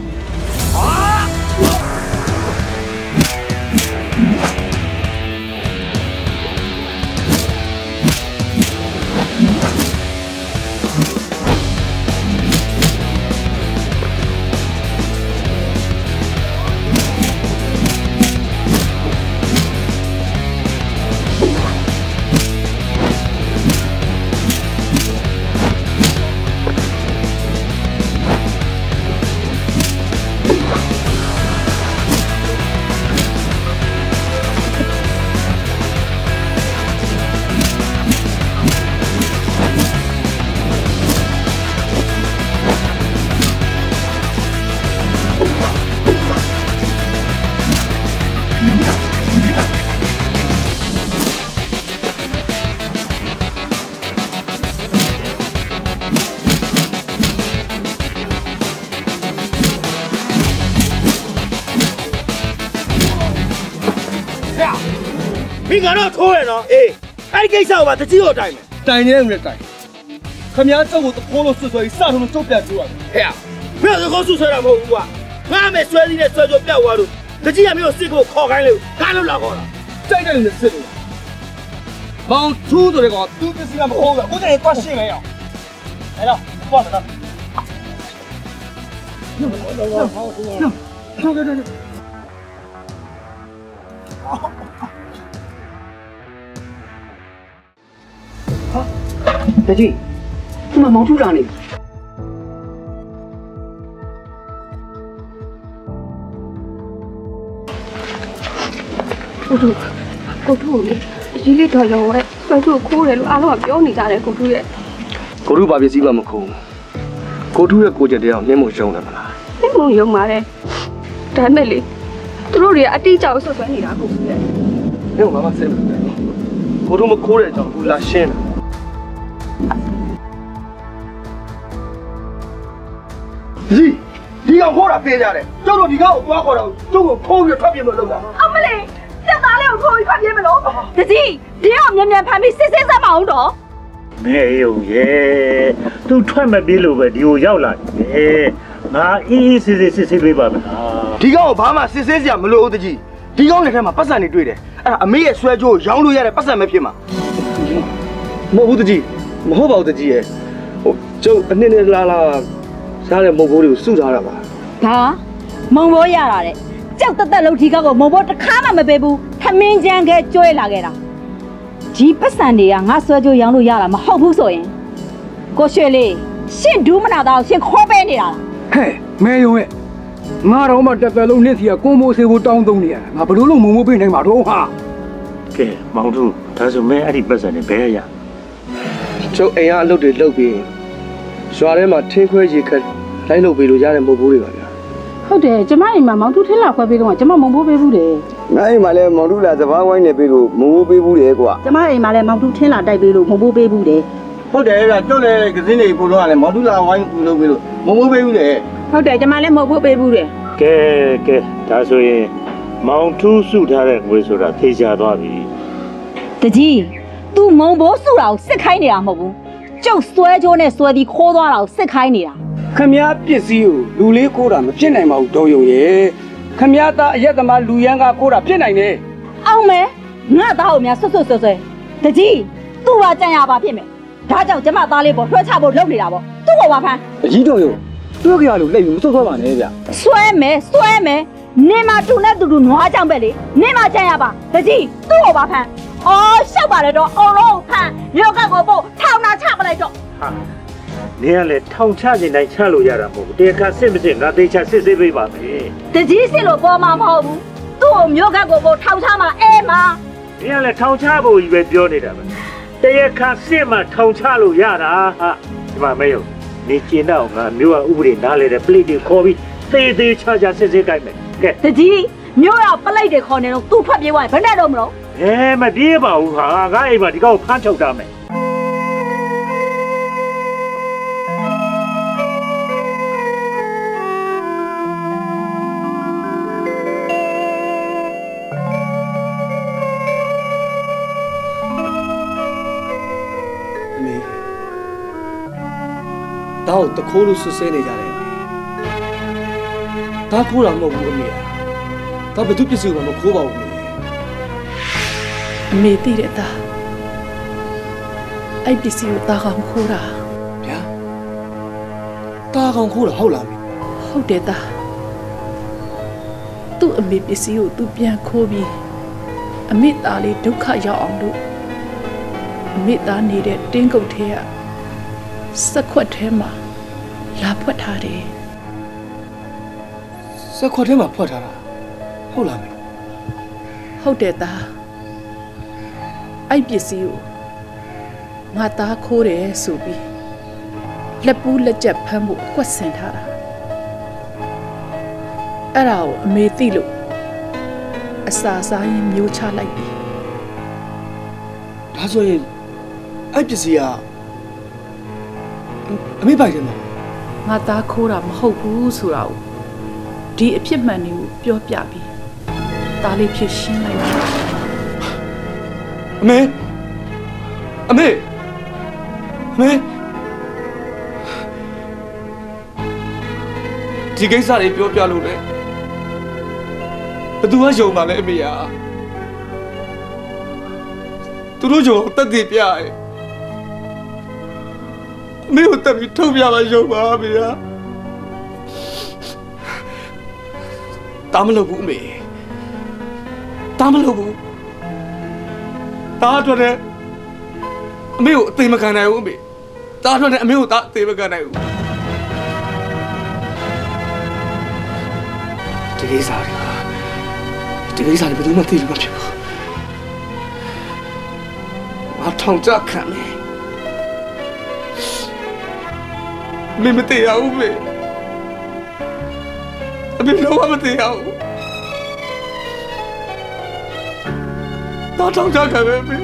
င်းကတော့ထိုးရနော်အေးအဲ့ဒီကိစ္စကိုပါတကြီးကိုတိုင်မယ်တိုင်နေတယ်တိုင်ခမည်းကျုပ်ကိုတခိုးလို့ဆွဆွဲပြီးစထုံးကျုပ်ပြန်ကျိုးရတယ်ဟဲ့မင်းကတော့ဆူဆွဲတာမဟုတ်ဘူးကွာငါအမေဆွဲသီးနဲ့ဆွဲကြိုးပြတ်သွားလို့တကြီးကမင်းကိုစစ်ကိုခေါ်ခိုင်းလို့ကားလို့လာခေါ်တာကြိုက်တယ်နဲ့စစ်လို့မောင်ထူးဆိုတဲ့ကောင်သူပစ္စည်းကမဟုတ်ဘူးကိုယ်တည်းသွားရှင်းမယ်အောင်အဲ့တော့သွားမယ်နော်တကြီး ဒီမှာမောင်ထူလာနေကိုတို့ကိုတို့လေအကြီးလေးတော်ရောရဲ့ဆွဲချိုးခိုးတယ်လို့အားလုံးကပြောနေကြတယ်ကိုတို့ရဲ့ကိုထုဘာပစ္စည်းမှမခုံကိုထုရဲ့ကိုချက်တရားနှင်းမို့ရှုံးတယ်မလားသိမုံယုံပါတယ်ဒါနဲ့လေသူတို့တွေကအတိအကျကိုဆွဆွဲနေတာကိုတို့ရဲ့မင်းကဘာမှစိတ်မပူနဲ့ကိုထုမခိုးတဲ့အကြောင်းကိုလာရှင်းတယ် ကြီးဒီကောင်ခိုးတာပေးကြတယ်ကျုပ်တို့ဒီကောင်ကိုသွားခေါ်တော့ကျုပ်ကိုခိုးပြီးထွက်ပြေးမလို့လုပ်တာအမလေးစက်သားလေးကိုခိုးပြီးဖတ်ပြမလို့တကြီးဒီအောင်မြန်မြန်ဖမ်းပြီးစစ်စစ်စမ်းမအောင်တော့မဲယုံရဲ့သူထွက်မပြေးလို့ပဲဒီကိုရောက်လာတယ်ငါအေးအေးဆေးဆေးစစ်စစ်လေးပါမလားဒီကောင်ကိုဘာမှစစ်ဆေးစရာမလိုဘူးတကြီးဒီကောင်လက်ထက်မှာပတ်စံတွေတွေ့တယ်အဲ့ဒါအမေရဲ့ဆွဲကြိုးကိုရောင်းလို့ရတဲ့ပတ်စံပဲဖြစ်မှာမဟုတ်ဘူးတကြီးမဟုတ်ပါဘူးတကြီးရဲ့ဟိုကျုပ်အနှစ်နဲ့လာလာ စားတဲ့မုတ်ဘိုးတွေကိုစုထားတာပါဒါမုံဘောရတာတဲ့ကြောက်တက်တက်လုံးဒီကောက်ကိုမုံဘောတစ်ခါမှမပေးဘူးထမင်းချမ်းခဲကျွဲလာခဲ့တာဒီပတ်စံတွေကငါဆွဲကြိုးရောင်းလို့ရတာမဟုတ်ဘူးဆိုရင်ကိုရွှေလေးရှင့်ဒူးမနာတော့ရှင့်ခေါ်ပေးနေတာလားဟဲ့မဲယုံရဲ့ငါတော့မှတက်တက်လုံးနစ်စီကကွန်မိုးဆေးဖို့တောင်းသုံးနေရတာငါဘယ်လိုလုပ်မုံမိုးပေးနိုင်မှာတော့ဟာကဲမောင်သူဒါဆိုမဲအဲ့ဒီပတ်စံနဲ့ဘယ်ရကျုပ်အိမ်ကအလုပ်တွေလုပ်ပြီး ရွာထဲမှာထင်းခွဲရေခက်လိုက်လုပ်ပေးလို့ရတဲ့မုတ်ဘိုးတွေပါဗျာဟုတ်တယ်ကျမအိမ်မှာမောင်သူထင်းလာခွဲပေးတော့ကျမမုံဘိုးပေးဘူးတယ်ငါအိမ်မှာလည်းမောင်တို့လာစပားဝိုင်းနေပြီလို့မမိုးပေးဘူးလေကွာကျမအိမ်မှာလည်းမောင်သူထင်းလာတိုက်ပေးလို့မုံဘိုးပေးဘူးတယ်ဟုတ်တယ်ဗျကျုပ်လည်းကစင်းနေပို့တော့လည်းမောင်တို့လာဝိုင်းကူလုပ်ပြီလို့မမိုးပေးဘူးလေဟုတ်တယ်ကျမလည်းမုံဘိုးပေးဘူးတယ်ကဲကဲဒါဆိုရင်မောင်ထူးစုထားတဲ့ငွေဆိုတာထေချာသွားပြီတကြီး तू မုံဘိုးစုတာကိုစစ်ခိုင်းနေတာမဟုတ်ဘူး ကျုပ်ဆွဲကြိုးနဲ့ဆွဲပြီးခိုးသွားတာကိုစစ်ခိုင်းနေတာခမည်းပစ္စည်းကိုလူလေးခိုးတာမဖြစ်နိုင်ပါဘူးတော်ယုံရဲ့ခမည်းသားအရက်သမားလူရန်ကခိုးတာဖြစ်နိုင်တယ်အောင်မဲငါသားကိုများဆွတ်ဆွတ်ဆွတ်ဆွဲတကြီး तू ပါကြံရပါဖြစ်မယ်ဒါကြောင့်ကျမသားလေးပေါ်လွှဲချဖို့လုပ်နေတာပေါ့သူ့ကိုပါဖမ်းအကြီးတော်ရောတွေ့ကြရလို့လက်ပြီးမစွတ်ဆွဲပါနဲ့ဗျဆွဲမယ်ဆွဲမယ်နေမတူနဲ့တူတူနွားကြောင်ပဲလေနေမကြံရပါတကြီးသူ့ကိုပါဖမ်း အော်ရှောက်ပါလေတော့အောင်လုံးကိုဖမ်းမြို့ကကိုပို့ထောင်နာချပလိုက်တော့ဟာနင်းကလည်းထောင်ချခြင်းတိုင်းချလို့ရတာမဟုတ်ဘူးတရားခါစစ်မစစ်ငါသေးချစစ်စစ်ပေးပါမယ်တကြီးစစ်လို့ပေါ်မှာမဟုတ်ဘူးသူ့ကိုမြို့ကကိုပို့ထောင်ချမှာအဲမှာနင်းကလည်းထောင်ချဖို့ကြီးပဲပြောနေတာပဲတရားခါစစ်မှထောင်ချလို့ရတာဟာဒီမှာမဲယုံနေကျင်တော့ငါမြို့ကဥပဒေနားလေတဲ့ပလိတ်တွေခေါ်ပြီးသေးသေးချာချစစ်စစ်ကြိုက်မယ်ကဲတကြီးမြို့ရောက်ပလိုက်တွေခေါ်နေတော့သူ့ဖက်ပြေးသွားရင်ဘယ်နဲ့တော့မလို့ အဲမပြေးပါဘူးဟာငါအိမ်မှာဒီကောင်ကိုဖမ်းချုပ်တာမယ်အမေတောက်တခိုးလို့ဆွဆွဲနေကြတယ်ဒါခိုးတာမဟုတ်ဘူးအမေဒါဘယ်သူပစ္စည်းမှမခိုးပါဘူး အမေအမေသိတဲ့သားအဲ့ပစ္စည်းကိုသားကောင်ခိုးတာဗျာတာကောင်ခိုးတာဟုတ်လားမေဟုတ်တယ်သားသူ့အမေပစ္စည်းကိုသူပြန်ခိုးပြီးအမေသားလေးဒုက္ခရောက်အောင်လို့အမေသားနေတဲ့တင်းကုတ်ထဲကစက်ခွက်ထဲမှာလာဖွက်ထားတယ်စက်ခွက်ထဲမှာဖွက်ထားတာဟုတ်လားမေဟုတ်တယ်သား အဲ့ပစ္စည်းကိုငါသားခိုးတယ်ဆိုပြီးလက်ပူးလက်ချက်ဖမ်းဖို့အကွက်ဆင်ထားတာအဲ့ဒါကိုအမေသိလို့အစာစားရင်မျိုးချလိုက်ပြီဒါဆိုရင်အဲ့ပစ္စည်းကအအမေပိုက်တယ်မဟုတ်ငါသားခိုးတာမဟုတ်ဘူးဆိုတာကိုဒီအဖြစ်မှန်တွေကိုပြောပြပြီးသားလေးဖြစ်ရှင်းလိုက်တာ အမေအမေအမေဒီကိစ္စတွေပြောပြလို့လေဘသူကယုံပါလဲအမေဟာသူတို့ကြောတက်တည်ပြရဲ့အမေကိုတက်ပြီးထုတ်ပြပါယုံပါအမေဟာတာမလို့ဘူးအမေတာမလို့ဘူး တားအတွက်နဲ့အမေကိုအသေးမခံနိုင်ဘူးအမေတားအတွက်နဲ့အမေကိုတားအသေးမခံနိုင်ဘူးဒီကိစ္စတွေဒီကိစ္စတွေဘယ်သူမှသိလို့မဖြစ်ဘူးငါထောင်ကြခံမယ်မင်းမသိရဘူးမေအမေလုံးဝမသိရဘူး တော့ထောင်ကြခံမယ်မေ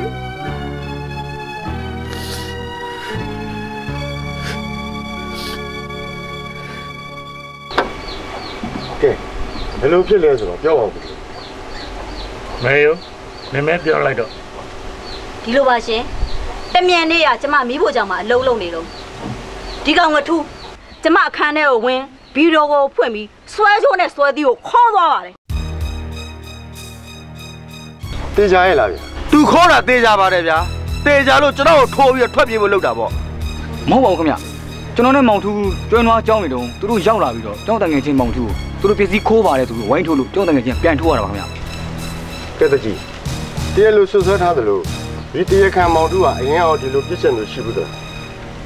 ကဲဘယ်လိုဖြစ်လဲဆိုတော့ပြောပါဦးမဲယုံမင်းမဲပြောလိုက်တော့ဒီလိုပါရှင်တမြန်နေ့ကကျမမီးဖို့ကြောင့်မှအလုံးလုံးနေတော့ဒီကောင်ကထူးကျမအခန်းထဲကိုဝင်ဗီဒီယိုကိုဖွင့်ပြီးဆွဲချိုးနဲ့ဆွဲသီးကိုခေါ်သွားပါတ တေချာရဲ့လားဗျသူခေါ်တာတေးကြပါတယ်ဗျာတေးကြလို့ကျွန်တော်ကိုထိုးပြီးတော့ထွက်ပြေးဖို့လုပ်တာပေါ့မဟုတ်ပါဘူးခင်ဗျကျွန်တော်နဲ့မောင်ထူးကျွမ်းနွားကြောင်းနေတုန်းသူတို့ရောက်လာပြီးတော့ကျောင်းတန်ငယ်ချင်းမောင်ထူးကိုသူတို့ပစ္စည်းခိုးပါတယ်သူတို့ဝိုင်းထိုးလို့ကျောင်းတန်ငယ်ချင်းပြန်ထိုးရတာပါခင်ဗျကဲတကြီးတရားလို့ဆွဆွဲထားသလိုဒီတရားခံမောင်တို့ကအရင်အောင်ဒီလိုပြစ်ချက်မျိုးရှိဘူးတော့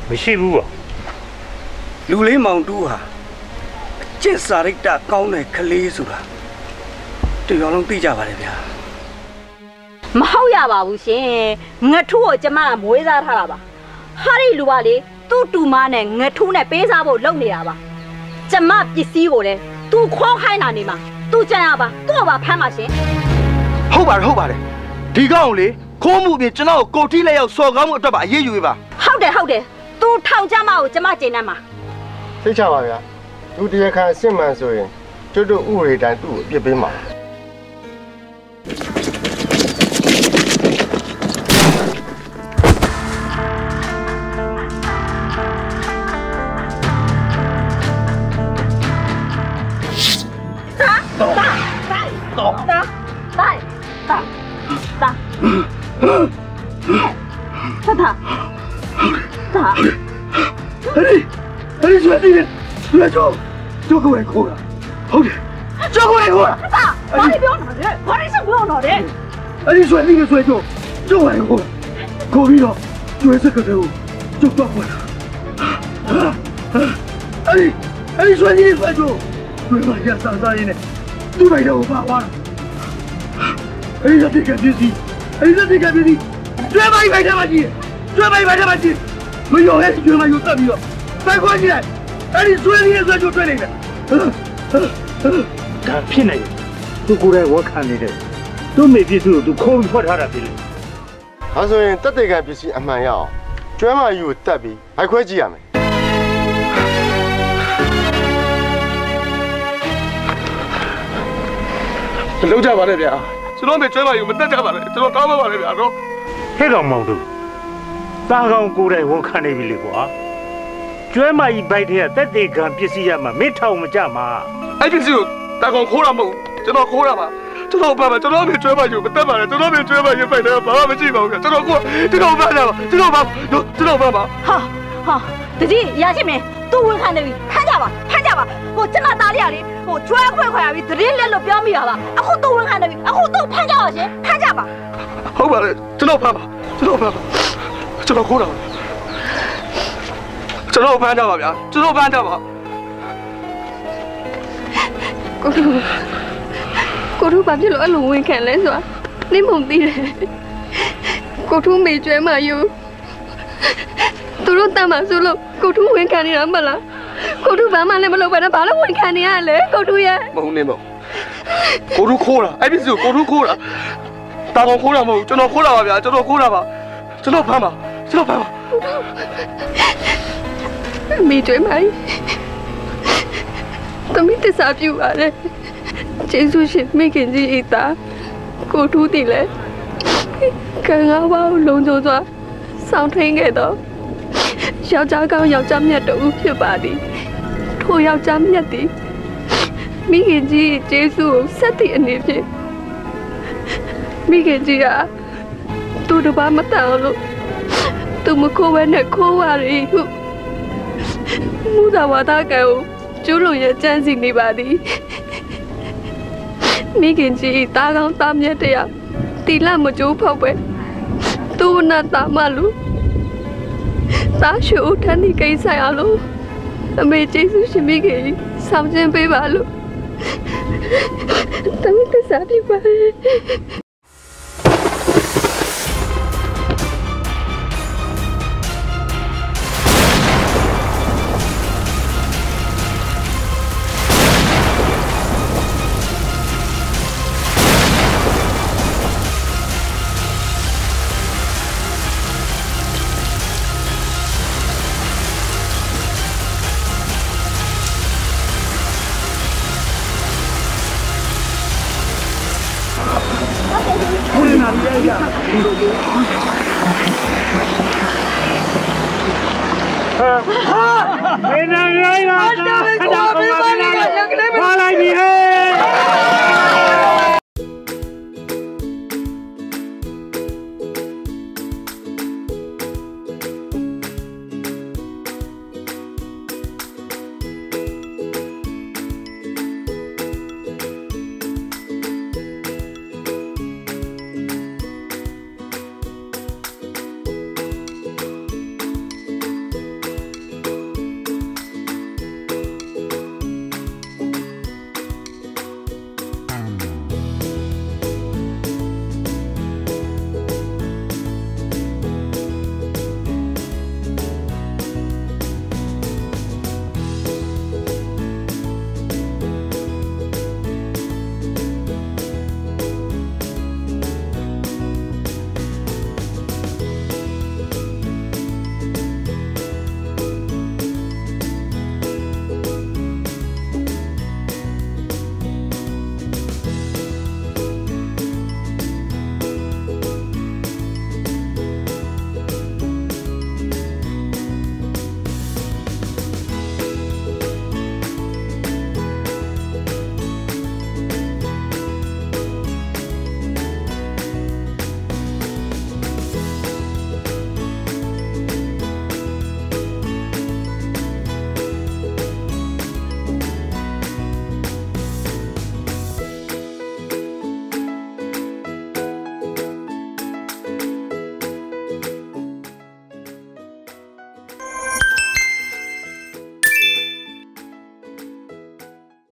မရှိဘူးပါလူလေးမောင်တူးဟာအကျင့်စာရိတ္တကောင်းတဲ့ကလေးဆိုတာတရောလုံးသိကြပါတယ်ဗျာ မဟုတ်ရပါဘူးရှင်ငထူးကိုကျမကမွေးစားထားတာပါဟာဒီလူကလေသူ့တူမနဲ့ငထူးနဲ့ပေးစားဖို့လုပ်နေတာပါကျမပစ္စည်းကိုလေသူခေါ်ခိုင်းတာနေမှာသူကြံရပါသူ့ကိုပါဖမ်းပါရှင်ဟုတ်ပါတယ်ဟုတ်ပါတယ်ဒီကောင်ကိုလေခိုးမှုအပြင်ကျွန်တော်ကိုကိုထိလက်ရောက်စော်ကားမှုအတွက်ပါအရေးယူပေးပါဟုတ်တယ်ဟုတ်တယ်သူထောင်ကြမကိုကျမကျင်တတ်မှာသိချပါဗျာသူတရားခံအစစ်မှန်ဆိုရင်ကျွတ်တို့ဥပဒေတိုင်းသူ့ကိုအပြစ်ပေးမှာ 大大，大，哎，哎，兄弟，别走，就给我哭了，好的，就给我哭了。大，哪里不要脑袋？哪里是不要脑袋？哎，你说那个摔跤，就我哭了，哭晕了，就是这个队伍，就断过了。哎，哎，你说那个摔跤，对吧？也傻傻的呢，对吧？也我爸爸了，哎，兄弟，赶紧去。 ရစားစားရင်းနဲ့သူ့လိုက်တော့ပါသွားတာအဲ့ဒီလက်တကပစ္စည်းအဲ့ဒီလက်တကပစ္စည်းကျွဲမိုက်ပိုက်တယ်မကြီးကျွဲမိုက်ပိုက်တယ်မကြီးမရောရဲ့ကျွဲမိုက်ကိုတက်ပြီးတော့ပိုက်ခွာကြည့်လိုက်အဲ့ဒီဆွဲသေးတယ်ဆွဲကြောတွေ့နေတယ်ဒါဖြစ်နေတယ်သူကိုယ်တိုင်ဝန်ခံနေတယ်သူ့မိပစ္စည်းကိုသူခိုးပြီးဖွက်ထားတာဖြစ်လေ။ဒါဆိုရင်တက်တေကံပစ္စည်းအမှန်ရအောင်ကျွမ်းမယူကိုတက်ပြီးဘိုက်ခွဲကြည့်ရမယ်မလုပ်ကြပါနဲ့ဗျာ ကျွန်တော်မေကျွဲပါယူမတက်ကြပါနဲ့ကျွန်တော်တောင်းပါပါနဲ့ဗျာနော်ဟဲ့ကောင်မောင်တို့တာကောင်ကိုယ်တိုင်ဝန်ခံနေပြီလေကွာကျွဲမကြီးဘိုက်ထဲကတက်တေကံပစ္စည်းရမှာမင်းထောင်မကြမှာအဲ့ပစ္စည်းကိုတာကောင်ခိုးတာမဟုတ်ကျွန်တော်ခိုးတာပါကျွန်တော်ပါပါကျွန်တော်မေကျွဲပါယူမတက်ပါနဲ့ကျွန်တော်မေကျွဲပါယူပိုက်တယ်ဘာမှမရှိပါဘူးဗျာကျွန်တော်ကိုကျွန်တော်ပါကြပါကျွန်တော်ပါကျွန်တော်ပါပါဟာဟာ တကြီးရရှိမယ်သူ့ဝန်ခံနေပြီဖမ်းကြပါဖမ်းကြပါဟိုကျွန်မသားလေးကလေဟိုကျွဲခွဲခွဲရပြီသတင်းလက်လို့ပြောမိတာပါအခုသူ့ဝန်ခံနေပြီအခုသူ့ဖမ်းကြပါရှင်ဖမ်းကြပါဟုတ်ပါလေကျွန်တော်ဖမ်းပါကျွန်တော်ဖမ်းပါကျွန်တော်ခိုးတာပါကျွန်တော်ဖမ်းကြပါဗျာကျွန်တော်ဖမ်းကြပါကိုထူကိုထူဘာဖြစ်လို့အဲ့လိုဝင်ခံလဲဆိုတာနင့်မုံသိတယ်ကိုထူမေကျွဲမယူ သူတို့တမ်းမှာဆိုလို့ကိုထူဝင်ခံနေတာမလားကိုထူဘာမှလည်းမလုပ်ပါနဲ့ဘာလို့ဝင်ခံနေရလဲကိုထူရဲ့မဟုတ်နေမဟုတ်ကိုတို့ခိုးတာအဲ့ပစ္စည်းကိုကိုတို့ခိုးတာတာကောင်ခိုးတာမဟုတ်ကျွန်တော်ခိုးတာပါဗျာကျွန်တော်ခိုးတာပါကျွန်တော်ဖမ်းပါကျွန်တော်ဖမ်းပါမေကျွဲမိုင်းတမီးတစားပြူပါလေကျေးဇူးရှင်မိခင်ကြီးဤသားကိုထူးတည်လဲခံငါးပါးကိုလုံးစုံစွာစောင့်ထိန်ခဲ့တော့ ယောက်ျားကောင်းယောက်ျားမြတ်တူဖြစ်ပါသည်ထိုယောက်ျားမြတ်သည်မိခင်ကြီးရဲ့ကျေးဇူးကိုဆက်တည်အနေဖြင့်မိခင်ကြီးကသူတစ်ပါးမတန်လို့သူမခိုးဘဲနဲ့ခိုးပါရီဟုမူသာဝါဒကံကိုကျူးလွန်ရဲ့ကြမ်းစီနေပါသည်မိခင်ကြီးတားကောင်းသားမြတ်တရားတီလမကျိုးဖောက်ပဲသူနာတာမလူ တားရှူထန်းဒီကိစ္စရလို့အမေကျေးဇူးရှင်မိခင်ကြီးဆောင်ကျင်းပေးပါလို့တမီးတစားပြပါ